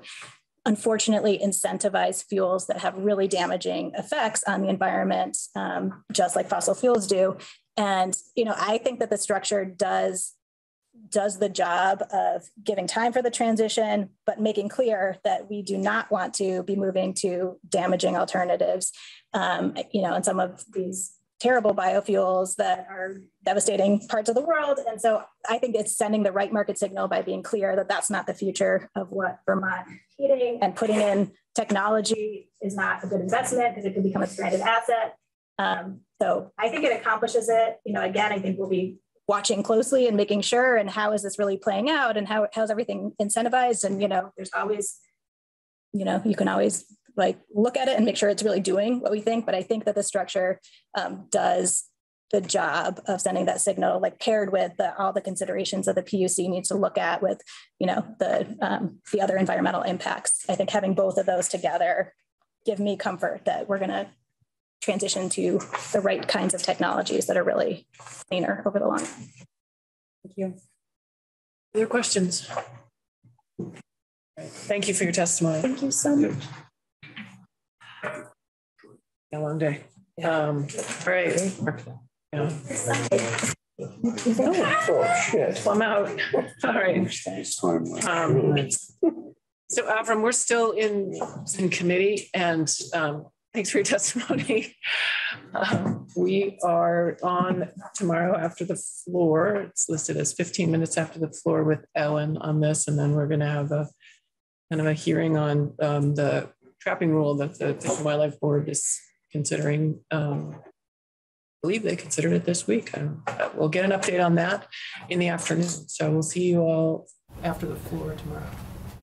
unfortunately incentivize fuels that have really damaging effects on the environment, um, just like fossil fuels do. And you know, I think that the structure does does the job of giving time for the transition, but making clear that we do not want to be moving to damaging alternatives. Um, you know, and some of these terrible biofuels that are devastating parts of the world. And so I think it's sending the right market signal by being clear that that's not the future of what Vermont heating and putting in technology is not a good investment because it could become a stranded asset. Um, so I think it accomplishes it. You know, again, I think we'll be watching closely and making sure and how is this really playing out and how how's everything incentivized and you know there's always you know you can always like look at it and make sure it's really doing what we think. But I think that the structure um, does the job of sending that signal, like paired with the, all the considerations that the PUC needs to look at with, you know, the um, the other environmental impacts. I think having both of those together give me comfort that we're going to transition to the right kinds of technologies that are really cleaner over the long run. Thank you. Other questions? Thank you for your testimony. Thank you so much. A long day. Um, all right. Yeah. Oh, shit. I'm out. All right. Um, so Avram, we're still in, in committee and um, thanks for your testimony. Um, we are on tomorrow after the floor. It's listed as 15 minutes after the floor with Ellen on this, and then we're going to have a kind of a hearing on um, the trapping rule that the Fish and Wildlife Board is considering. Um, I believe they considered it this week. Um, we'll get an update on that in the afternoon. So we'll see you all after the floor tomorrow.